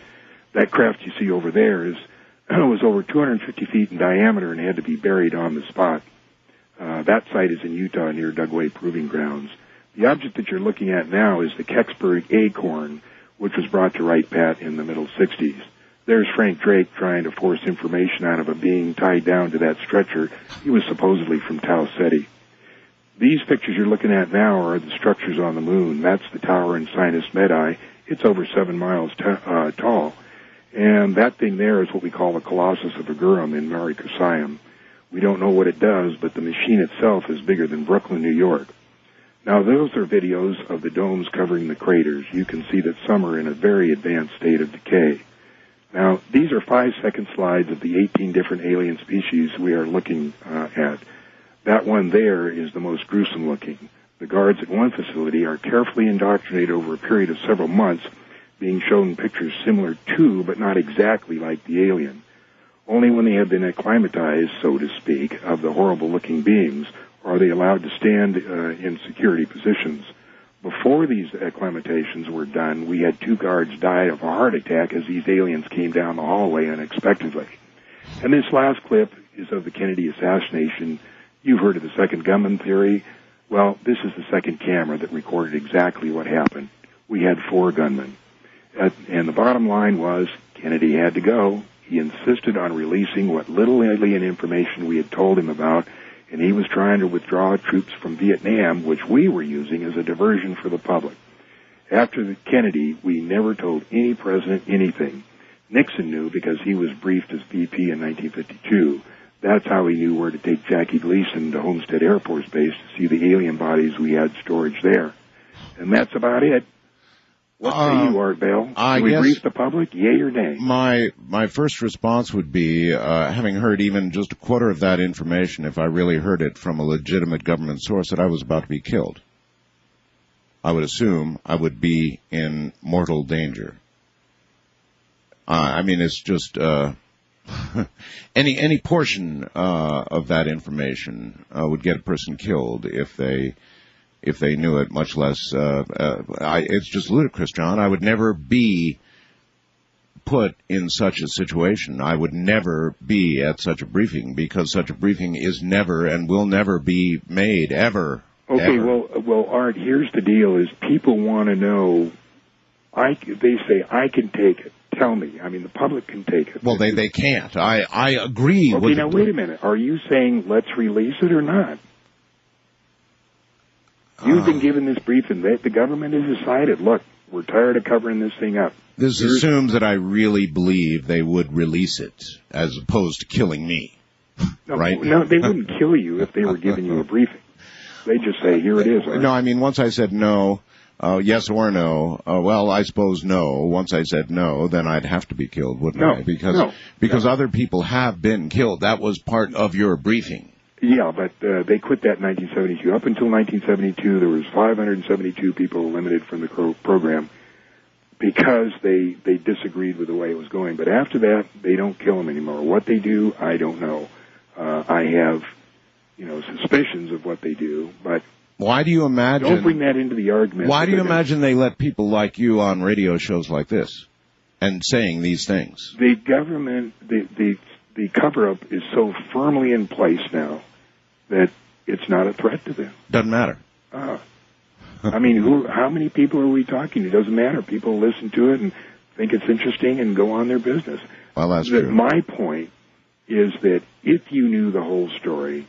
That craft you see over there is was over 250 feet in diameter and had to be buried on the spot. Uh, that site is in Utah near Dugway Proving Grounds. The object that you're looking at now is the Kecksburg Acorn, which was brought to Wright Pat in the middle 60s. There's Frank Drake trying to force information out of a being tied down to that stretcher. He was supposedly from Tau Ceti. These pictures you're looking at now are the structures on the moon. That's the tower in Sinus Medii. It's over seven miles t- uh, tall. And that thing there is what we call the Colossus of Agarum in Mare Crisium. We don't know what it does, but the machine itself is bigger than Brooklyn, New York. Now those are videos of the domes covering the craters. You can see that some are in a very advanced state of decay. Now these are five second slides of the 18 different alien species we are looking uh, at. That one there is the most gruesome looking. The guards at one facility are carefully indoctrinated over a period of several months, being shown pictures similar to, but not exactly like the alien. Only when they have been acclimatized, so to speak, of the horrible looking beings are they allowed to stand uh, in security positions. Before these acclimatations were done, we had two guards die of a heart attack as these aliens came down the hallway unexpectedly. And this last clip is of the Kennedy assassination. You've heard of the second gunman theory. Well, this is the second camera that recorded exactly what happened. We had four gunmen. and the bottom line was Kennedy had to go. He insisted on releasing what little alien information we had told him about, and he was trying to withdraw troops from Vietnam, which we were using as a diversion for the public. After the Kennedy, we never told any president anything. Nixon knew because he was briefed as VP in 1952. That's how he knew where to take Jackie Gleason to Homestead Air Force Base to see the alien bodies we had storage there. And that's about it. What say Uh, you, Art Bell? I Can we guess- brief the public? Yay or nay? My my first response would be, uh, having heard even just a quarter of that information, if I really heard it from a legitimate government source, that I was about to be killed. I would assume I would be in mortal danger. Uh, I mean, it's just uh, any any portion uh, of that information uh, would get a person killed if they if they knew it. Much less, uh, uh, I, it's just ludicrous, John. I would never be put in such a situation. I would never be at such a briefing because such a briefing is never and will never be made ever. Okay, ever. well, well, Art. Here's the deal: is people want to know. I they say I can take it. Tell me. I mean, the public can take it. well, they they can't. I I agree Okay, with. now wait a minute. Are you saying let's release it or not? You've Uh. been given this briefing. The, the government has decided. Look, we're tired of covering this thing up. This Here's- assumes that I really believe they would release it as opposed to killing me. No, Right. No, they wouldn't kill you if they were giving you a briefing. They just say, "Here it is." No, I mean once I said no, uh, yes or no. Uh, well, I suppose no. Once I said no, then I'd have to be killed, wouldn't No, I? Because no, because other people have been killed. That was part of your briefing. Yeah, but uh, they quit that in 1972. Up until 1972, there was 572 people eliminated from the program because they they disagreed with the way it was going. But after that, they don't kill them anymore. What they do, I don't know. Uh, I have, you know, suspicions of what they do, but Why do you imagine? don't bring that into the argument. Why do you imagine they let people like you on radio shows like this and saying these things? the government, the the the cover up is so firmly in place now that it's not a threat to them. Doesn't matter. Uh, I mean, who? How many people are we talking? It doesn't matter. People listen to it and think it's interesting and go on their business. Well, that's That true. my point is that if you knew the whole story,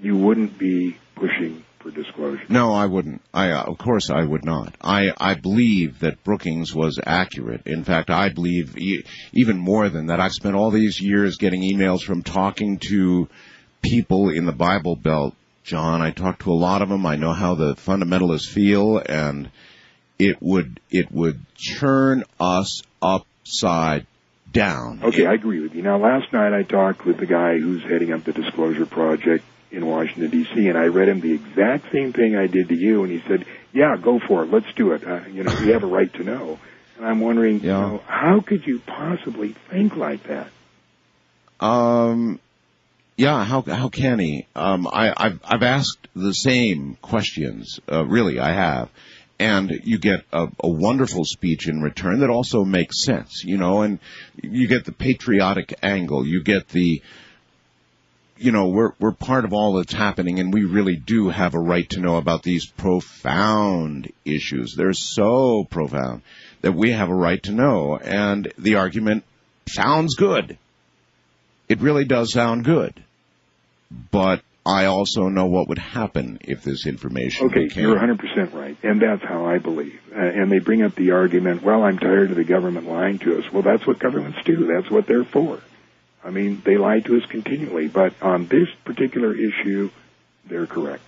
you wouldn't be pushing for disclosure. No, I wouldn't. I, uh, of course, I would not. I, I believe that Brookings was accurate. In fact, I believe e- even more than that. I've spent all these years getting emails from talking to people in the Bible Belt. John, I talked to a lot of them. I know how the fundamentalists feel, and it would it would churn us upside down. Okay, I agree with you. Now, last night I talked with the guy who's heading up the Disclosure Project in Washington D.C. and I read him the exact same thing I did to you, and he said, "Yeah, go for it. Let's do it. Uh, you know, we have a right to know." And I'm wondering, Yeah. you know, how could you possibly think like that? Um, yeah, how how can he? Um, I, I've I've asked the same questions. Uh, really, I have, and you get a, a wonderful speech in return that also makes sense. You know, and you get the patriotic angle. You get the you know, we're we're part of all that's happening, and we really do have a right to know about these profound issues. They're so profound that we have a right to know, and the argument sounds good. It really does sound good, but I also know what would happen if this information Okay, you're 100% right, and that's how I believe. Uh, and they bring up the argument, well, I'm tired of the government lying to us. Well, that's what governments do. That's what they're for. I mean, they lied to us continually, but on this particular issue, they're correct.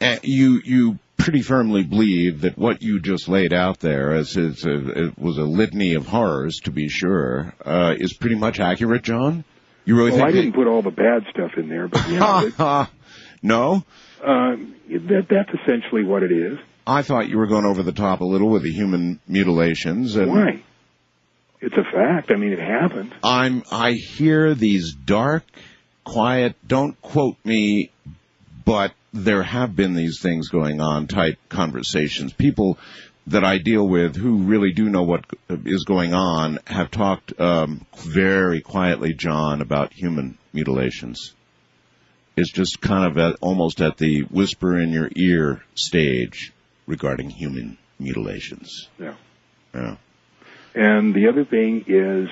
Uh, you you pretty firmly believe that what you just laid out there, as a, it was a litany of horrors, to be sure, uh, is pretty much accurate, John. You really Well, I think? didn't put all the bad stuff in there, but yeah, no, um, that, that's essentially what it is. I thought you were going over the top a little with the human mutilations. And Why? It's a fact. I mean, it happened. I'm I hear these dark, quiet, don't quote me, but there have been these things going on type conversations. People that I deal with who really do know what is going on have talked um, very quietly, John, about human mutilations. It's just kind of at, almost at the whisper in your ear stage regarding human mutilations. Yeah. Yeah. And the other thing is,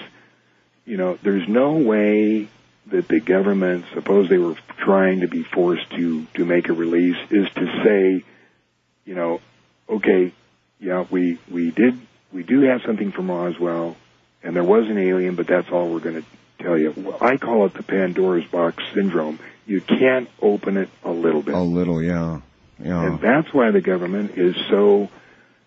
you know, there's no way that the government, suppose they were trying to be forced to to make a release, is to say, you know, okay, yeah, we we did we do have something from Roswell, and there was an alien, but that's all we're going to tell you. I call it the Pandora's box syndrome. You can't open it a little bit. A little, yeah, yeah. And that's why the government is so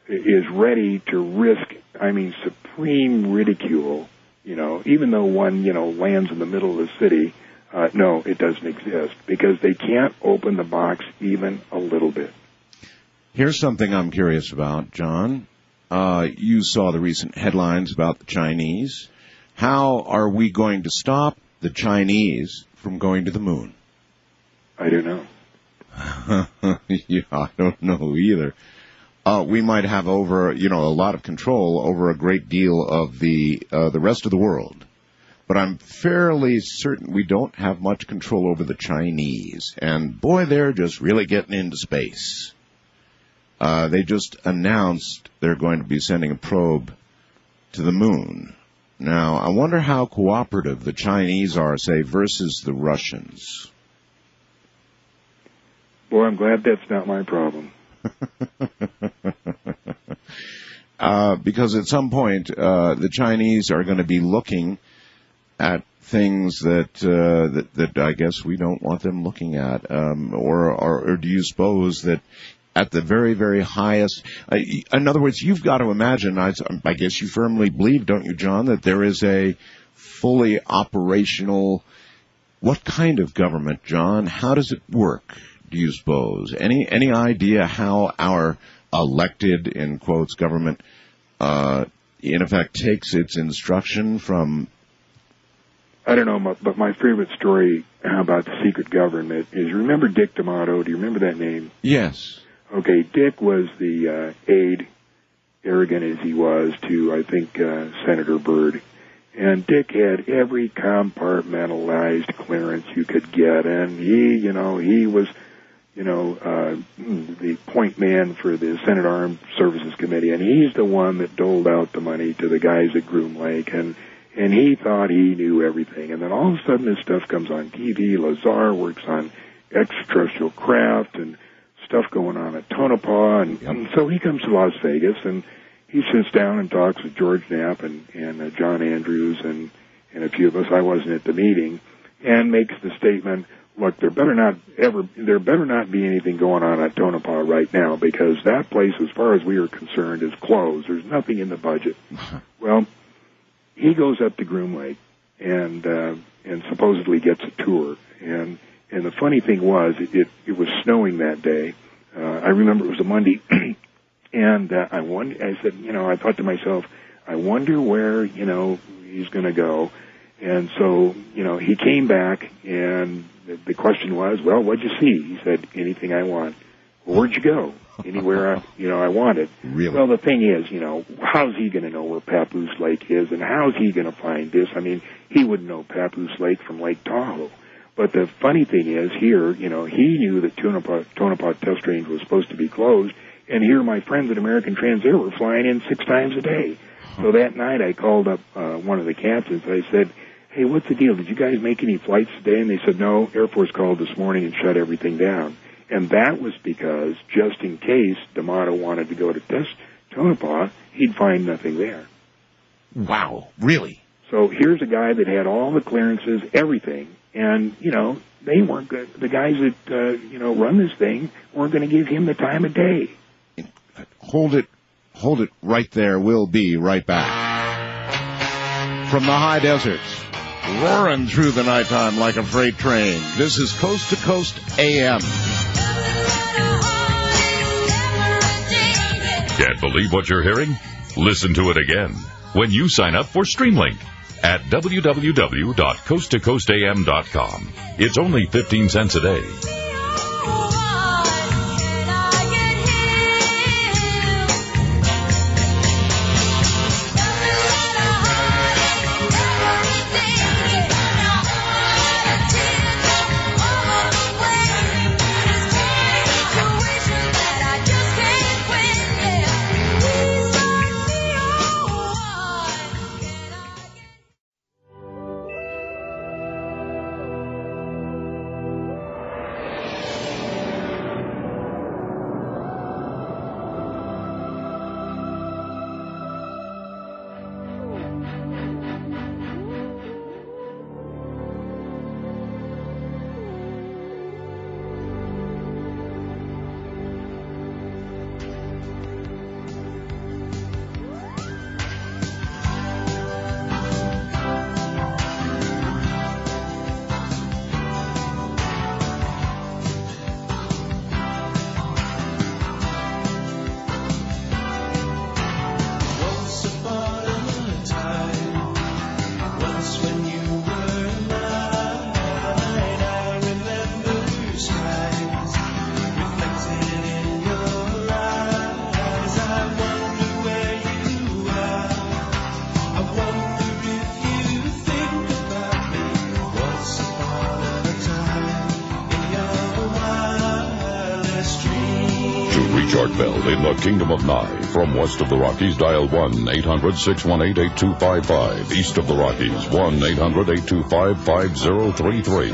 is ready to risk, I mean, supreme ridicule. You know, even though one, you know, lands in the middle of the city, uh, no, it doesn't exist because they can't open the box even a little bit. Here's something I'm curious about, John. Uh, you saw the recent headlines about the Chinese. How are we going to stop the Chinese from going to the moon? I don't know. yeah, I don't know either. Uh, we might have over, you know, a lot of control over a great deal of the uh, the rest of the world, but I'm fairly certain we don't have much control over the Chinese. And boy, they're just really getting into space. Uh, they just announced they're going to be sending a probe to the moon. Now, I wonder how cooperative the Chinese are, say, versus the Russians. Boy, I'm glad that's not my problem. Uh, because at some point, uh, the Chinese are going to be looking at things that, uh, that that I guess we don't want them looking at, um, or, or or do you suppose that at the very very highest, uh, in other words, you've got to imagine. I, I guess you firmly believe, don't you, John, that there is a fully operational. What kind of government, John? How does it work? Do you suppose any any idea how our elected in quotes government uh, in effect takes its instruction from I don't know, but my favorite story about the secret government is you remember Dick D'Amato? Do you remember that name? Yes. Okay, Dick was the uh, aide, arrogant as he was, to I think uh, Senator Byrd, and Dick had every compartmentalized clearance you could get, and he, you know, he was, you know, uh, the point man for the Senate Armed Services Committee, and he's the one that doled out the money to the guys at Groom Lake, and and he thought he knew everything. And then all of a sudden, this stuff comes on TV. Lazar works on extraterrestrial craft and stuff going on at Tonopah, and, Yep. and so he comes to Las Vegas and he sits down and talks with George Knapp and and uh, John Andrews and and a few of us. I wasn't at the meeting, and makes the statement. Look, there better not ever, there better not be anything going on at Tonopah right now because that place, as far as we are concerned, is closed. There's nothing in the budget. well, he goes up to Groom Lake and uh, and supposedly gets a tour. And and the funny thing was, it it, it was snowing that day. Uh, I remember it was a Monday, and uh, I wonder. I said, you know, I thought to myself, I wonder where you know he's going to go. And so, you know, he came back, and the, the question was, well, what'd you see? He said, anything I want. Well, where'd you go? Anywhere I, you know, I wanted. Really? Well, the thing is, you know, how's he going to know where Papoose Lake is, and how's he going to find this? I mean, he wouldn't know Papoose Lake from Lake Tahoe. But the funny thing is, here, you know, he knew that Tonopah, Tonopah Test Range was supposed to be closed, and here my friends at American Transair were flying in six times a day. So that night I called up uh, one of the captains. I said, hey, what's the deal? Did you guys make any flights today? And they said, no, Air Force called this morning and shut everything down. And that was because, just in case D'Amato wanted to go to test Tonopah, he'd find nothing there. Wow, really? So here's a guy that had all the clearances, everything, and you know they weren't good. The guys that uh, you know run this thing weren't going to give him the time of day. Hold it, hold it right there. We'll be right back. From the high deserts, roaring through the nighttime like a freight train. This is Coast to Coast AM. Can't believe what you're hearing? Listen to it again when you sign up for Streamlink at www.coasttocoastam.com. It's only 15 cents a day. The Kingdom of Nye. From west of the Rockies, dial 1-800-618-8255. East of the Rockies, 1-800-825-5033.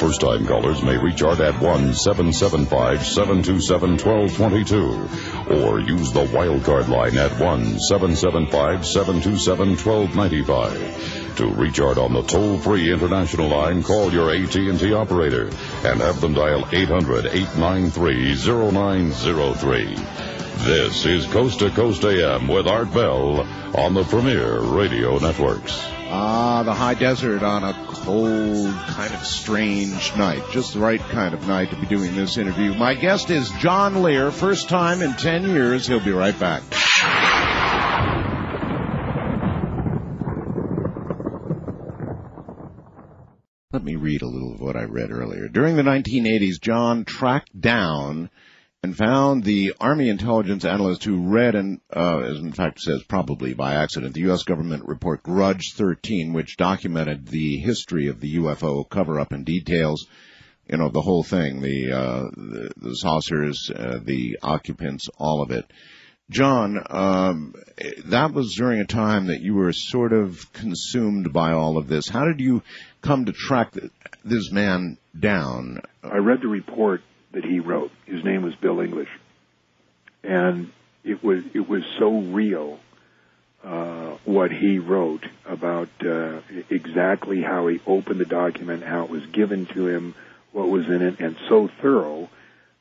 First-time callers may reach Art at 1-775-727-1222 or use the wildcard line at 1-775-727-1295. To reach Art on the toll-free international line, call your AT&T operator and have them dial 800-893-0903. This is Coast to Coast AM with Art Bell on the Premier Radio Networks. Ah, the high desert on a cold, kind of strange night. Just the right kind of night to be doing this interview. My guest is John Lear. First time in 10 years. He'll be right back. Let me read a little of what I read earlier. During the 1980s, John tracked down and found the Army intelligence analyst who read and, uh, as in fact says probably by accident, the U.S. government report Grudge 13, which documented the history of the UFO cover-up in details. You know, the whole thing, the, uh, the, the saucers, uh, the occupants, all of it. John, um, that was during a time that you were sort of consumed by all of this. How did you come to track th- this man down? I read the report that he wrote. His name was Bill English, and it was it was so real uh, what he wrote about uh, exactly how he opened the document, how it was given to him, what was in it, and so thorough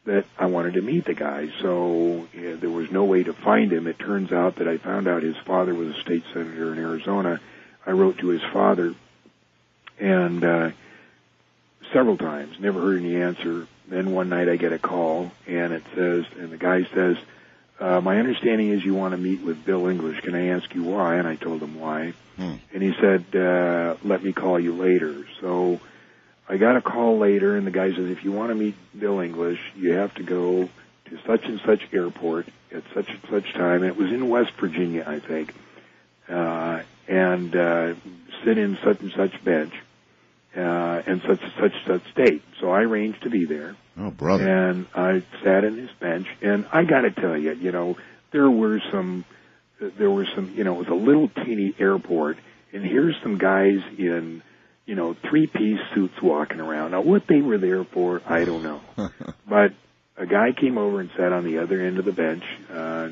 that I wanted to meet the guy. So there was no way to find him. It turns out that I found out his father was a state senator in Arizona. I wrote to his father, and uh, several times, never heard any answer. Then one night I get a call, and it says, and the guy says, uh, "My understanding is you want to meet with Bill English. Can I ask you why?" And I told him why, Hmm. and he said, uh, "Let me call you later." So I got a call later, and the guy says, "If you want to meet Bill English, you have to go to such and such airport at such and such time." It was in West Virginia, I think, uh, and uh, sit in such and such bench uh, and such such such state. So I arranged to be there, Oh, brother. and I sat in his bench. And I got to tell you, you know, there were some, there were some, you know, it was a little teeny airport, and here's some guys in, you know, three-piece suits walking around. Now, what they were there for, I don't know. but a guy came over and sat on the other end of the bench. Uh,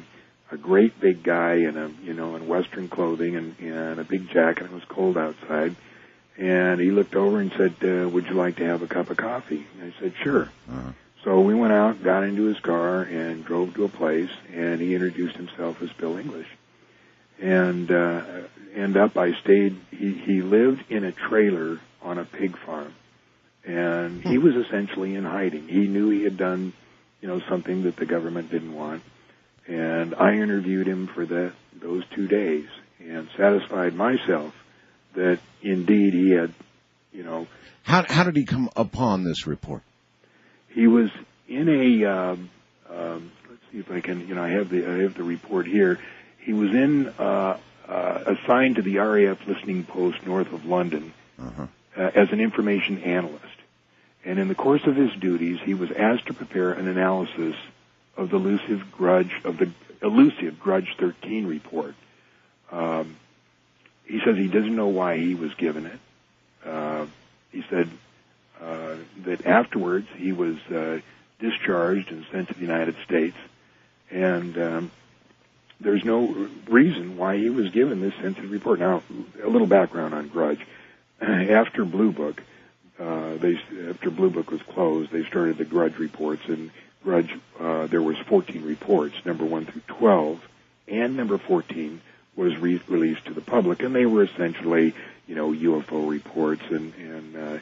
a great big guy in a, you know, in Western clothing and, and a big jacket. It was cold outside. And he looked over and said, uh, would you like to have a cup of coffee? And I said, sure. Uh-huh. So we went out, got into his car, and drove to a place, and he introduced himself as Bill English. And uh, end up, I stayed. He he lived in a trailer on a pig farm, and he was essentially in hiding. He knew he had done, you know, something that the government didn't want, and I interviewed him for the those two days and satisfied myself that indeed he had, you know, How, how did he come upon this report? he was in a um, um, let's see if I can you know I have the I have the report here. He was in uh, uh, assigned to the RAF listening post north of London Uh-huh. uh, as an information analyst, and in the course of his duties, he was asked to prepare an analysis of the elusive grudge of the elusive Grudge 13 report. Um, he says he doesn't know why he was given it. Uh, he said uh, that afterwards he was uh, discharged and sent to the United States, and um, there's no reason why he was given this sensitive report. Now, a little background on Grudge. After Blue Book, uh, they after Blue Book was closed, they started the Grudge reports, and Grudge uh, there was 14 reports, number one through 12, and number 14 was re- released to the public, and they were essentially, you know, UFO reports and and uh,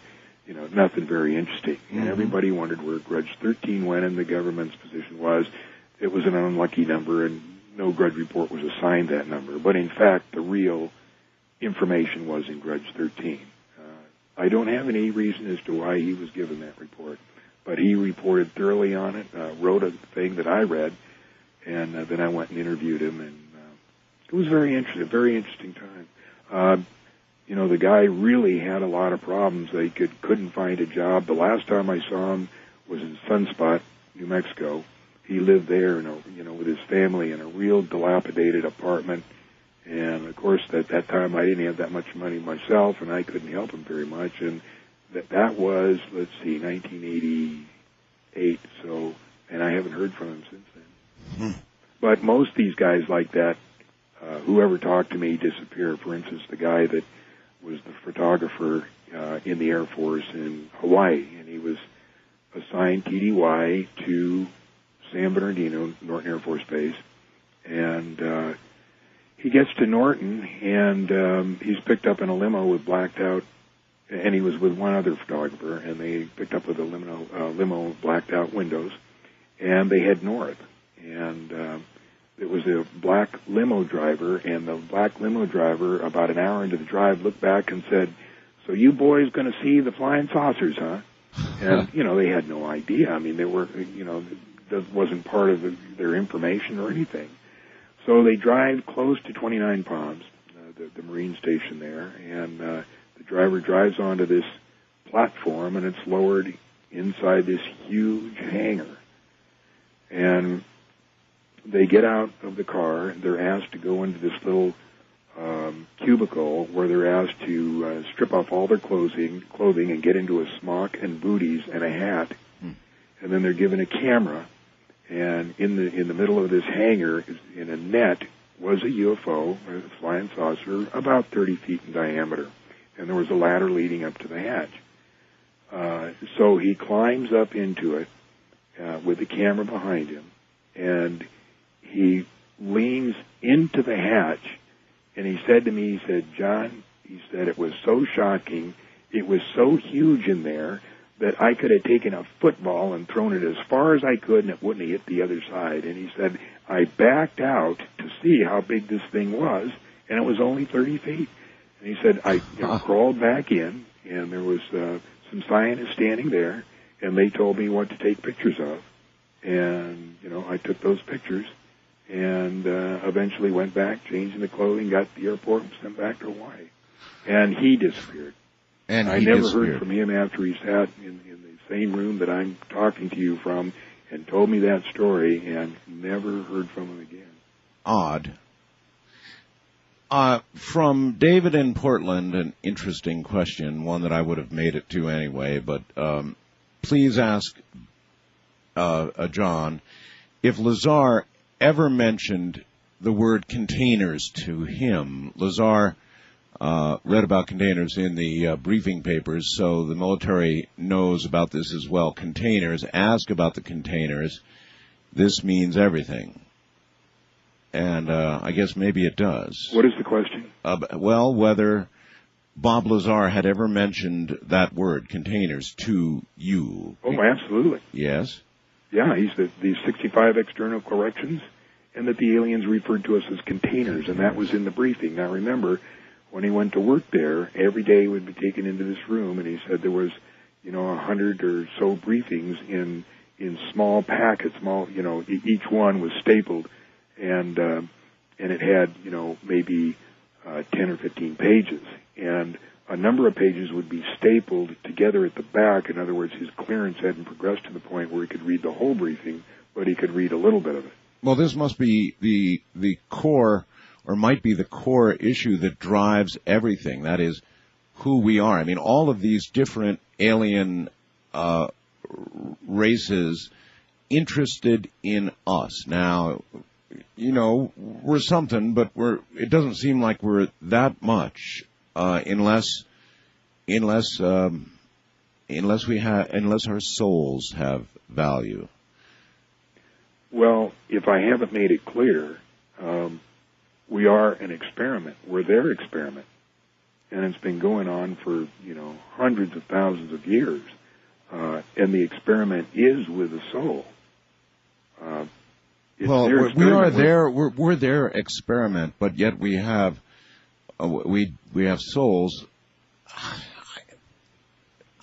you know nothing very interesting. And everybody wondered where Grudge 13 went, and the government's position was it was an unlucky number, and no Grudge report was assigned that number. But in fact, the real information was in Grudge 13. Uh, I don't have any reason as to why he was given that report, but he reported thoroughly on it, uh, wrote a thing that I read, and uh, then I went and interviewed him, and it was very interesting, a very interesting time. Uh, you know, the guy really had a lot of problems. They could couldn't find a job. The last time I saw him was in Sunspot, New Mexico, he lived there, in a, you know, with his family in a real dilapidated apartment. And of course, at that time, I didn't have that much money myself, and I couldn't help him very much. And that that was, let's see, 1988. So, and I haven't heard from him since then. Hmm. But most of these guys like that, uh, whoever talked to me disappear. For instance, the guy that was the photographer uh, in the Air Force in Hawaii, and he was assigned TDY to San Bernardino, Norton Air Force Base, and uh, he gets to Norton, and um, he's picked up in a limo with blacked out, and he was with one other photographer, and they picked up with a limo, uh, limo with blacked out windows, and they head north, and uh, it was a black limo driver, and the black limo driver, about an hour into the drive, looked back and said, "So you boys going to see the flying saucers, huh?" And you know they had no idea. I mean, they were, you know, that wasn't part of the, their information or anything. So they drive close to 29 Palms, uh, the, the Marine station there, and uh, the driver drives onto this platform, and it's lowered inside this huge hangar. And they get out of the car. They're asked to go into this little um, cubicle where they're asked to uh, strip off all their clothing, clothing, and get into a smock and booties and a hat. Hmm. And then they're given a camera. And in the in the middle of this hangar, is- in a net, was a UFO, a flying saucer, about 30 feet in diameter, and there was a ladder leading up to the hatch. Uh, so he climbs up into it uh, with the camera behind him, and he leans into the hatch, and he said to me, he said, John, he said it was so shocking, it was so huge in there that I could have taken a football and thrown it as far as I could and it wouldn't have hit the other side. And he said, I backed out to see how big this thing was, and it was only 30 feet. And he said, I you know, crawled back in, and there was uh, some scientists standing there, and they told me what to take pictures of. And, you know, I took those pictures and uh, eventually went back, changed into clothing, got to the airport, and sent back to Hawaii. And he disappeared. And I never heard from him after he sat in, in the same room that I'm talking to you from and told me that story and never heard from him again. Odd. Uh, from David in Portland, an interesting question, one that I would have made it to anyway, but um, please ask uh, uh, John if Lazar ever mentioned the word containers to him. Lazar uh, read about containers in the uh, briefing papers, so the military knows about this as well. Containers, ask about the containers. This means everything. And uh, I guess maybe it does. What is the question? Uh, well, whether Bob Lazar had ever mentioned that word, containers, to you. Oh, absolutely. Yes? Yeah, he's the, the 65 external corrections and that the aliens referred to us as containers, and that was in the briefing. Now remember, when he went to work there, every day he would be taken into this room, and he said there was, you know, a hundred or so briefings in in small packets, small, you know, each one was stapled, and uh, and it had, you know, maybe uh, 10 or 15 pages, and a number of pages would be stapled together at the back. In other words, his clearance hadn't progressed to the point where he could read the whole briefing, but he could read a little bit of it. Well, this must be the the core, or might be the core issue that drives everything. That is, who we are. I mean, all of these different alien uh, races interested in us. Now, you know, we're something, but we're. It doesn't seem like we're that much, uh, unless, unless, um, unless we have, unless our souls have value. Well, if I haven't made it clear, um, we are an experiment. We're their experiment, and it's been going on for you know hundreds of thousands of years. Uh, and the experiment is with the soul. Uh, well, we are their we're, we're their experiment, but yet we have we we have souls.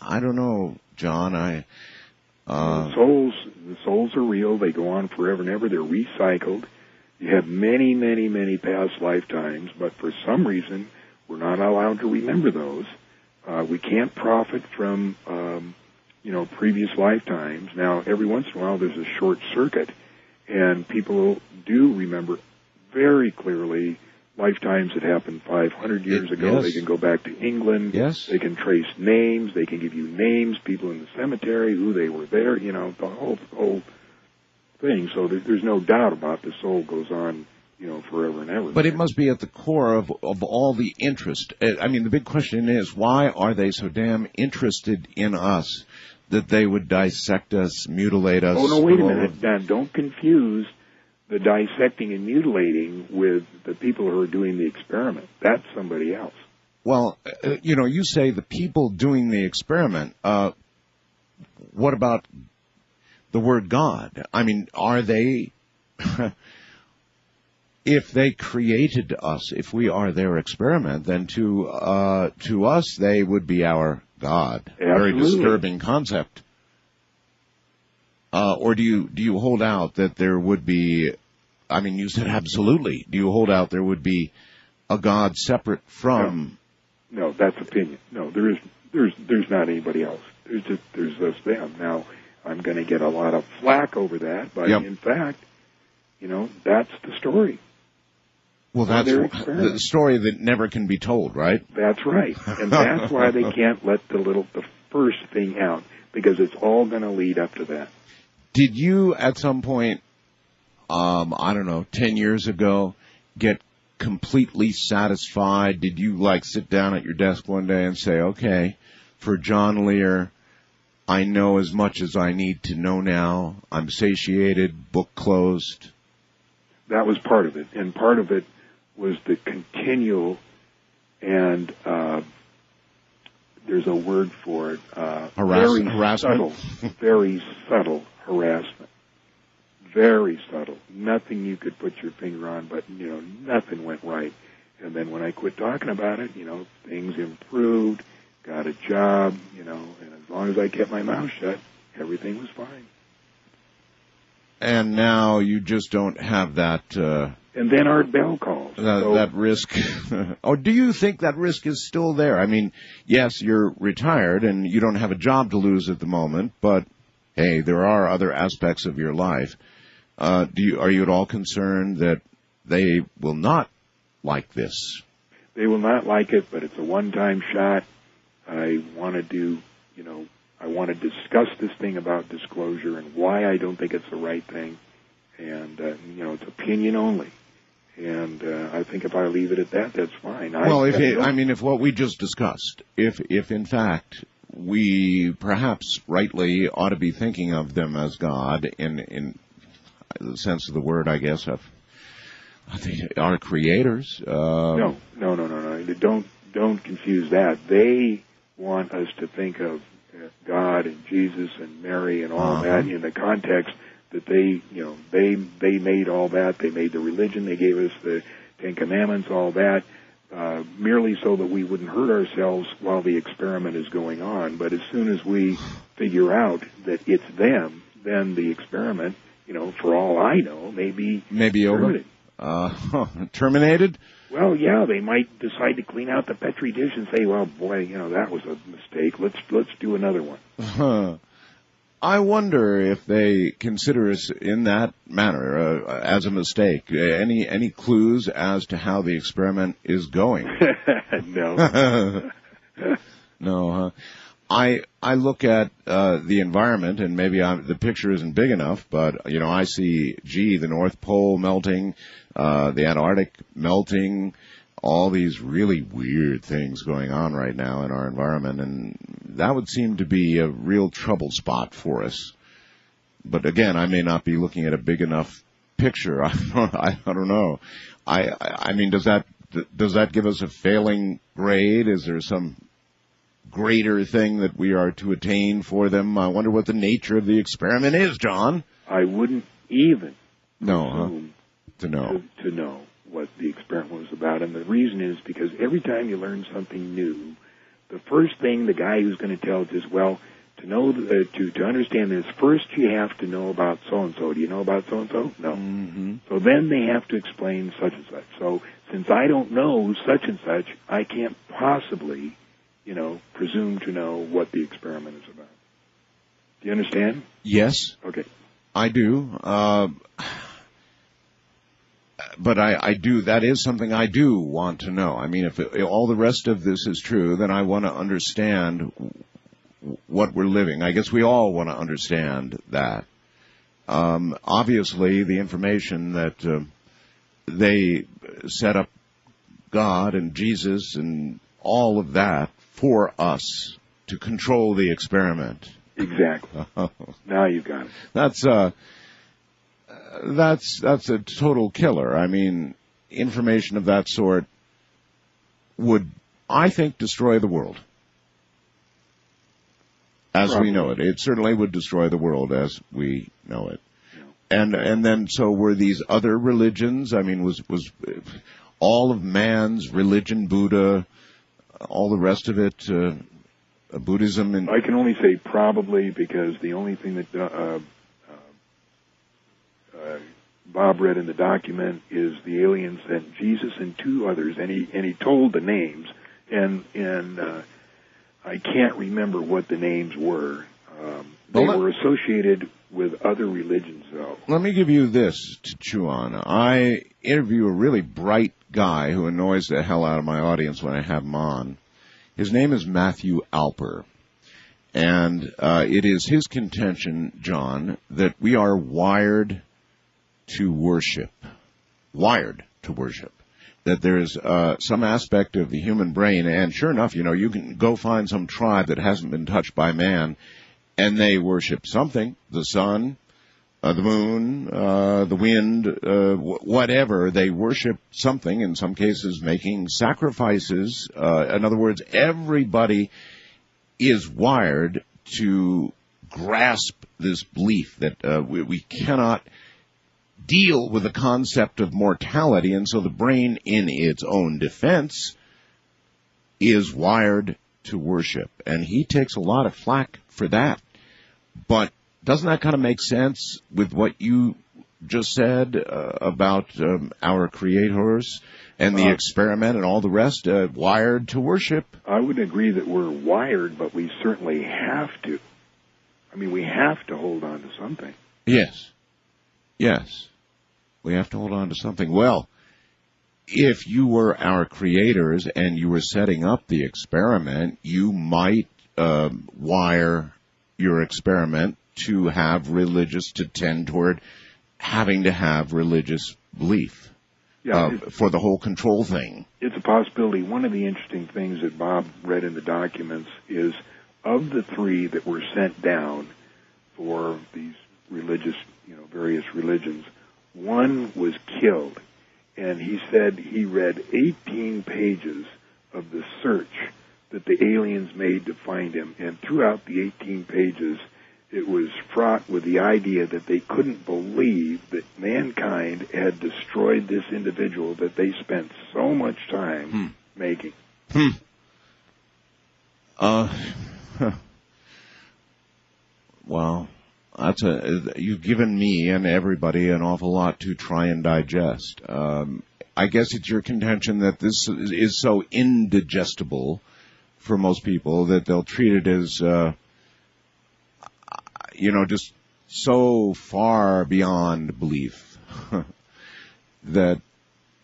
I don't know, John. I uh, souls the souls are real they go on forever and ever they're recycled you have many many many past lifetimes but for some reason we're not allowed to remember those uh, we can't profit from um, you know previous lifetimes now every once in a while there's a short circuit and people do remember very clearly lifetimes that happened 500 years It- ago. yes. They can go back to England. Yes. They can trace names. They can give you names, people in the cemetery, who they were there. You know, the whole whole thing. So there, there's no doubt about the soul goes on. You know, forever and ever. But it must be at the core of, of all the interest. Uh, I mean, the big question is, why are they so damn interested in us that they would dissect us, mutilate us? Oh no! Wait a minute, Dan. Don't confuse the dissecting and mutilating with the people who are doing the experiment. That's somebody else. Well, uh, you know, you say the people doing the experiment. Uh, what about the word God? I mean, are they? if they created us, if we are their experiment, then to uh, to us they would be our God. Very disturbing concept. Uh, or do you do you hold out that there would be? I mean, you said absolutely. Do you hold out there would be a God separate from? No, that's opinion. No, there is there's there's not anybody else. There's just there's just them. Now I'm going to get a lot of flack over that, but Yep. in fact, you know that's the story. Well, Well, that's the story that never can be told, right? That's right, and that's why they can't let the little the first thing out because it's all going to lead up to that. Did you at some point, um, I don't know, ten years ago, get completely satisfied? Did you like sit down at your desk one day and say, "Okay, for John Lear, I know as much as I need to know now. I'm satiated. Book closed." that was part of it, and part of it was the continual and uh, there's a word for it. Uh, Harass- very harassment? subtle, very subtle harassment. Very subtle. Nothing you could put your finger on, but you know nothing went right. And then when I quit talking about it, you know things improved. Got a job, you know, and as long as I kept my mouth shut, everything was fine. And now you just don't have that. Uh, And then Art Bell calls. that, So- that risk. oh, do you think that risk is still there? I mean, yes, you're retired and you don't have a job to lose at the moment, but hey, there are other aspects of your life. Uh, do you, are you at all concerned that they will not like this? they will not like it, but it's a one-time shot. I want to do, you know, I want to discuss this thing about disclosure and why I don't think it's the right thing. And, uh, you know, it's opinion only. And uh, I think if I leave it at that, that's fine. I, well, if it, I, I mean, if what we just discussed, if if in fact we perhaps rightly ought to be thinking of them as God in in the sense of the word, I guess of they are creators. Um, no, no, no, no, no. Don't don't confuse that. They want us to think of uh, God and Jesus and Mary and all Uh-huh. that in the context that they, you know, they they made all that. They made the religion. They gave us the Ten Commandments, all that, uh, merely so that we wouldn't hurt ourselves while the experiment is going on. But as soon as we figure out that it's them, then the experiment, you know, for all I know, may be maybe over terminated. uh, terminated. Well, yeah, they might decide to clean out the petri dish and say, "Well, boy, you know that was a mistake. Let's let's do another one." Huh. I wonder if they consider us in that manner uh, as a mistake. Uh, Any any clues as to how the experiment is going? no, no, huh? I I look at uh, the environment, and maybe I'm, the picture isn't big enough, but you know I see, gee, the North Pole melting, uh, the Antarctic melting, all these really weird things going on right now in our environment, and that would seem to be a real trouble spot for us. But again, I may not be looking at a big enough picture. I don't, I, don't know. I I mean, does that does that give us a failing grade? Is there some greater thing that we are to attain for them? I wonder what the nature of the experiment is, John. I wouldn't even No, huh? To know. to, to know what the experiment was about, and the reason is because every time you learn something new, the first thing the guy who's going to tell it is, well, to know uh, to to understand this, first you have to know about so and so. Do you know about so and so? No. Mm-hmm. So then they have to explain such and such. So since I don't know such and such, I can't possibly, you know, presume to know what the experiment is about. Do you understand? Yes. Okay. I do. Uh, but I, I do. That is something I do want to know. I mean, if it, all the rest of this is true, then I want to understand what we're living. I guess we all want to understand that. Um, obviously, the information that uh, they set up God and Jesus and all of that for us to control the experiment. Exactly. now you got it. That's uh that's that's a total killer. I mean, information of that sort would I think destroy the world. As Probably. we know it. It certainly would destroy the world as we know it. And and then so were these other religions? I mean was was all of man's religion Buddha all the rest of it uh, Buddhism and I can only say probably because the only thing that uh, uh, uh, Bob read in the document is the aliens sent Jesus and two others, and he and he told the names, and and uh, I can't remember what the names were. Um, they Well, were associated with other religions, though. Let me give you this to chew on. I interview a really bright guy who annoys the hell out of my audience when I have him on. His name is Matthew Alper. And uh, it is his contention, John, that we are wired to worship. Wired to worship. That there is uh, some aspect of the human brain, and sure enough, you know, you can go find some tribe that hasn't been touched by man, and they worship something, the sun, uh, the moon, uh, the wind, uh, wh- whatever. They worship something, in some cases making sacrifices. Uh, in other words, everybody is wired to grasp this belief that uh, we, we cannot deal with the concept of mortality, and so the brain, in its own defense, is wired to worship. And he takes a lot of flack for that. But doesn't that kind of make sense with what you just said uh, about um, our creators and the Uh, experiment and all the rest? Uh, wired to worship. I would agree that we're wired, but we certainly have to. I mean, we have to hold on to something. Yes. Yes. We have to hold on to something. Well, if you were our creators and you were setting up the experiment, you might um, wire your experiment to have religious, to tend toward having to have religious belief Yeah, uh, for the whole control thing. it's a possibility. One of the interesting things that Bob read in the documents is of the three that were sent down for these religious, you know, various religions, one was killed. And he said he read 18 pages of the search that the aliens made to find him. And throughout the 18 pages, it was fraught with the idea that they couldn't believe that mankind had destroyed this individual that they spent so much time Hmm. making. Uh, well, that's a, you've given me and everybody an awful lot to try and digest. Um, I guess it's your contention that this is, is so indigestible for most people that they'll treat it as, uh, you know, just so far beyond belief that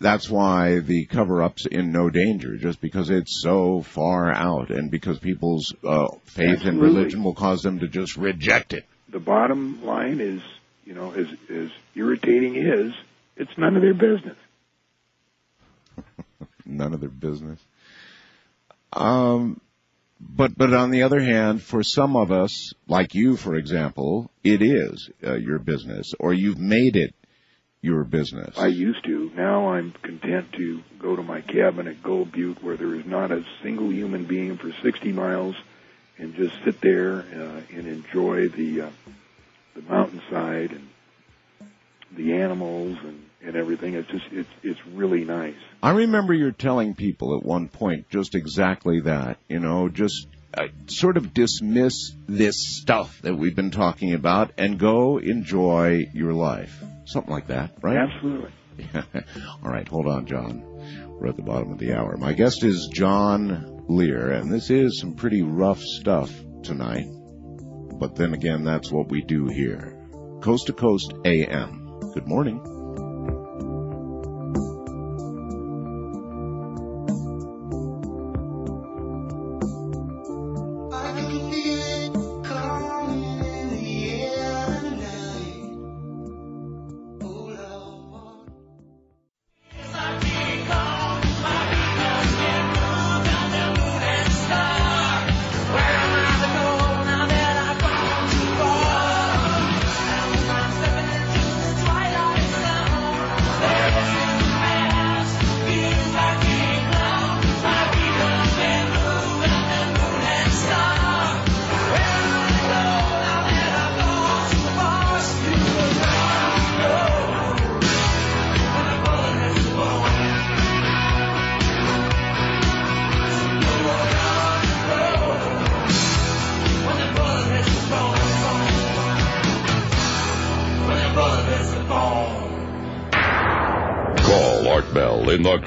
that's why the cover-up's in no danger, just because it's so far out, and because people's uh, faith and religion will cause them to just reject it. The bottom line is, you know, as, as irritating is, it's none of their business. None of their business. Um, but but on the other hand, for some of us, like you, for example, it is uh, your business, or you've made it your business. I used to. Now I'm content to go to my cabin at Gold Butte where there is not a single human being for 60 miles and just sit there uh, and enjoy the uh, the mountainside and the animals and, and everything. It's just it's it's really nice. I remember you telling people at one point just exactly that. You know, just uh, sort of dismiss this stuff that we've been talking about and go enjoy your life. Something like that, right? Absolutely. All right, hold on, John. We're at the bottom of the hour. My guest is John Lear, and this is some pretty rough stuff tonight. But then again, that's what we do here. Coast to Coast AM. Good morning.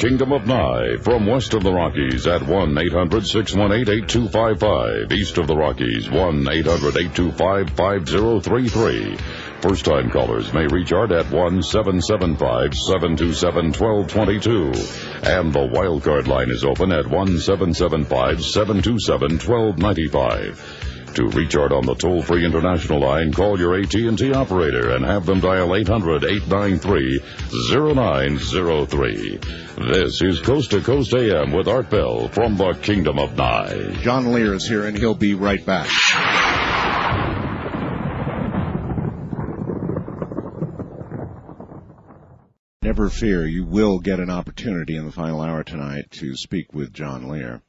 Kingdom of Nye from west of the Rockies at 1-800-618-8255. East of the Rockies, 1-800-825-5033. First time callers may reach Art at 1-775-727-1222. And the wildcard line is open at 1-775-727-1295. To reach Art on the toll-free international line, call your AT&T operator and have them dial 800-893-0903. This is Coast to Coast AM with Art Bell from the Kingdom of Nye. John Lear is here and he'll be right back. Never fear, you will get an opportunity in the final hour tonight to speak with John Lear.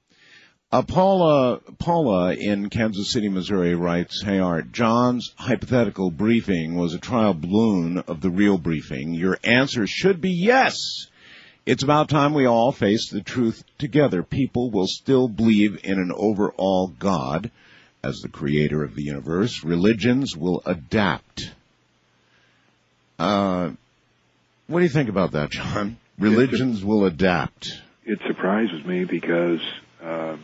Uh, Paula, Paula in Kansas City, Missouri writes, Hey Art, John's hypothetical briefing was a trial balloon of the real briefing. Your answer should be yes. It's about time we all face the truth together. People will still believe in an overall God as the creator of the universe. Religions will adapt. Uh, what do you think about that, John? Religions will adapt. It surprises me because uh,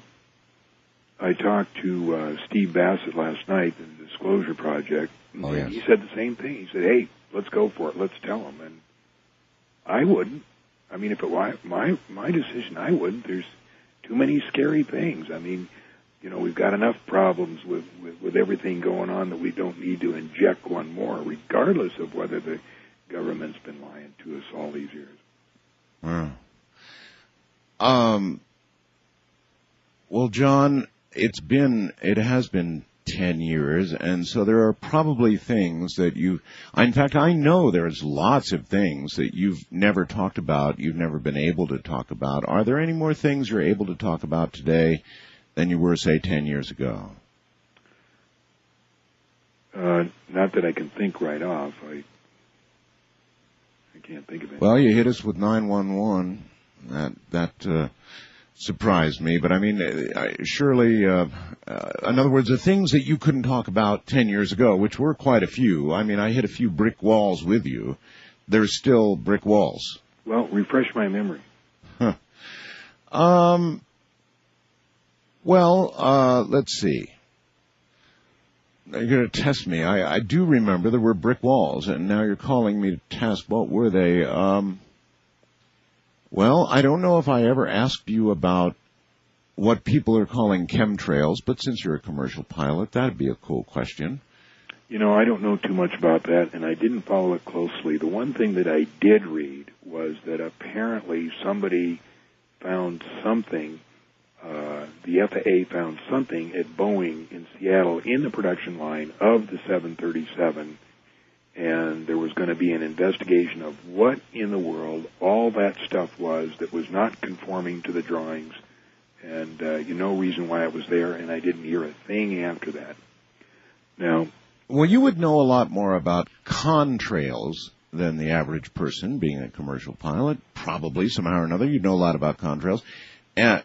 I talked to uh, Steve Bassett last night in the Disclosure Project. and Oh, yes. He said the same thing. He said, "Hey, let's go for it. Let's tell them." And I wouldn't. I mean, if it were my my decision, I wouldn't. There's too many scary things. I mean, you know, we've got enough problems with, with with everything going on that we don't need to inject one more, regardless of whether the government's been lying to us all these years. Wow. Um, well, John, it's been, it has been 10 years, and so there are probably things that you, in fact, I know there's lots of things that you've never talked about, you've never been able to talk about. Are there any more things you're able to talk about today than you were, say, 10 years ago? Uh, not that I can think right off. I I can't think of it. Well, you hit us with 911. That, that, uh, surprised me, but I mean, uh, I- surely, uh, uh, in other words, the things that you couldn't talk about 10 years ago, which were quite a few, I mean, I hit a few brick walls with you, there's still brick walls. well, refresh my memory. Um, well, uh, let's see. You're going to test me. I, I do remember there were brick walls, and now you're calling me to test. What were they? Um, well, I don't know if I ever asked you about what people are calling chemtrails, but since you're a commercial pilot, that'd be a cool question. You know, I don't know too much about that, and I didn't follow it closely. The one thing that I did read was that apparently somebody found something, uh, the FAA found something at Boeing in Seattle in the production line of the 737, and there was going to be an investigation of what in the world all that stuff was that was not conforming to the drawings, and uh, you know reason why it was there, and I didn't hear a thing after that. Now, Well, you would know a lot more about contrails than the average person, being a commercial pilot. Probably somehow or another, you'd know a lot about contrails. Uh,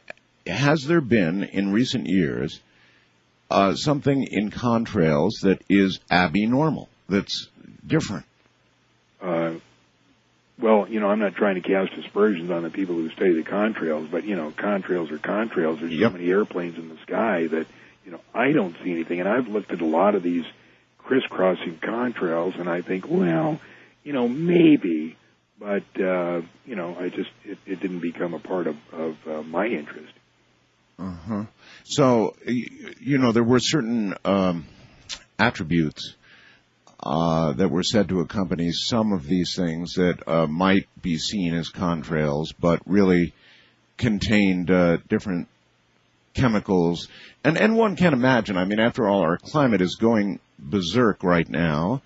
has there been in recent years uh, something in contrails that is abnormal, that's different? uh, well, you know, I'm not trying to cast aspersions on the people who study the contrails, but you know, contrails are contrails. There's Yep. so many airplanes in the sky that you know I don't see anything, and I've looked at a lot of these crisscrossing contrails, and I think, well, you know, maybe, but uh, you know, I just it, it didn't become a part of of uh, my interest. Uh-huh. So, y- you know, there were certain um, attributes uh, that were said to accompany some of these things that uh, might be seen as contrails, but really contained uh, different chemicals. And and one can imagine. I mean, after all, our climate is going berserk right now.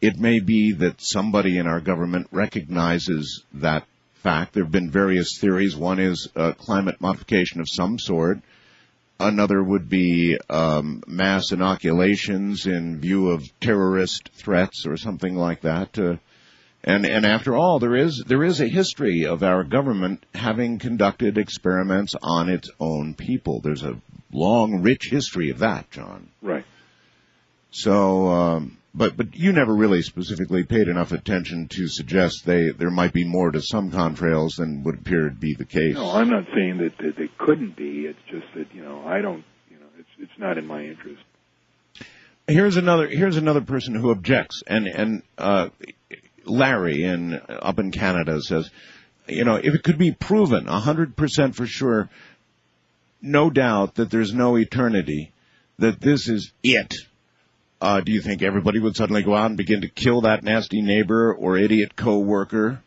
It may be that somebody in our government recognizes that fact. There have been various theories. One is uh, climate modification of some sort. Another would be um, mass inoculations in view of terrorist threats or something like that. Uh, and and after all, there is there is a history of our government having conducted experiments on its own people. There's a long, rich history of that, John. Right. So, um, but but you never really specifically paid enough attention to suggest they there might be more to some contrails than would appear to be the case. No, I'm not saying that, that they couldn't be. It's just that you know I don't. You know, it's it's not in my interest. Here's another here's another person who objects, and and uh, Larry in up in Canada says, you know, if it could be proven hundred percent for sure, no doubt that there's no eternity, that this is it. Uh, do you think everybody would suddenly go out and begin to kill that nasty neighbor or idiot coworker?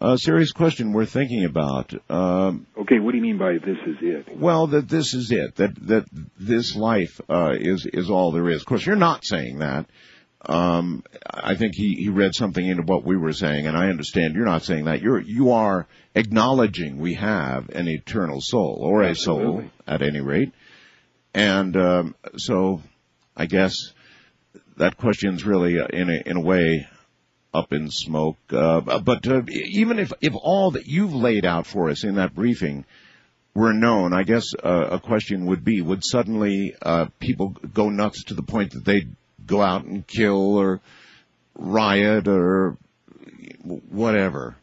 A serious question worth thinking about. Um, Okay, what do you mean by this is it? well, that this is it. That that this life uh, is is all there is. Of course, you're not saying that. Um, I think he, he read something into what we were saying, and I understand you're not saying that. You're you are acknowledging we have an eternal soul, or a soul at any rate. And um, so, I guess that question's really uh, in a in a way up in smoke. Uh, but uh, even if if all that you've laid out for us in that briefing were known, I guess uh, a question would be: Would suddenly uh, people go nuts to the point that they'd go out and kill or riot or whatever?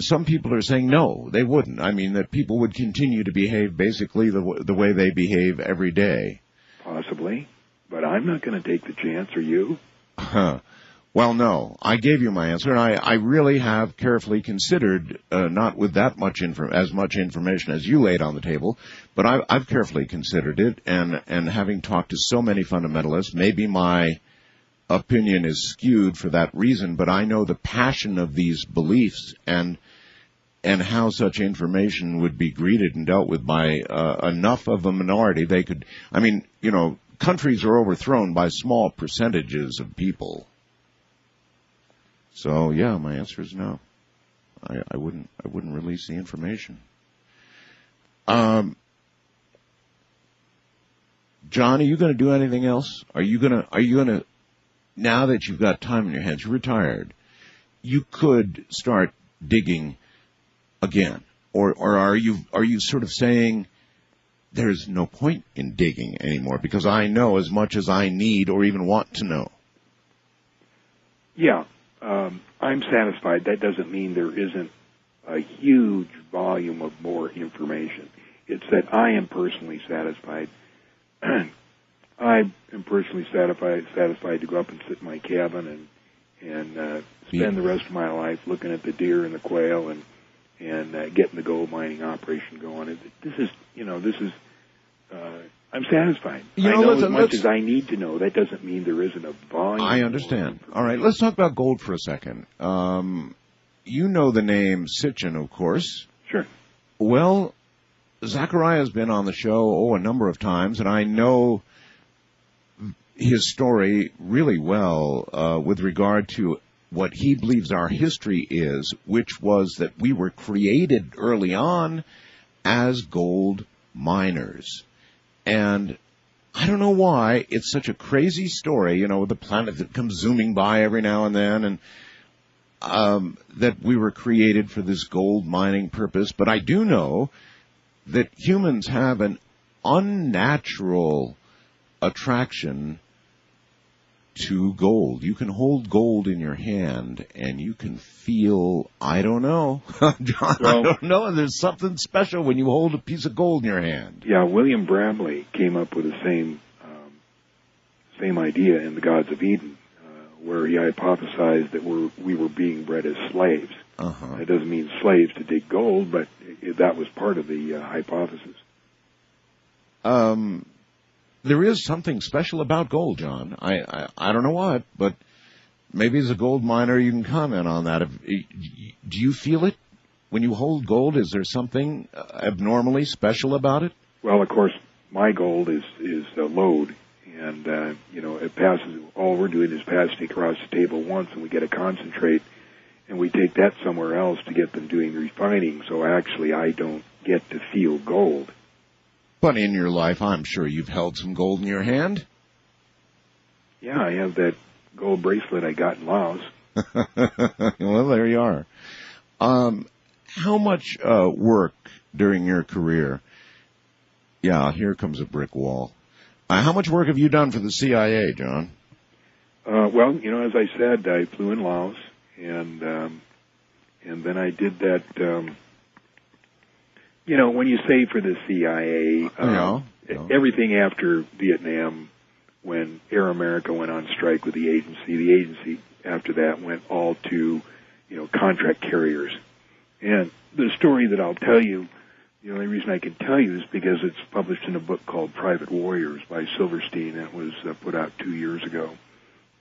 Some people are saying no, they wouldn't. I mean, that people would continue to behave basically the the way they behave every day. Possibly, but I'm not going to take the chance. Are you? Huh. Well, no, I gave you my answer, and I, I really have carefully considered, uh, not with that much info, as much information as you laid on the table, but I, I've carefully considered it, and and having talked to so many fundamentalists, maybe my opinion is skewed for that reason, but I know the passion of these beliefs and and how such information would be greeted and dealt with by uh, enough of a minority they could. I mean, you know, countries are overthrown by small percentages of people. So yeah, my answer is no. I, I wouldn't. I wouldn't release the information. Um, John, are you going to do anything else? Are you going to? Are you going to? Now that you've got time in your hands, you're retired. You could start digging again, or or are you are you sort of saying? There's no point in digging anymore because I know as much as I need or even want to know. Yeah, um, I'm satisfied. That doesn't mean there isn't a huge volume of more information. It's that I am personally satisfied. I am personally satisfied satisfied to go up and sit in my cabin and and uh, spend the rest of my life looking at the deer and the quail and and uh, getting the gold mining operation going. It, this is you know this is uh, I'm satisfied. You I know, know as much as I need to know. That doesn't mean there isn't a volume. I understand. All right, let's talk about gold for a second. Um, you know the name Sitchin, of course. Sure. Well, Zecharia has been on the show oh a number of times, and I know his story really well uh, with regard to what he believes our history is, which was that we were created early on as gold miners, and I don't know why it's such a crazy story, you know, the planet that comes zooming by every now and then and um, that we were created for this gold mining purpose. But I do know that humans have an unnatural attraction to gold. You can hold gold in your hand and you can feel, I don't know, John, I don't know, there's something special when you hold a piece of gold in your hand. Yeah, William Bramley came up with the same um, same idea in the Gods of Eden, uh, where he hypothesized that we're, we were being bred as slaves. Uh-huh. It doesn't mean slaves to dig gold, but it, that was part of the uh, hypothesis. Um, there is something special about gold, John. I, I I don't know what, but maybe as a gold miner you can comment on that. If, do you feel it when you hold gold? Is there something abnormally special about it? Well, of course, my gold is is a lode, and uh, you know it passes. All we're doing is passing across the table once, and we get a concentrate, and we take that somewhere else to get them doing refining. So actually, I don't get to feel gold. But in your life, I'm sure you've held some gold in your hand. Yeah, I have that gold bracelet I got in Laos. well, there you are. Um, how much uh, work during your career? Yeah, here comes a brick wall. Uh, how much work have you done for the CIA, John? Uh, well, you know, as I said, I flew in Laos, and um, and then I did that. Um, you know, when you say for the CIA, um, Yeah, yeah. everything after Vietnam, when Air America went on strike with the agency, the agency after that went all to, you know, contract carriers. And the story that I'll tell you, the only reason I can tell you is because it's published in a book called Private Warriors by Silverstein. That was uh, put out two years ago.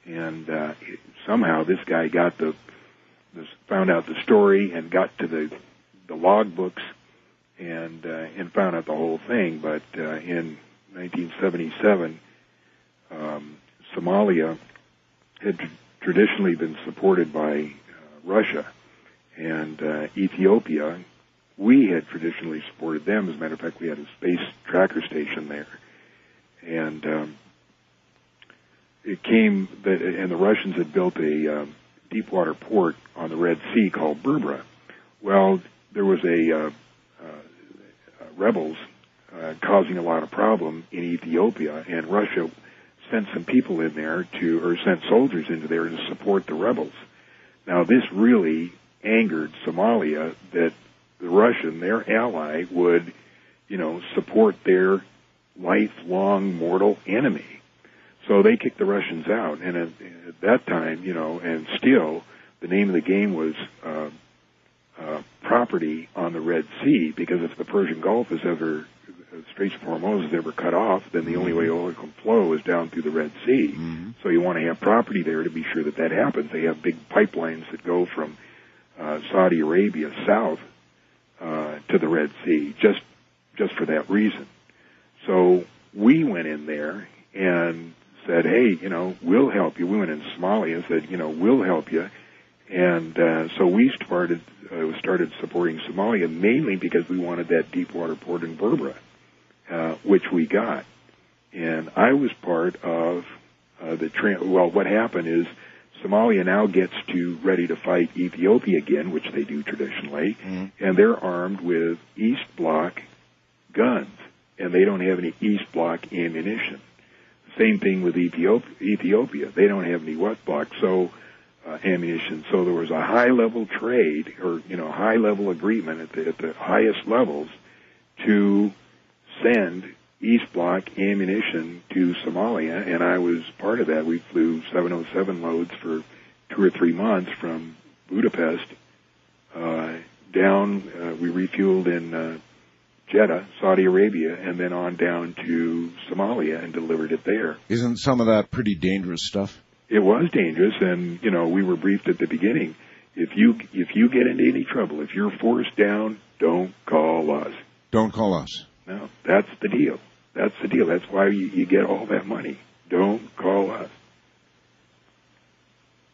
And uh, it- somehow this guy got the, this, found out the story and got to the the log books and uh, and found out the whole thing. But uh, in 1977, um, Somalia had tr- traditionally been supported by uh, Russia, and uh, Ethiopia. We had traditionally supported them. As a matter of fact, we had a space tracker station there, and um, it came that, and the Russians had built a um, deep water port on the Red Sea called Berbera. Well, there was a uh, uh, rebels uh, causing a lot of problem in Ethiopia, and Russia sent some people in there to, or sent soldiers into there to support the rebels. Now, this really angered Somalia that the Russian, their ally, would, you know, support their lifelong mortal enemy. So they kicked the Russians out, and at, at that time, you know, and still, the name of the game was uh, uh, property on the Red Sea, because if the Persian Gulf is ever, uh, Straits of Hormuz is ever cut off, then the only way oil can flow is down through the Red Sea. So you want to have property there to be sure that that happens. They have big pipelines that go from uh, Saudi Arabia south uh, to the Red Sea, just just for that reason. So we went in there and said, "Hey, you know, we'll help you." We went in Somalia and said, "You know, we'll help you." And uh, so we started uh, started supporting Somalia mainly because we wanted that deep water port in Berbera, uh, which we got. And I was part of uh, the tra- well. What happened is Somalia now gets to ready to fight Ethiopia again, which they do traditionally, and they're armed with East Bloc guns, and they don't have any East Bloc ammunition. Same thing with Ethiop- Ethiopia; they don't have any West Bloc so uh, ammunition. So there was a high level trade, or you know, high level agreement at the, at the highest levels to send East Bloc ammunition to Somalia, and I was part of that. We flew 707 loads for two or three months from Budapest uh, down. Uh, we refueled in uh, Jeddah, Saudi Arabia, and then on down to Somalia and delivered it there. Isn't some of that pretty dangerous stuff? It was dangerous, and you know we were briefed at the beginning. If you if you get into any trouble, if you're forced down, don't call us. Don't call us. No, that's the deal. That's the deal. That's why you, you get all that money. Don't call us.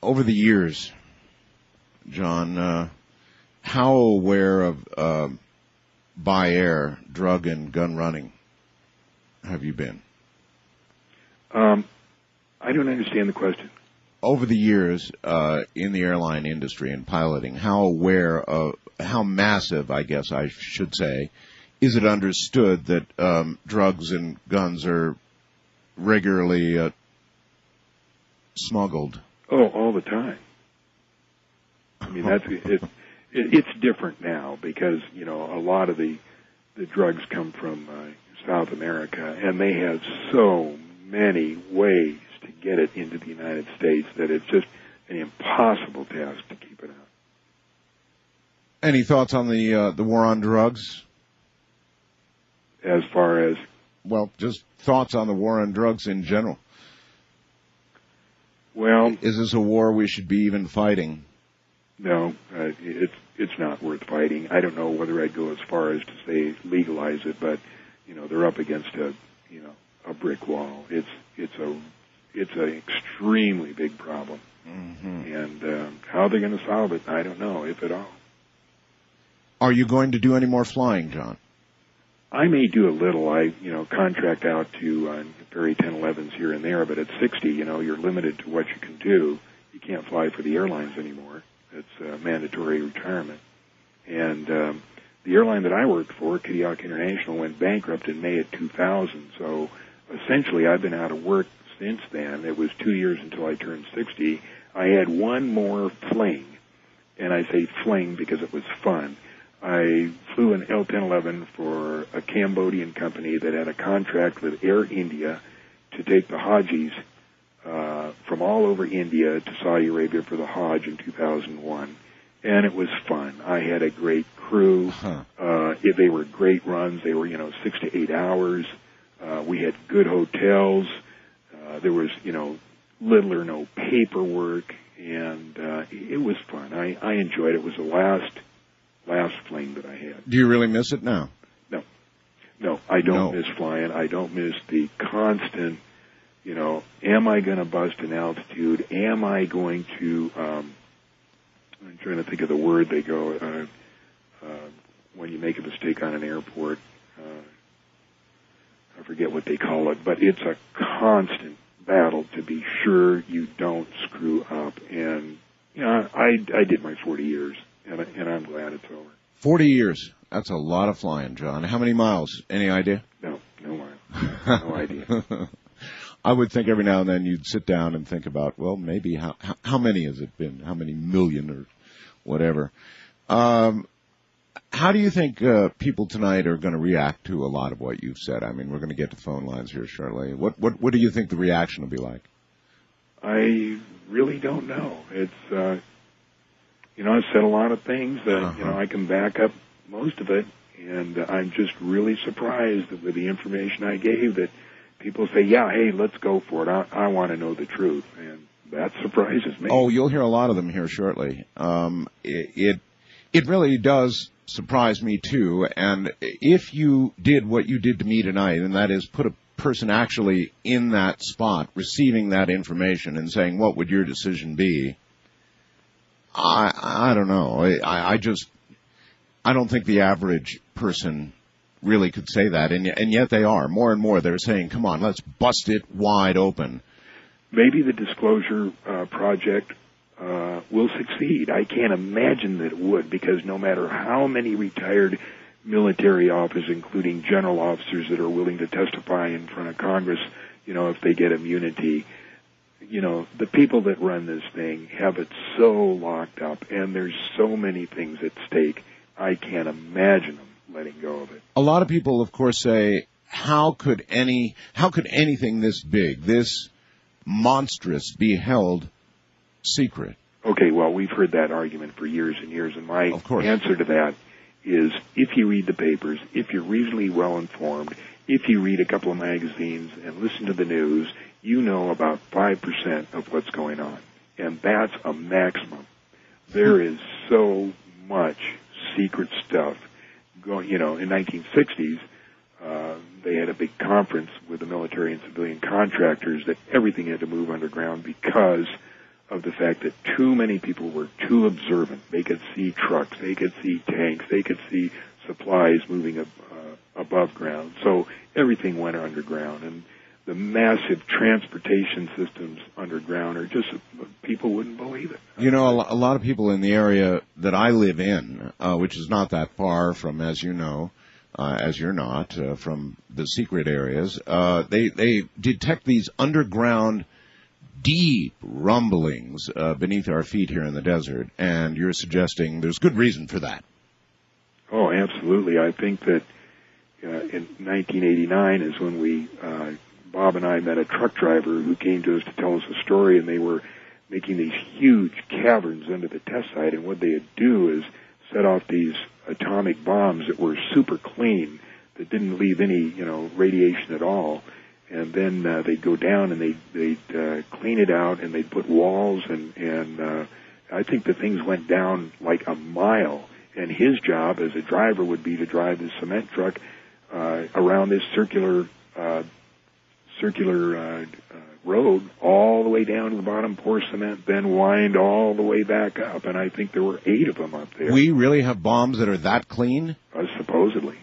Over the years, John, uh, how aware of uh, by air drug and gun running have you been? Um, I don't understand the question. Over the years uh, in the airline industry and piloting, how aware of how massive, I guess I should say, is it understood that um, drugs and guns are regularly uh, smuggled? Oh, all the time. I mean, that's it, it. It's different now because you know a lot of the the drugs come from uh, South America, and they have so many ways get it into the United States that it's just an impossible task to keep it out. Any thoughts on the uh, the war on drugs? As far as Well, just thoughts on the war on drugs in general. well, Is this a war we should be even fighting? no, uh, it's it's not worth fighting. I don't know whether I'd go as far as to say legalize it, but you know they're up against a you know a brick wall. It's it's a it's an extremely big problem, Mm-hmm. and uh, how they're going to solve it, I don't know if at all. Are you going to do any more flying, John? I may do a little. I, you know, contract out to uh, ferry 1011s here and there, but at 60, you know, you're limited to what you can do. You can't fly for the airlines anymore. It's uh, mandatory retirement. And um, the airline that I worked for, Kitty Hawk International, went bankrupt in May of 2000. So essentially, I've been out of work since then. It was two years until I turned 60. I had one more fling, and I say fling because it was fun. I flew an L-1011 for a Cambodian company that had a contract with Air India to take the Hajis uh, from all over India to Saudi Arabia for the Hajj in 2001. And it was fun. I had a great crew. Huh. Uh, they were great runs. They were, you know, six to eight hours. Uh, we had good hotels. There was, you know, little or no paperwork, and uh, it was fun. I, I enjoyed it. It was the last last fling that I had. Do you really miss it now? No, no, I don't No. miss flying. I don't miss the constant, you know, am I going to bust an altitude? Am I going to, um, I'm trying to think of the word they go, uh, uh, when you make a mistake on an airport. Uh, I forget what they call it, but it's a constant battle to be sure you don't screw up. And, you know, I, I did my 40 years, and, I- and I'm glad it's over. 40 years. That's a lot of flying, John. How many miles? Any idea? No, no, I- no idea. I would think every now and then you'd sit down and think about, well, maybe how how, how many has it been? How many million or whatever? Um, how do you think uh, people tonight are going to react to a lot of what you've said? I mean, we're going to get to phone lines here shortly. What what what do you think the reaction will be like? I really don't know. It's uh you know, I've said a lot of things that you Uh-huh. know I can back up most of it, and I'm just really surprised that with the information I gave that people say, "Yeah, hey, let's go for it. I, I want to know the truth," and that surprises me. Oh, you'll hear a lot of them here shortly. Um, it, it it really does surprise me too. And if you did what you did to me tonight, and that is put a person actually in that spot, receiving that information, and saying, "What would your decision be?" I I don't know. I I just I don't think the average person really could say that, and and yet they are more and more. They're saying, "Come on, let's bust it wide open." maybe the disclosure uh, project uh, will succeed. I can't imagine that it would because no matter how many retired military officers, including general officers that are willing to testify in front of Congress, you know, if they get immunity, you know, the people that run this thing have it so locked up and there's so many things at stake. I can't imagine them letting go of it. a lot of people, of course, say, how could any, how could anything this big, this monstrous, be held secret? Okay, well, we've heard that argument for years and years, and my answer to that is if you read the papers, if you're reasonably well informed, if you read a couple of magazines and listen to the news, you know about 5% of what's going on. And that's a maximum. There is so much secret stuff going, you know, in 1960s, uh, they had a big conference with the military and civilian contractors that everything had to move underground because of the fact that too many people were too observant. They could see trucks, they could see tanks, they could see supplies moving ab- uh, above ground. So everything went underground, and the massive transportation systems underground are just people wouldn't believe it. You know, a, lot of people in the area that I live in, uh, which is not that far from, as you know, uh, as you're not, uh, from the secret areas, uh, they, they detect these underground deep rumblings uh, beneath our feet here in the desert, and you're suggesting there's good reason for that. Oh, absolutely. I think that uh, in 1989 is when we uh, Bob and I met a truck driver who came to us to tell us a story, and they were making these huge caverns under the test site. And what they'd do is set off these atomic bombs that were super clean, that didn't leave any, you know, radiation at all. And then uh, they'd go down and they'd, they'd uh, clean it out, and they'd put walls, and and uh, I think the things went down like a mile. And his job as a driver would be to drive the cement truck uh, around this circular uh, circular uh, uh, road all the way down to the bottom, pour cement, then wind all the way back up. And I think there were eight of them up there, We really have bombs that are that clean? uh, supposedly.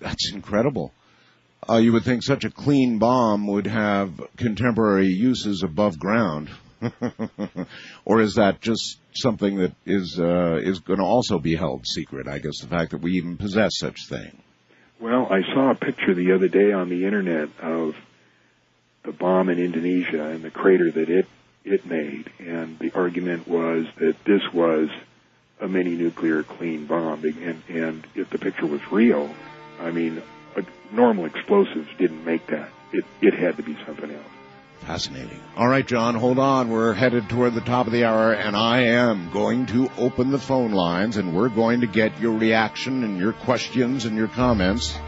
That's incredible. Uh, you would think such a clean bomb would have contemporary uses above ground. or is that just something that is uh, is going to also be held secret? I guess the fact that we even possess such thing. Well, I saw a picture the other day on the internet of the bomb in Indonesia and the crater that it it made, and the argument was that this was a mini nuclear clean bomb, and and if the picture was real, I mean, normal explosives didn't make that. It it had to be something else. Fascinating. All right, John, hold on. We're headed toward the top of the hour, and I am going to open the phone lines, and we're going to get your reaction and your questions and your comments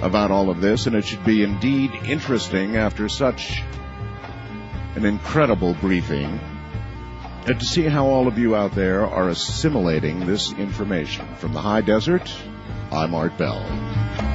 about all of this, and it should be indeed interesting after such an incredible briefing. And to see how all of you out there are assimilating this information. From the high desert, I'm Art Bell.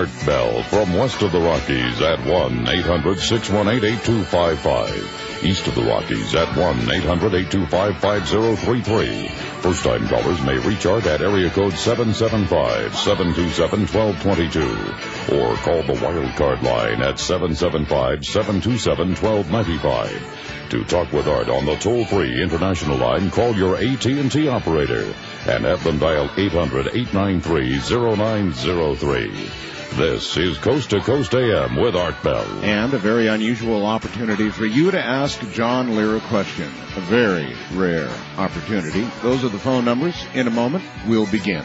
Art Bell from west of the Rockies at 1-800-618-8255. East of the Rockies at 1-800-825-5033. First time callers may reach Art at area code 775-727-1222 or call the wild card line at 775-727-1295. To talk with Art on the toll-free international line, call your AT&T operator and have them dial 800-893-0903. This is Coast to Coast AM with Art Bell. and a very unusual opportunity for you to ask John Lear a question. A very rare opportunity. Those are the phone numbers. In a moment, we'll begin.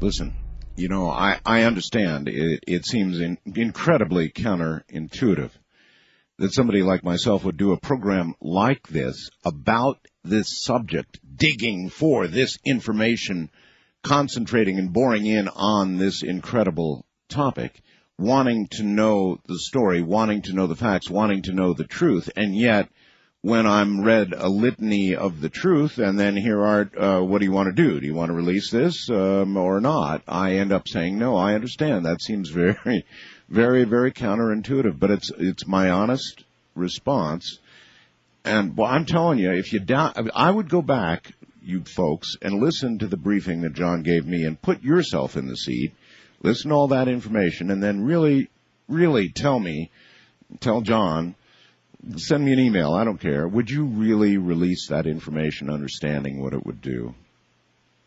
Listen, you know, I, I understand it, it seems in, incredibly counterintuitive that somebody like myself would do a program like this about this subject, digging for this information, concentrating and boring in on this incredible topic, wanting to know the story, wanting to know the facts, wanting to know the truth, and yet when I'm read a litany of the truth and then here are, uh, what do you want to do? Do you want to release this, um, or not? I end up saying, no, I understand. That seems very, very, very counterintuitive, but it's, it's my honest response. And well, I'm telling you, if you doubt, I would go back, you folks, and listen to the briefing that John gave me and put yourself in the seat, listen to all that information, and then really, really tell me, tell John, send me an email, I don't care. Would you really release that information understanding what it would do?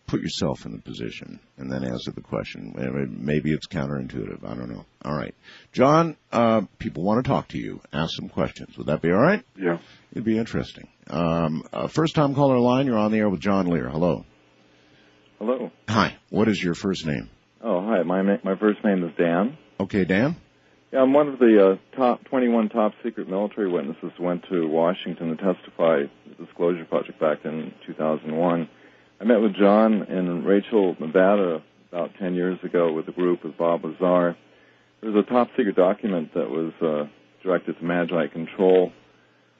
Put yourself in the position and then answer the question. Maybe it's counterintuitive. I don't know. All right. John, uh, people want to talk to you. Ask some questions. Would that be all right? Yeah. It'd be interesting. Um, uh, first time caller line, you're on the air with John Lear. Hello. Hello. Hi. What is your first name? Oh, hi. My my first name is Dan. Okay, Dan. Yeah, I'm one of the uh, top 21 top secret military witnesses who went to Washington to testify at the Disclosure Project back in 2001. I met with John and Rachel, Nevada about 10 years ago with a group with Bob Lazar. There was a top secret document that was uh, directed to Magi Control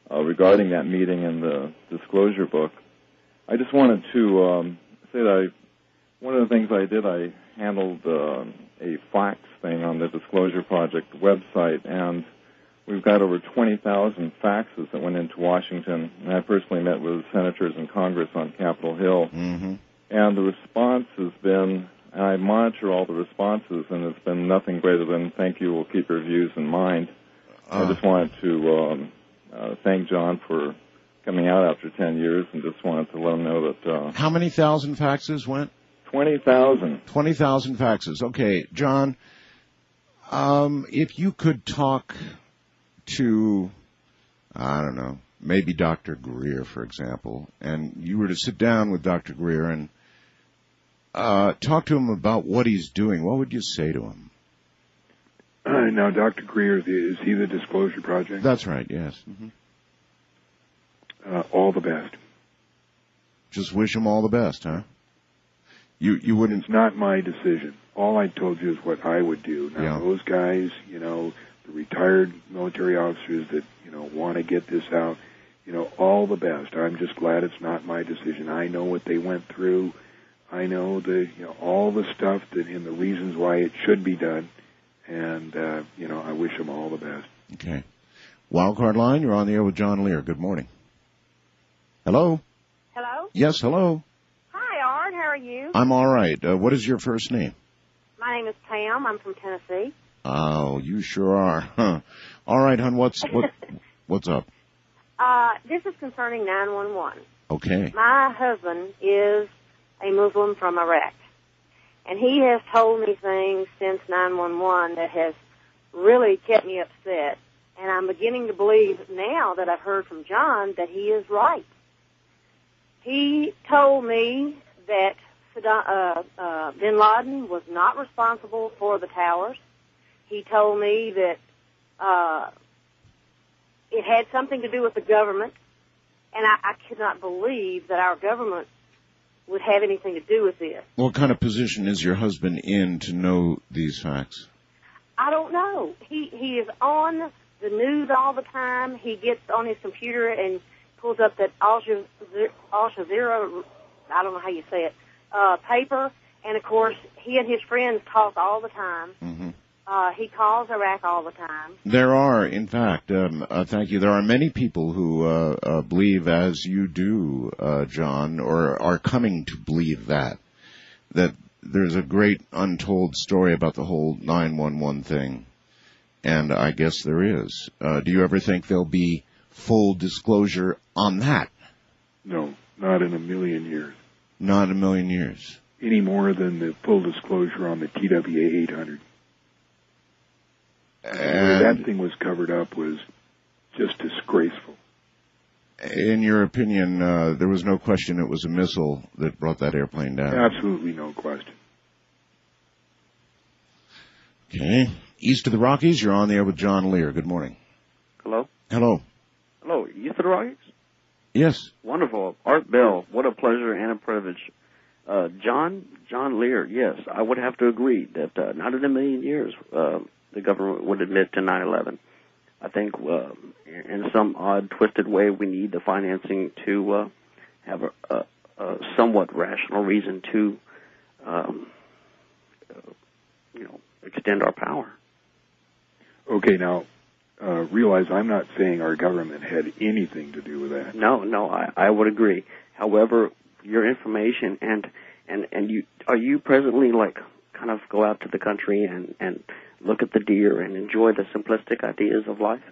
uh, regarding that meeting in the disclosure book. I just wanted to um, say that I, one of the things I did, I handled uh, a fax thing on the Disclosure Project website, and we've got over 20,000 faxes that went into Washington. And I personally met with senators and Congress on Capitol Hill, Mm-hmm. and the response has been. And I monitor all the responses, and it's been nothing greater than "Thank you. We'll keep your views in mind." I Uh, just wanted to um, uh, thank John for coming out after 10 years, and just wanted to let him know that uh, how many thousand faxes went? 20,000. 20,000 faxes. Okay, John, um, if you could talk to, I don't know, maybe Dr. Greer, for example, and you were to sit down with Dr. Greer and uh, talk to him about what he's doing, what would you say to him? now, Dr. Greer, is he the Disclosure Project? That's right, yes. hmm Uh, all the best. Just wish him all the best, huh? You you wouldn't. It's not my decision. All I told you is what I would do. Now, Yeah. those guys, you know, the retired military officers that, you know, want to get this out, you know, all the best. I'm just glad it's not my decision. I know what they went through. I know the, you know, all the stuff that and the reasons why it should be done. And, uh, you know, I wish them all the best. Okay. Wildcard line, you're on the air with John Lear. Good morning. Hello. Hello? Yes, hello. Hi, Art. How are you? I'm all right. Uh, what is your first name? My name is Pam. I'm from Tennessee. Oh, you sure are. Huh. All right, hon. What's what? What's up? Uh, this is concerning 911. Okay. My husband is a Muslim from Iraq, and he has told me things since 911 that has really kept me upset. And I'm beginning to believe now that I've heard from John that he is right. He told me that Saddam, uh, uh, Bin Laden was not responsible for the towers. He told me that uh, it had something to do with the government, and I, I could not believe that our government would have anything to do with this. What kind of position is your husband in to know these facts? I don't know. He he is on the news all the time. He gets on his computer and pulls up that Al Jazeera, I don't know how you say it, uh, paper. And of course, he and his friends talk all the time. hmm Uh, he calls Iraq all the time. There are, in fact, um, uh, thank you. There are many people who uh, uh, believe, as you do, uh, John, or are coming to believe that that there's a great untold story about the whole 911 thing, and I guess there is. Uh, do you ever think there'll be full disclosure on that? No, not in a million years. Not in a million years. Any more than the full disclosure on the TWA 800. The way that thing was covered up was just disgraceful. in your opinion, uh, there was no question it was a missile that brought that airplane down. Absolutely no question. Okay. East of the Rockies, you're on the air with John Lear. Good morning. Hello? Hello. Hello, East of the Rockies? Yes. Wonderful. Art Bell, what a pleasure and a privilege. Uh, John, John Lear, yes, I would have to agree that uh, not in a million years uh, the government would admit to 9/11. I think uh, in some odd, twisted way we need the financing to uh, have a, a, a somewhat rational reason to, um, uh, you know, extend our power. Okay, now uh, realize I'm not saying our government had anything to do with that. No, no, I, I would agree. However, your information and and and you are you presently like kind of go out to the country and and look at the deer and enjoy the simplistic ideas of life.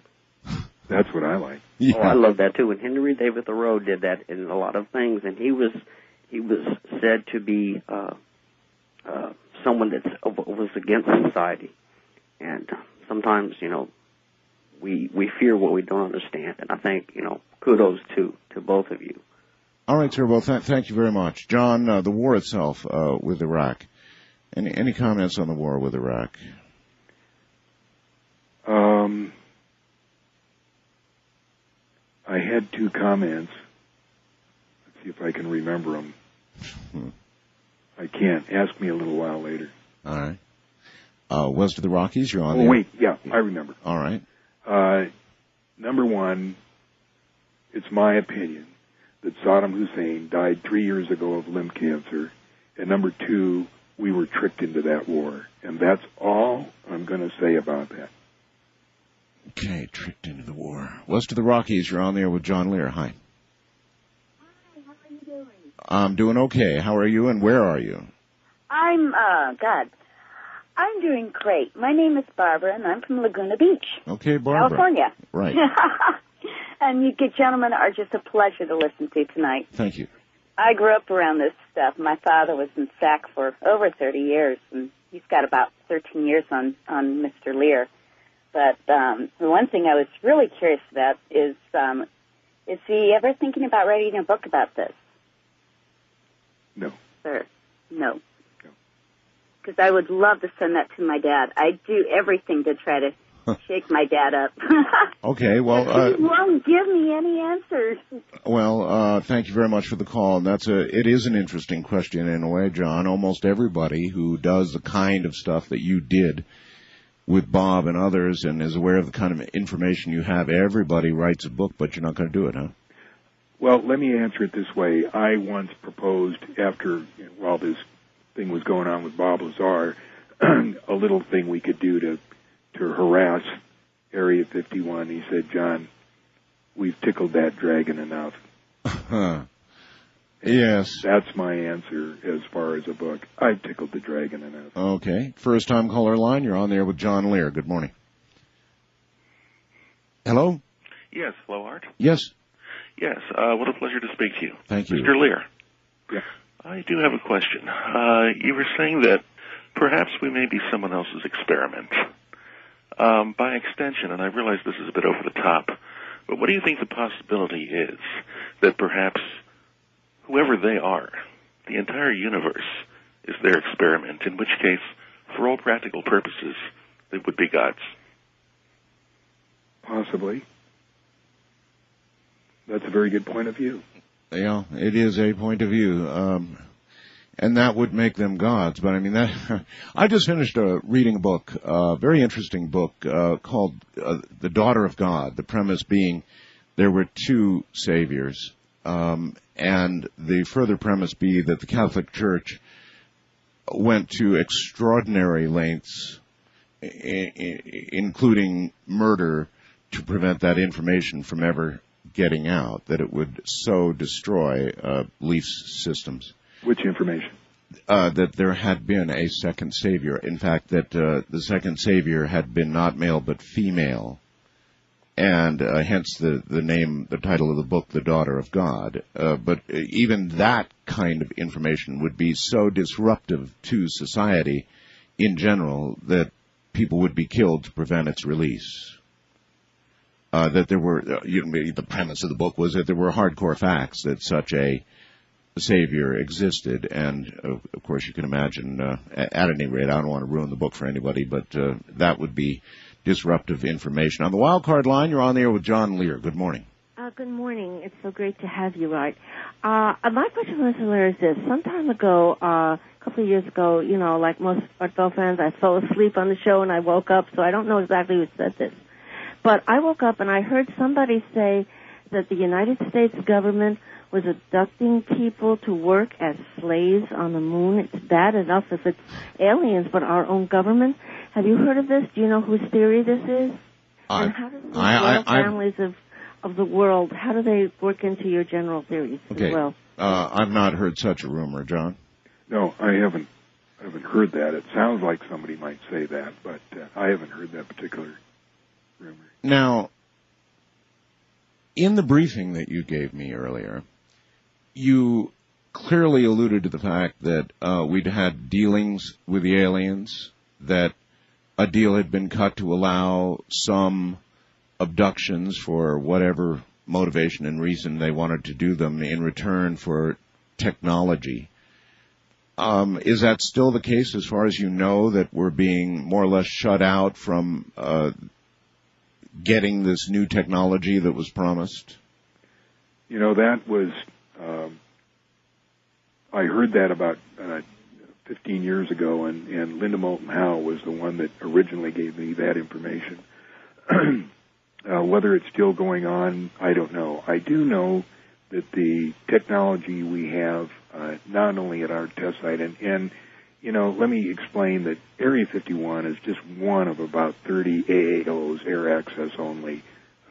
That's what I like. Oh, I love that too. And Henry David Thoreau did that in a lot of things, and he was he was said to be uh, uh, someone that was against society. And sometimes, you know, we we fear what we don't understand. And I think, you know, kudos to to both of you All right, sir. Well, th- thank you very much, John. Uh, the war itself uh, with Iraq. Any any comments on the war with Iraq? Um, I had two comments. Let's see if I can remember them. Hmm. I can't. Ask me a little while later. All right. Uh, west of the Rockies, you're on Oh there. wait, yeah, I remember. All right. Uh, number one, it's my opinion that Saddam Hussein died three years ago of limb cancer, and number two, we were tricked into that war, and that's all I'm going to say about that. Okay, tricked into the war. West of the Rockies, you're on there with John Lear. Hi. Hi, How are you doing? I'm doing okay. How are you and where are you? I'm, uh, God. I'm doing great. My name is Barbara, and I'm from Laguna Beach, Okay, Barbara. California. Right. and you gentlemen are just a pleasure to listen to tonight. Thank you. I grew up around this stuff. My father was in SAC for over 30 years, and he's got about 13 years on, on Mr. Lear. But um, the one thing I was really curious about is, um, is he ever thinking about writing a book about this? No. Sir, no. No. Because I would love to send that to my dad. I do everything to try to shake my dad up. Okay, well, he uh, won't give me any answers. well, uh, thank you very much for the call. And that's a, it is an interesting question in a way, John. Almost everybody who does the kind of stuff that you did with Bob and others and is aware of the kind of information you have, everybody writes a book, but you're not going to do it, huh? Well, let me answer it this way. I once proposed after, while this thing was going on with Bob Lazar, a little thing we could do to, to harass Area 51. He said, John, we've tickled that dragon enough. Huh. Yes. That's my answer as far as a book. I've tickled the dragon enough. Okay. First time caller line, you're on there with John Lear. Good morning. Hello? Yes, hello, Art. Yes. Yes, uh, what a pleasure to speak to you. Thank you. Mr. Lear. Yeah. I do have a question. Uh, you were saying that perhaps we may be someone else's experiment. Um, by extension, and I realize this is a bit over the top, but what do you think the possibility is that perhaps whoever they are, the entire universe is their experiment, in which case, for all practical purposes, they would be gods? Possibly. That's a very good point of view. Yeah, it is a point of view. Um, and that would make them gods. But I mean, that I just finished uh, reading a book, a very interesting book uh, called uh, "The Daughter of God." The premise being there were two saviors, um, and the further premise be that the Catholic Church went to extraordinary lengths, I- I- including murder, to prevent that information from ever getting out. That it would so destroy uh, belief systems Which information? uh, that there had been a second savior. In fact, that uh, the second savior had been not male but female, and uh, hence the the name, the title of the book, "The Daughter of God." Uh, but even that kind of information would be so disruptive to society in general that people would be killed to prevent its release. Uh, that there were, uh, you know, the premise of the book was that there were hardcore facts that such a Savior existed, and uh, of course you can imagine. Uh, at, any rate, I don't want to ruin the book for anybody, but uh, that would be disruptive information. On the wild card line, you're on the air with John Lear. Good morning. Uh, good morning. It's so great to have you, Art. Uh, my question for. Lear is this. Some time ago, uh, a couple of years ago, you know, like most Art Bell fans, I fell asleep on the show and I woke up, so I don't know exactly who said this. But I woke up and I heard somebody say that the United States government was abducting people to work as slaves on the moon. It's bad enough if it's aliens, but our own government. Have you heard of this? Do you know whose theory this is? I- and how does the I- I- royal I- families of of the world, how do they work into your general theories Okay. as well? Uh, I've not heard such a rumor, John. No, I haven't. I haven't heard that. It sounds like somebody might say that, but uh, I haven't heard that particular rumor. Now, in the briefing that you gave me earlier, you clearly alluded to the fact that uh, we'd had dealings with the aliens, that a deal had been cut to allow some abductions for whatever motivation and reason they wanted to do them in return for technology. Um, is that still the case as far as you know that we're being more or less shut out from uh, getting this new technology that was promised? You know, that was, um, I heard that about uh, 15 years ago, and, and Linda Moulton Howe was the one that originally gave me that information. uh, whether it's still going on, I don't know. I do know that the technology we have, uh, not only at our test site, and, and you know, let me explain that Area 51 is just one of about 30 AAOs, air access only.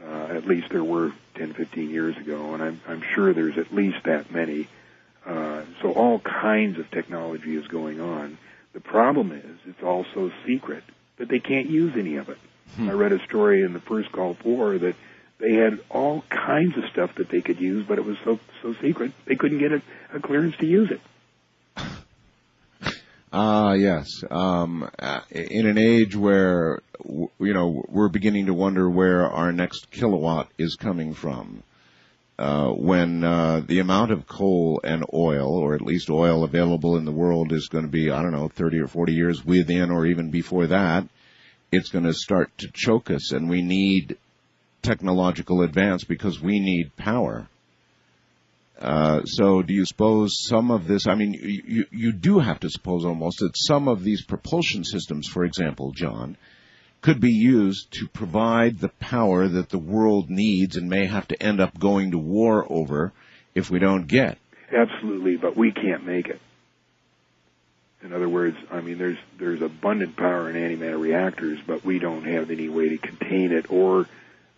Uh, at least there were 10, 15 years ago, and I'm, I'm sure there's at least that many. Uh, so all kinds of technology is going on. The problem is it's all so secret that they can't use any of it. I read a story in the first Gulf War that they had all kinds of stuff that they could use, but it was so so secret they couldn't get a, a clearance to use it. Ah, yes. Um, uh, in an age where you know we're beginning to wonder where our next kilowatt is coming from, uh, when uh, the amount of coal and oil, or at least oil available in the world, is going to be I don't know 30 or 40 years within, or even before that, it's going to start to choke us, and we need technological advance because we need power. Uh, so do you suppose some of this, I mean, you, you do have to suppose almost that some of these propulsion systems, for example, John, could be used to provide the power that the world needs and may have to end up going to war over if we don't get. Absolutely, but we can't make it. In other words, I mean, there's there's abundant power in antimatter reactors, but we don't have any way to contain it or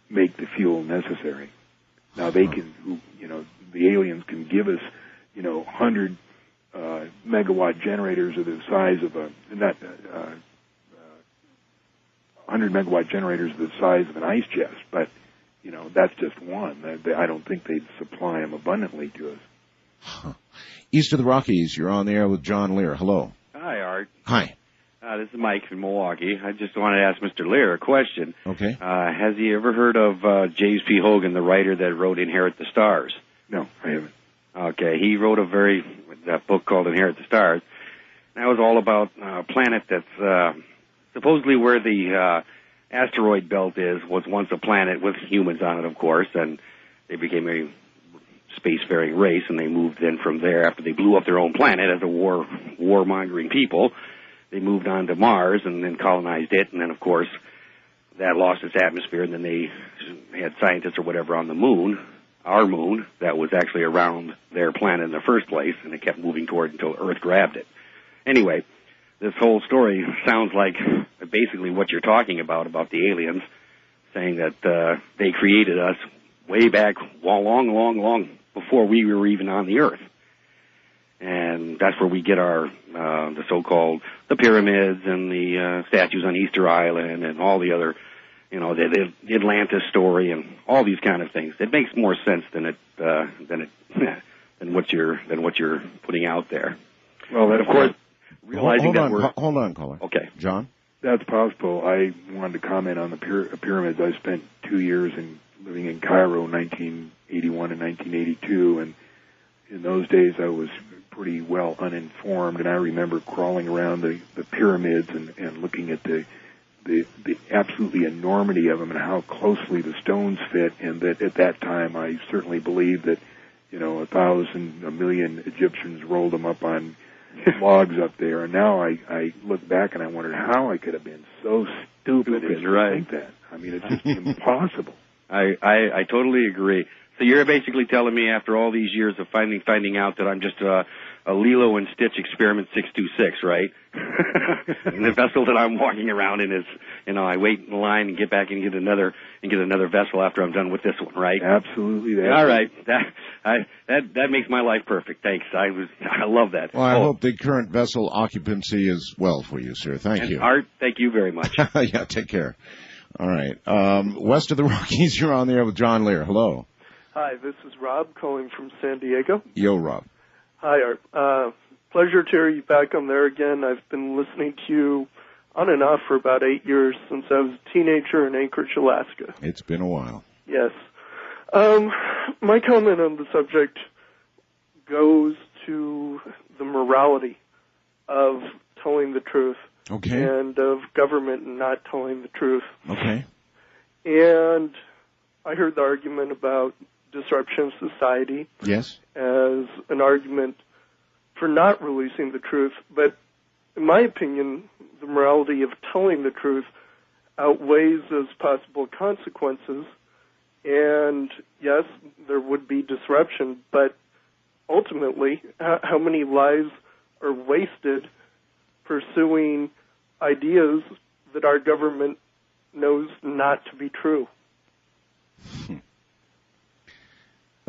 make the fuel necessary. Now they can, you know, the aliens can give us, you know, hundred uh, megawatt generators of the size of a not uh, uh, hundred megawatt generators of the size of an ice chest, but you know that's just one. I don't think they'd supply them abundantly to us. East of the Rockies, you're on the air with John Lear. Hello. Hi, Art. Hi. Uh, this is Mike from Milwaukee. I just wanted to ask Mr. Lear a question. Okay. Uh, has he ever heard of uh, James P. Hogan, the writer that wrote Inherit the Stars? No, I haven't. Okay, he wrote a very that book called Inherit the Stars. That was all about a planet that's uh, supposedly where the uh, asteroid belt is was once a planet with humans on it, of course, and they became a spacefaring race, and they moved then from there after they blew up their own planet as a war warmongering people. They moved on to Mars and then colonized it, and then of course that lost its atmosphere, and then they had scientists or whatever on the moon, our moon, that was actually around their planet in the first place, and it kept moving toward until Earth grabbed it. Anyway, this whole story sounds like basically what you're talking about about the aliens saying that uh, they created us way back long, long, long, before we were even on the Earth, and that's where we get our uh, the so-called the pyramids and the uh, statues on Easter Island and all the other, you know, the, the Atlantis story and all these kind of things. It makes more sense than it uh, than it than what you're than what you're putting out there. Well, But of course, realizing hold that on, we're ho- hold on, caller. okay. John. That's possible. I wanted to comment on the pyra- pyramids. I spent two years in living in Cairo, 1981 and 1982, and in those days I was pretty well uninformed, and I remember crawling around the, the pyramids and, and looking at the, the the absolutely enormity of them and how closely the stones fit, and that at that time I certainly believed that you know a thousand, a million Egyptians rolled them up on logs up there, and now I I look back and I wondered how I could have been so stupid, as to right. think that. I mean, it's just impossible. I, I I totally agree. So you're basically telling me after all these years of finding finding out that I'm just a, a Lilo and Stitch experiment six two six, right? and the vessel that I'm walking around in is, you know, I wait in line and get back and get another and get another vessel after I'm done with this one, right? Absolutely. That. All right, that I that that makes my life perfect. Thanks. I was I love that. Well, I Oh, hope the current vessel occupancy is well for you, sir. Thank and you. Art, thank you very much. yeah, take care. All right. Um, west of the Rockies, you're on the air with John Lear. Hello. Hi, this is Rob calling from San Diego. Yo, Rob. Hi, Art. Uh, pleasure to hear you back on there again. I've been listening to you on and off for about eight years since I was a teenager in Anchorage, Alaska. It's been a while. Yes. Um, my comment on the subject goes to the morality of telling the truth Okay. and of government not telling the truth. Okay. And I heard the argument about disruption of society Yes. as an argument for not releasing the truth, but in my opinion, the morality of telling the truth outweighs those possible consequences. And yes, there would be disruption, but ultimately, how, how many lives are wasted pursuing ideas that our government knows not to be true? Hmm.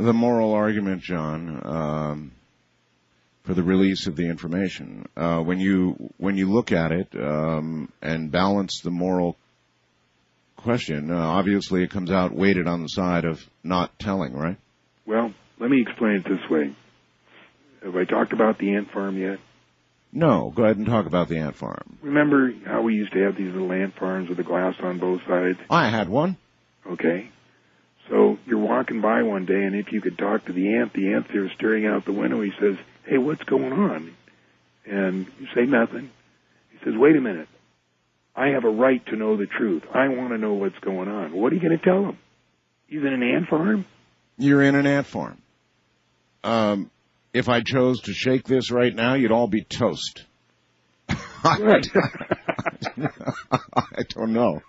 The moral argument, John, um, for the release of the information. Uh, when you when you look at it um, and balance the moral question, uh, obviously it comes out weighted on the side of not telling, right? Well, let me explain it this way. Have I talked about the ant farm yet? No, go ahead and talk about the ant farm. Remember how we used to have these little ant farms with the glass on both sides? I had one. Okay. So you're walking by one day, and if you could talk to the ant, the ant's there staring out the window. He says, "Hey, what's going on?" And you say nothing. He says, "Wait a minute. I have a right to know the truth. I want to know what's going on. What are you going to tell him? He's in an ant farm. You're in an ant farm. Um, if I chose to shake this right now, you'd all be toast. Right. I don't know.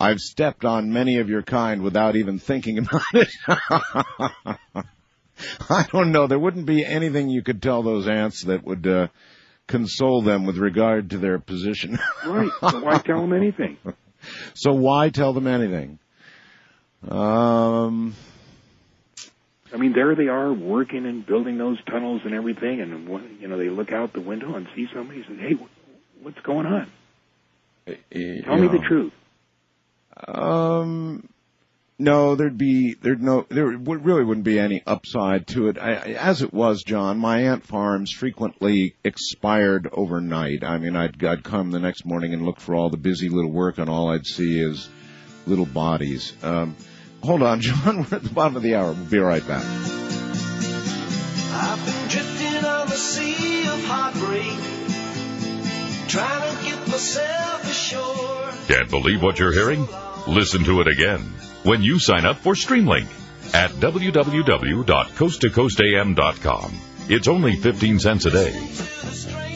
I've stepped on many of your kind without even thinking about it. I don't know. There wouldn't be anything you could tell those ants that would uh, console them with regard to their position. Right. So why tell them anything? So why tell them anything? Um, I mean, there they are working and building those tunnels and everything, and you know they look out the window and see somebody and say, "Hey, what's going on? Tell me the truth." Um, no, there'd be there'd no there really wouldn't be any upside to it. I, I- as it was, John, my ant farms frequently expired overnight. I mean, I'd I'd come the next morning and look for all the busy little work, and all I'd see is little bodies. Um, hold on, John. We're at the bottom of the hour. We'll be right back. I've been drifting on the sea of heartbreak, trying to get myself ashore. Can't believe what you're hearing? Listen to it again when you sign up for Streamlink at www.coasttocoastam.com. It's only 15 cents a day.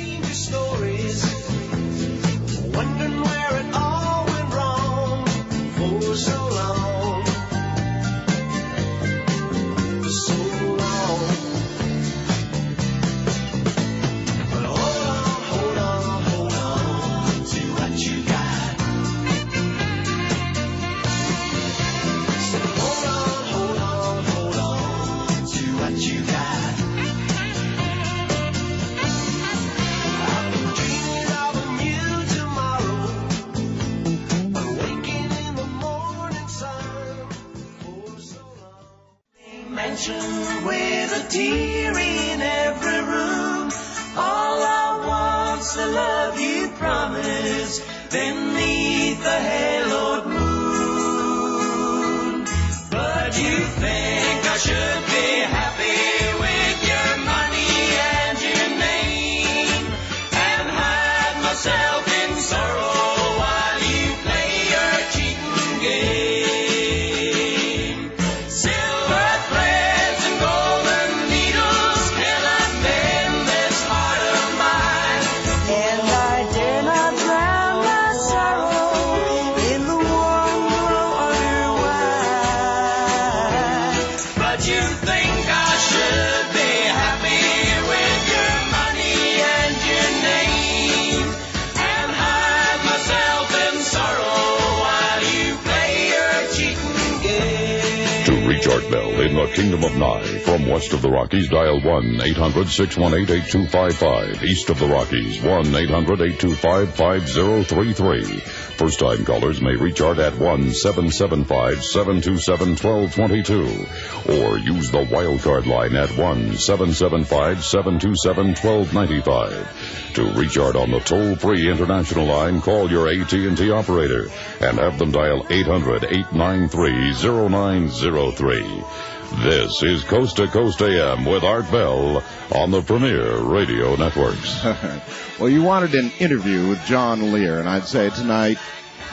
Kingdom of Nye, from west of the Rockies, dial 1-800-618-8255. East of the Rockies, 1-800-825-5033. First time callers may reach Art at 1-775-727-1222. Or use the wildcard line at 1-775-727-1295. To reach Art on the toll-free international line, call your AT&T operator and have them dial 800-893-0903. This is Coast to Coast AM with Art Bell on the Premier Radio Networks. well, you wanted an interview with John Lear, and I'd say tonight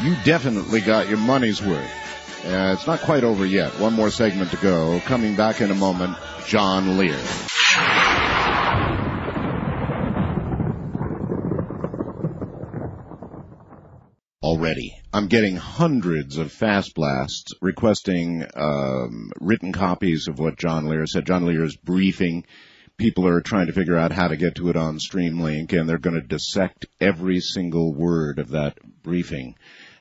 you definitely got your money's worth. Uh, it's not quite over yet. One more segment to go. Coming back in a moment, John Lear. Already. I'm getting hundreds of fast blasts requesting um, written copies of what John Lear said. John Lear is briefing. People are trying to figure out how to get to it on Streamlink, and they're going to dissect every single word of that briefing.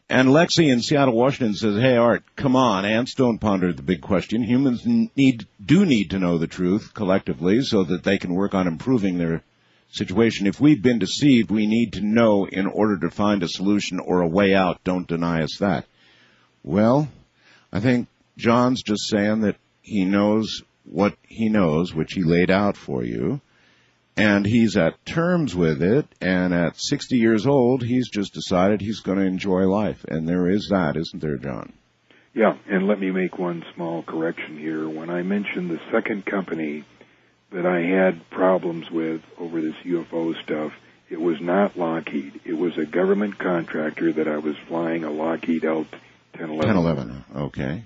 And Lexi in Seattle, Washington says, "Hey Art, come on. Ants don't ponder the big question. Humans need do need to know the truth collectively so that they can work on improving their situation. If we've been deceived, we need to know in order to find a solution or a way out. Don't deny us that. Well, I think John's just saying that he knows what he knows, which he laid out for you, and he's at terms with it, and at 60 years old, he's just decided he's going to enjoy life. And there is that, isn't there, John? Yeah, and let me make one small correction here. When I mentioned the second company that I had problems with over this UFO stuff, it was not Lockheed. It was a government contractor that I was flying a Lockheed L-1011. 1011. Okay.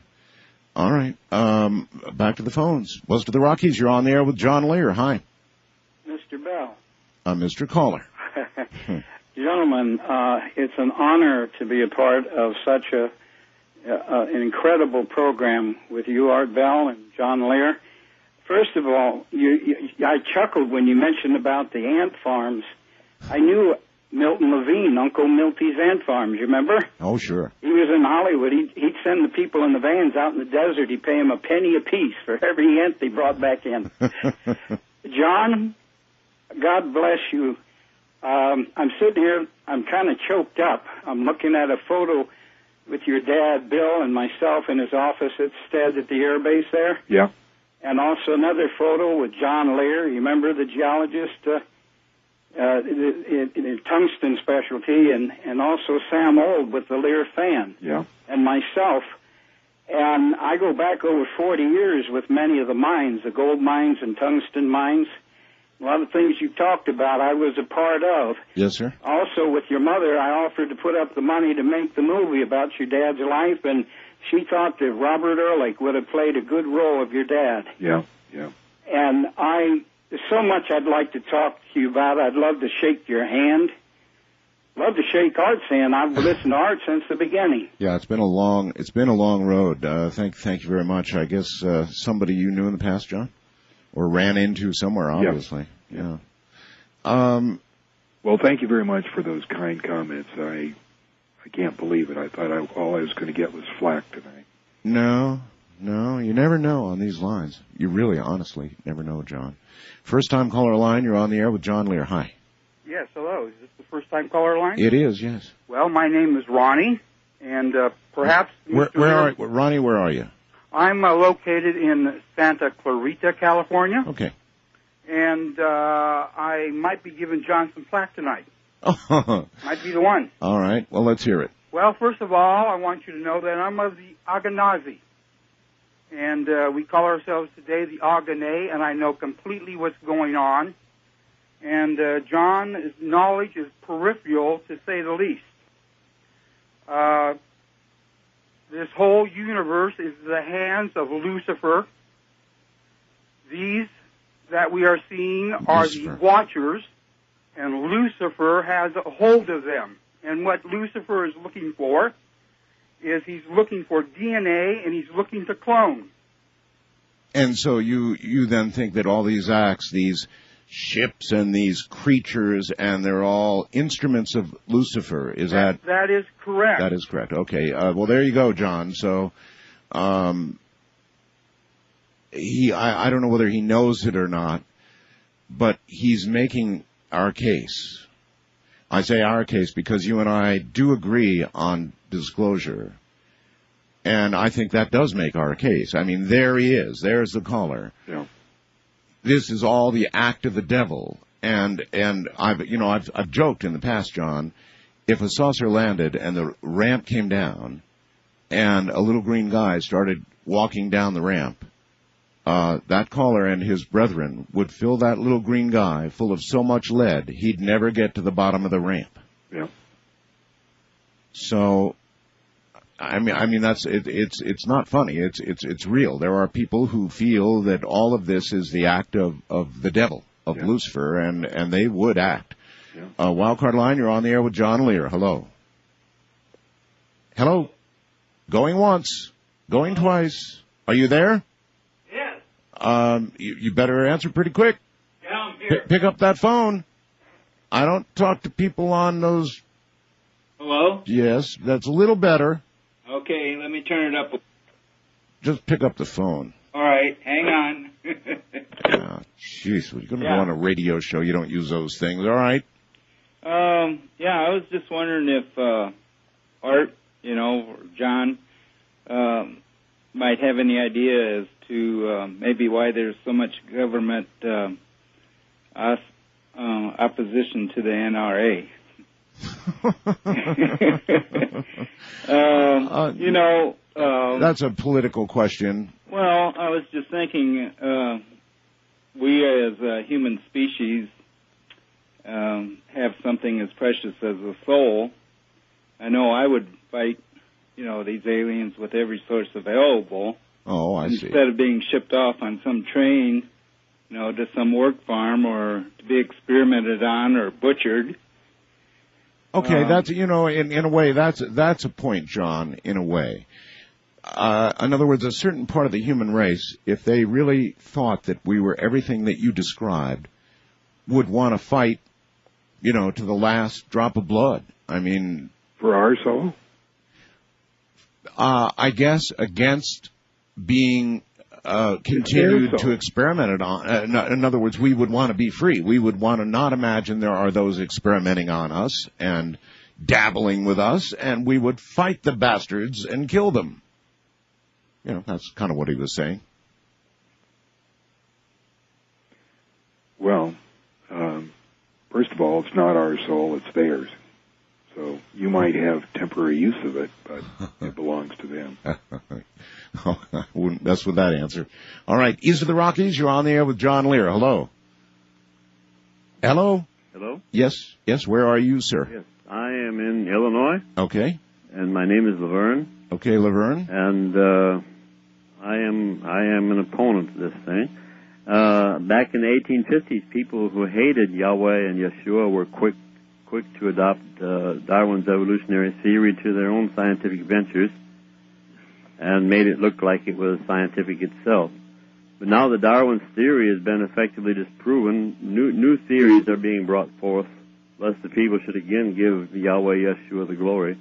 All right. Um, back to the phones. West to the Rockies, you're on the air with John Lear. Hi. Mr. Bell. I'm uh, Mr. Caller. Gentlemen, uh, it's an honor to be a part of such a uh, an incredible program with you, Art Bell and John Lear. First of all, you, you, I chuckled when you mentioned about the ant farms. I knew Milton Levine, Uncle Milty's ant farms. You remember? Oh, sure. He was in Hollywood. He'd, he'd send the people in the vans out in the desert. He'd pay them a penny apiece for every ant they brought back in. John, God bless you. Um, I'm sitting here. I'm kind of choked up. I'm looking at a photo with your dad, Bill, and myself in his office at Stead at the air base there. Yeah. And also another photo with John Lear. You remember the geologist, uh, uh, in, in tungsten specialty, and and also Sam Old with the Lear fan. Yeah. And myself. And I go back over 40 years with many of the mines, the gold mines and tungsten mines. A lot of things you talked about, I was a part of. Yes, sir. Also, with your mother, I offered to put up the money to make the movie about your dad's life, and she thought that Robert Urich would have played a good role of your dad. Yeah, yeah. And I, there's so much I'd like to talk to you about. I'd love to shake your hand. Love to shake Art's hand. I've listened to Art since the beginning. Yeah, it's been a long, it's been a long road. Uh, thank, thank you very much. I guess uh, somebody you knew in the past, John, or ran into somewhere, obviously. Yeah. Um, Well, thank you very much for those kind comments. I I can't believe it. I thought I, all I was going to get was flack tonight. no, no, you never know on these lines. You really, honestly, never know, John. First time caller line, you're on the air with John Lear. Hi. Yes, hello. Is this the first time caller line? It is, yes. Well, my name is Ronnie, and uh, perhaps Where, where Lear- are, Ronnie, where are you? I'm uh, located in Santa Clarita, California, Okay. and uh, I might be giving John some flack tonight. Might be the one. All right. Well, let's hear it. Well, first of all, I want you to know that I'm of the Aganazi. And uh, we call ourselves today the Agane, and I know completely what's going on. And uh, John's knowledge is peripheral, to say the least. Uh, this whole universe is the hands of Lucifer. These that we are seeing are the watchers, and Lucifer has a hold of them. And what Lucifer is looking for is he's looking for DNA and he's looking to clone. And so you you then think that all these acts, these ships and these creatures, and they're all instruments of Lucifer. Is that That is correct. that is correct? Okay. Uh, well, there you go, John. So, um, he I, I don't know whether he knows it or not, but he's making our case. I say our case because you and I do agree on disclosure. And I think that does make our case. I mean, there he is. There's the caller. Yeah. This is all the act of the devil. And, and I've, you know, I've, I've joked in the past, John, if a saucer landed and the ramp came down and a little green guy started walking down the ramp, uh, that caller and his brethren would fill that little green guy full of so much lead he'd never get to the bottom of the ramp. Yeah. So, I mean, I mean that's it, it's it's not funny. It's it's it's real. There are people who feel that all of this is the act of of the devil of Lucifer, and and they would act. Uh, Wildcard line, you're on the air with John Lear. Hello. Hello. Going once, going twice. Are you there? Um, you, you better answer pretty quick. Yeah, I'm P- here. pick up that phone. I don't talk to people on those. Hello? Yes, that's a little better. Okay, let me turn it up. Just pick up the phone. All right, hang on. Yeah, jeez, we're going to Yeah. go on a radio show. You don't use those things. All right. um, yeah, I was just wondering if uh, Art, you know, or John, um, might have any idea as to uh, maybe why there's so much government uh, os- uh, opposition to the NRA. um, you know, um, That's a political question. Well, I was just thinking, uh, we as a human species um, have something as precious as a soul. I know I would fight, you know, these aliens with every source available Oh, I see. instead of being shipped off on some train, you know, to some work farm or to be experimented on or butchered. Okay, Um, that's you know, in in a way, that's that's a point, John. In a way, uh, in other words, a certain part of the human race, if they really thought that we were everything that you described, would want to fight, you know, to the last drop of blood. I mean, For our soul? uh, I guess against being uh, continued to experiment on. Uh, in- in other words, we would want to be free. We would want to not imagine there are those experimenting on us and dabbling with us, and we would fight the bastards and kill them. You know, that's kind of what he was saying. Well, um, first of all, it's not our soul, it's theirs. So you might have temporary use of it, but it belongs to them. Oh, I wouldn't mess with that answer. All right, East of the Rockies, you're on the air with John Lear. Hello. Hello. Hello? Yes, yes. Where are you, sir? Yes. I am in Illinois, Okay. and my name is Laverne, Okay, Laverne. and uh, I am I am an opponent to this thing. Uh, back in the 1850s, people who hated Yahweh and Yeshua were quick quick to adopt uh, Darwin's evolutionary theory to their own scientific ventures, and made it look like it was scientific itself. But now that Darwin's theory has been effectively disproven, new new theories are being brought forth, lest the people should again give Yahweh Yeshua the glory.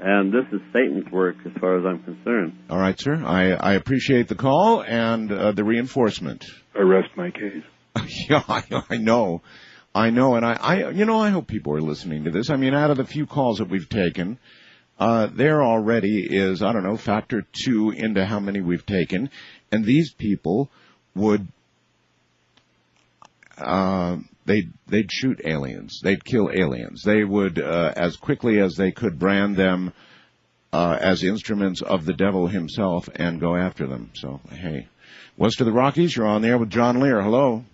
And this is Satan's work, as far as I'm concerned. All right, sir. I, I appreciate the call and uh, the reinforcement. I rest my case. yeah, I, I know. I know, and I, I, you know, I hope people are listening to this. I mean, out of the few calls that we've taken, uh, there already is, I don't know, factor two into how many we've taken, and these people would, uh, they'd, they'd shoot aliens. They'd kill aliens. They would, uh, as quickly as they could brand them, uh, as instruments of the devil himself and go after them. So, hey. West of the Rockies, you're on there with John Lear. Hello.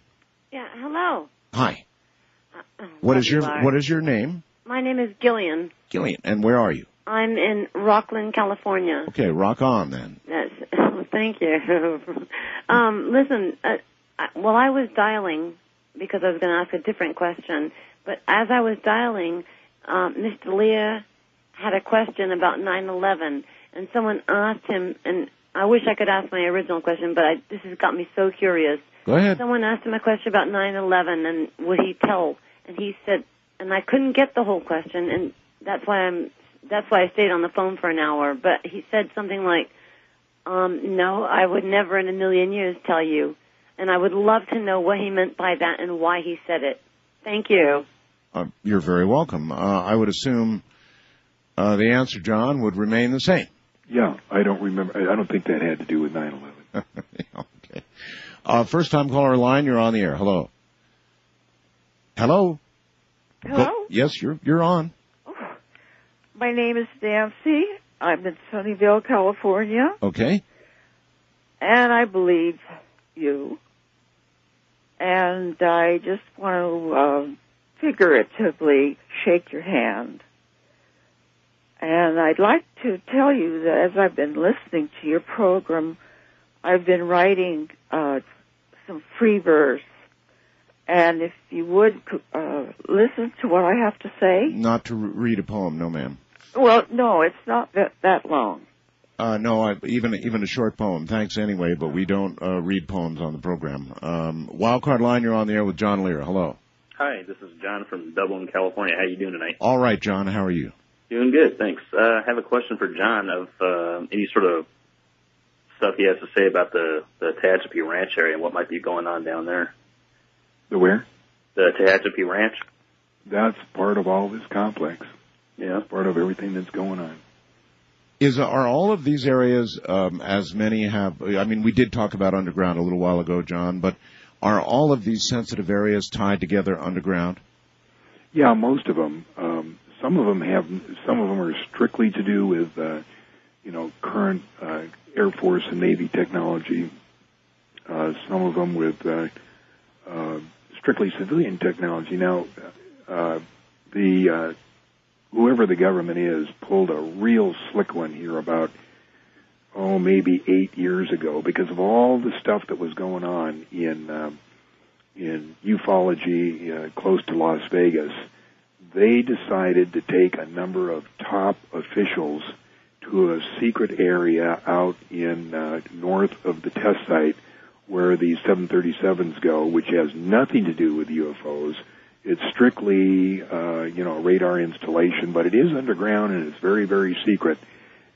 Yeah, hello. Hi. What you, your what is your name? My name is Gillian. Gillian. And where are you? I'm in Rocklin, California. Okay, rock on then. That's, thank you. um, listen, uh, I- well, I was dialing because I was going to ask a different question, but as I was dialing, um, Mr. Lear had a question about 9/11, and someone asked him, and I wish I could ask my original question, but I, this has got me so curious. Go ahead. Someone asked him a question about 9/11, and would he tell? And he said, and I couldn't get the whole question, and that's why I'm. That's why I stayed on the phone for an hour. But he said something like, um, "No, I would never in a million years tell you." And I would love to know what he meant by that and why he said it. Thank you. Uh, you're very welcome. Uh, I would assume uh, the answer, John, would remain the same. Yeah, I don't remember. I I don't think that had to do with 9/11. okay. Uh, first time caller line, you're on the air. Hello. Hello. Hello? Go- yes, you're you're on. My name is Nancy. I'm in Sunnyvale, California, Okay. and I believe you. And I just want to uh, figuratively shake your hand. And I'd like to tell you that as I've been listening to your program, I've been writing uh, some free verse. And if you would uh, listen to what I have to say. Not to re- read a poem, no, ma'am. Well, no, it's not that, that long. Uh, no, I, even even a short poem. Thanks anyway, but we don't uh, read poems on the program. Um, Wildcard line, you're on the air with John Lear. Hello. Hi, this is John from Dublin, California. How you doing tonight? All right, John. How are you? Doing good, thanks. Uh, I have a question for John of uh, any sort of stuff he has to say about the the Tehachapi Ranch area and what might be going on down there. The where? The Tehachapi Ranch. That's part of all this complex. Yeah. Part of everything that's going on. Is are all of these areas um, as many have? I mean, we did talk about underground a little while ago, John, but are all of these sensitive areas tied together underground? Yeah, most of them. Um, some of them have. Some of them are strictly to do with, uh, you know, current uh, Air Force and Navy technology. Uh, some of them with uh, uh, strictly civilian technology. Now, uh, the uh, whoever the government is pulled a real slick one here about oh maybe eight years ago because of all the stuff that was going on in um, in ufology uh, close to Las Vegas. They decided to take a number of top officials to a secret area out in uh, north of the test site where the 737s go, which has nothing to do with UFOs. It's strictly, uh, you know, a radar installation, but it is underground and it's very, very secret.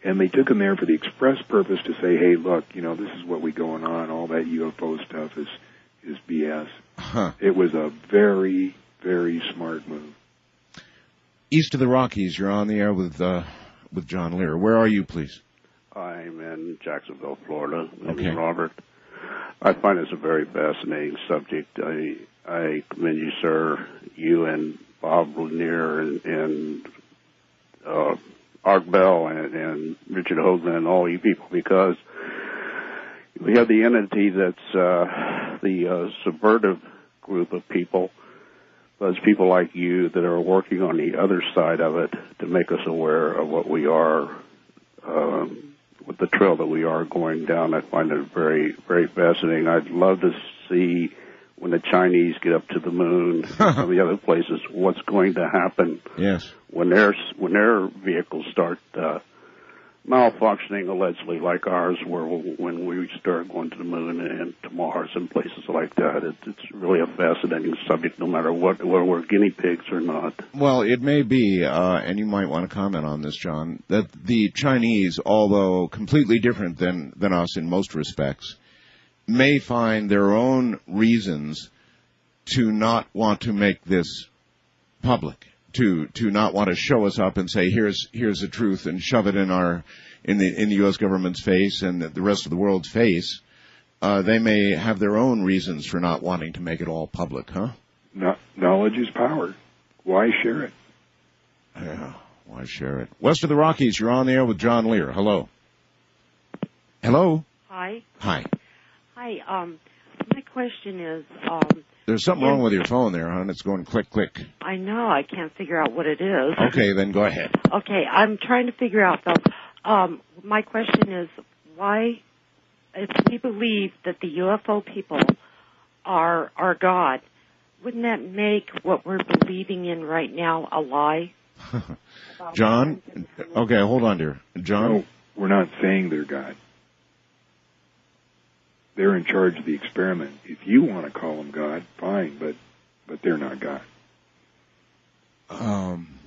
And they took them there for the express purpose to say, hey, look, you know, this is what we going on. All that UFO stuff is is BS. Huh. It was a very, very smart move. East of the Rockies, you're on the air with uh, with John Lear. Where are you, please? I'm in Jacksonville, Florida. My name Okay. Robert. I find this a very fascinating subject. I I commend you, sir, you and Bob Lazar and, and uh, Art Bell and, and Richard Hoagland and all you people because we have the entity that's uh, the uh, subvertive group of people. Those people like you that are working on the other side of it to make us aware of what we are um, with the trail that we are going down. I find it very, very fascinating. I'd love to see when the Chinese get up to the moon and some of the other places, what's going to happen Yes. when their when their vehicles start uh, malfunctioning, allegedly like ours, where when we start going to the moon and to Mars and places like that. It, it's really a fascinating subject, no matter what whether we're guinea pigs or not. Well, it may be, uh, and you might want to comment on this, John, that the Chinese, although completely different than, than us in most respects, may find their own reasons to not want to make this public, to to not want to show us up and say here's here's the truth and shove it in our in the in the U.S. government's face and the rest of the world's face. Uh, they may have their own reasons for not wanting to make it all public, huh? No, knowledge is power. Why share it? Yeah, why share it? West of the Rockies, you're on the air with John Lear. Hello. Hello. Hi. Hi. Hi. Um, my question is, um, There's something wrong with your phone there, hon. It's going click click. I know I can't figure out what it is. Okay, then go ahead. Okay, I'm trying to figure out though. Um, my question is, why, if we believe that the UFO people are are God, wouldn't that make what we're believing in right now a lie? John. Okay, hold on, dear. John. No, we're not saying they're God. They're in charge of the experiment. If you want to call them God, fine, but but they're not God. Um,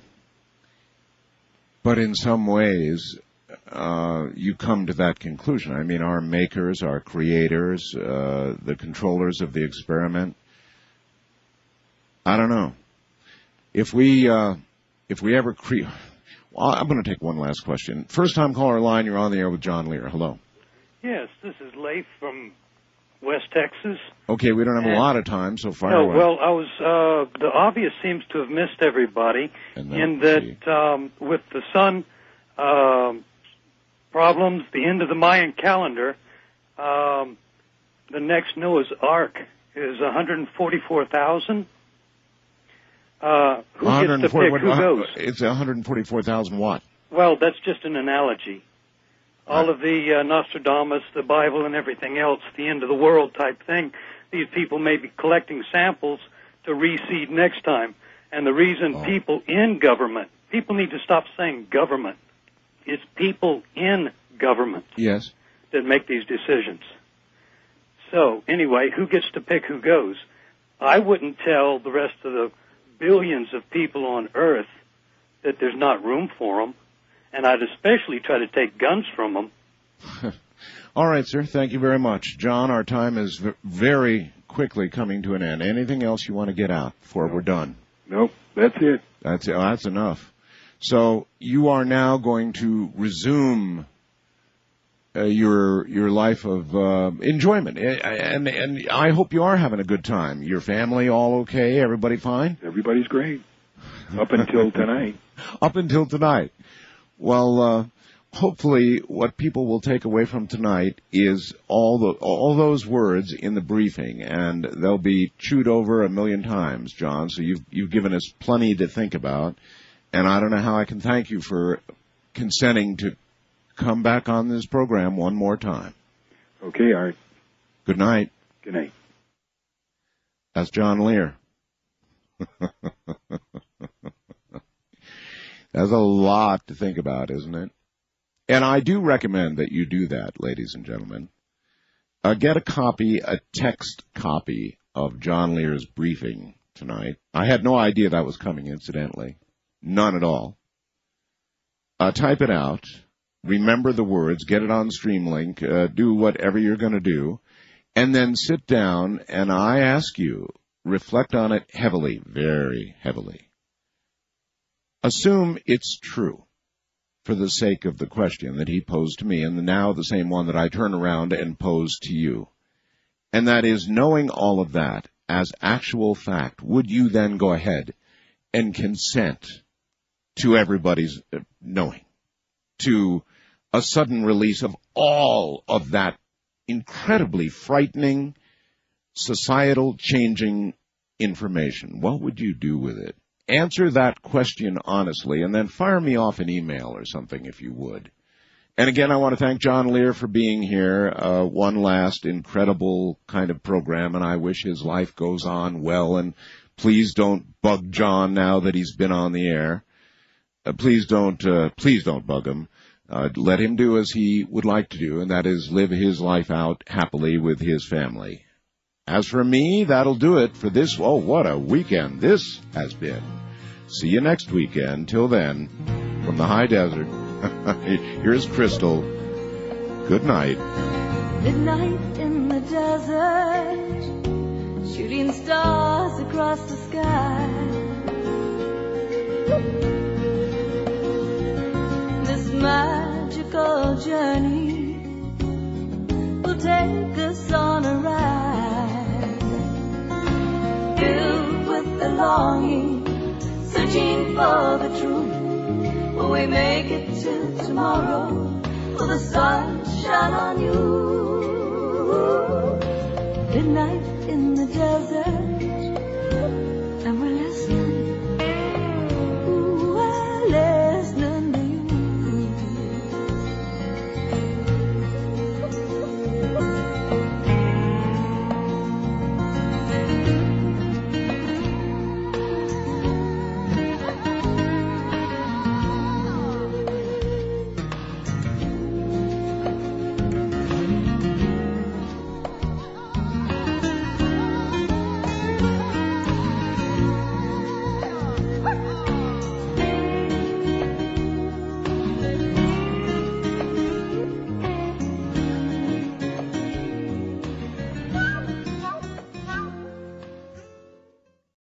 but in some ways, uh, you come to that conclusion. I mean, our makers, our creators, uh, the controllers of the experiment. I don't know. If we, uh, if we ever create, well, I'm going to take one last question. First time caller line, you're on the air with John Lear. Hello. Yes, this is Leif from West Texas. Okay, we don't have a lot of time, so fire no, away. well, I was uh, the obvious seems to have missed everybody And in that um, with the sun um, problems. The end of the Mayan calendar. Um, the next Noah's Ark is 144,000. Uh, who gets to pick who goes? It's 144,000 what? Well, that's just an analogy. All of the uh, Nostradamus, the Bible, and everything else, the end of the world type thing. These people may be collecting samples to reseed next time. And the reason Oh. people in government, people need to stop saying government. It's people in government Yes. that make these decisions. So, anyway, who gets to pick who goes? I wouldn't tell the rest of the billions of people on Earth that there's not room for them, and I'd especially try to take guns from them. All right, sir. Thank you very much. John, our time is v- very quickly coming to an end. Anything else you want to get out before we're done? Nope, that's it. That's oh, that's enough. So you are now going to resume uh, your your life of uh, enjoyment, Eh, and and I hope you are having a good time. Your family all okay? Everybody fine? Everybody's great up until tonight. Up until tonight. Well, uh, hopefully, what people will take away from tonight is all the all those words in the briefing, and they'll be chewed over a million times, John. So you've you've given us plenty to think about, and I don't know how I can thank you for consenting to come back on this program one more time. Okay, Art. Good night. Good night. That's John Lear. That's a lot to think about, isn't it? And I do recommend that you do that, ladies and gentlemen. Uh, get a copy, a text copy of John Lear's briefing tonight. I had no idea that was coming, incidentally. None at all. Uh, type it out. Remember the words. Get it on Streamlink. Uh, do whatever you're going to do. And then sit down and I ask you, reflect on it heavily, very heavily. Assume it's true for the sake of the question that he posed to me and now the same one that I turn around and pose to you. And that is knowing all of that as actual fact, would you then go ahead and consent to everybody's uh, knowing, to a sudden release of all of that incredibly frightening, societal changing information? What would you do with it? Answer that question honestly and then fire me off an email or something if you would. And again, I want to thank John Lear for being here. Uh, one last incredible kind of program, and I wish his life goes on well. And please don't bug John now that he's been on the air. Uh, please don't, uh, please don't bug him. Uh, let him do as he would like to do, and that is live his life out happily with his family. As for me, that'll do it for this. Oh, what a weekend this has been. See you next weekend. Till then, from the high desert, here's Crystal. Good night. Midnight in the desert, shooting stars across the sky. This magical journey take us on a ride, filled with the longing, searching for the truth. Will we make it to tomorrow? Will the sun shine on you? Midnight in the desert,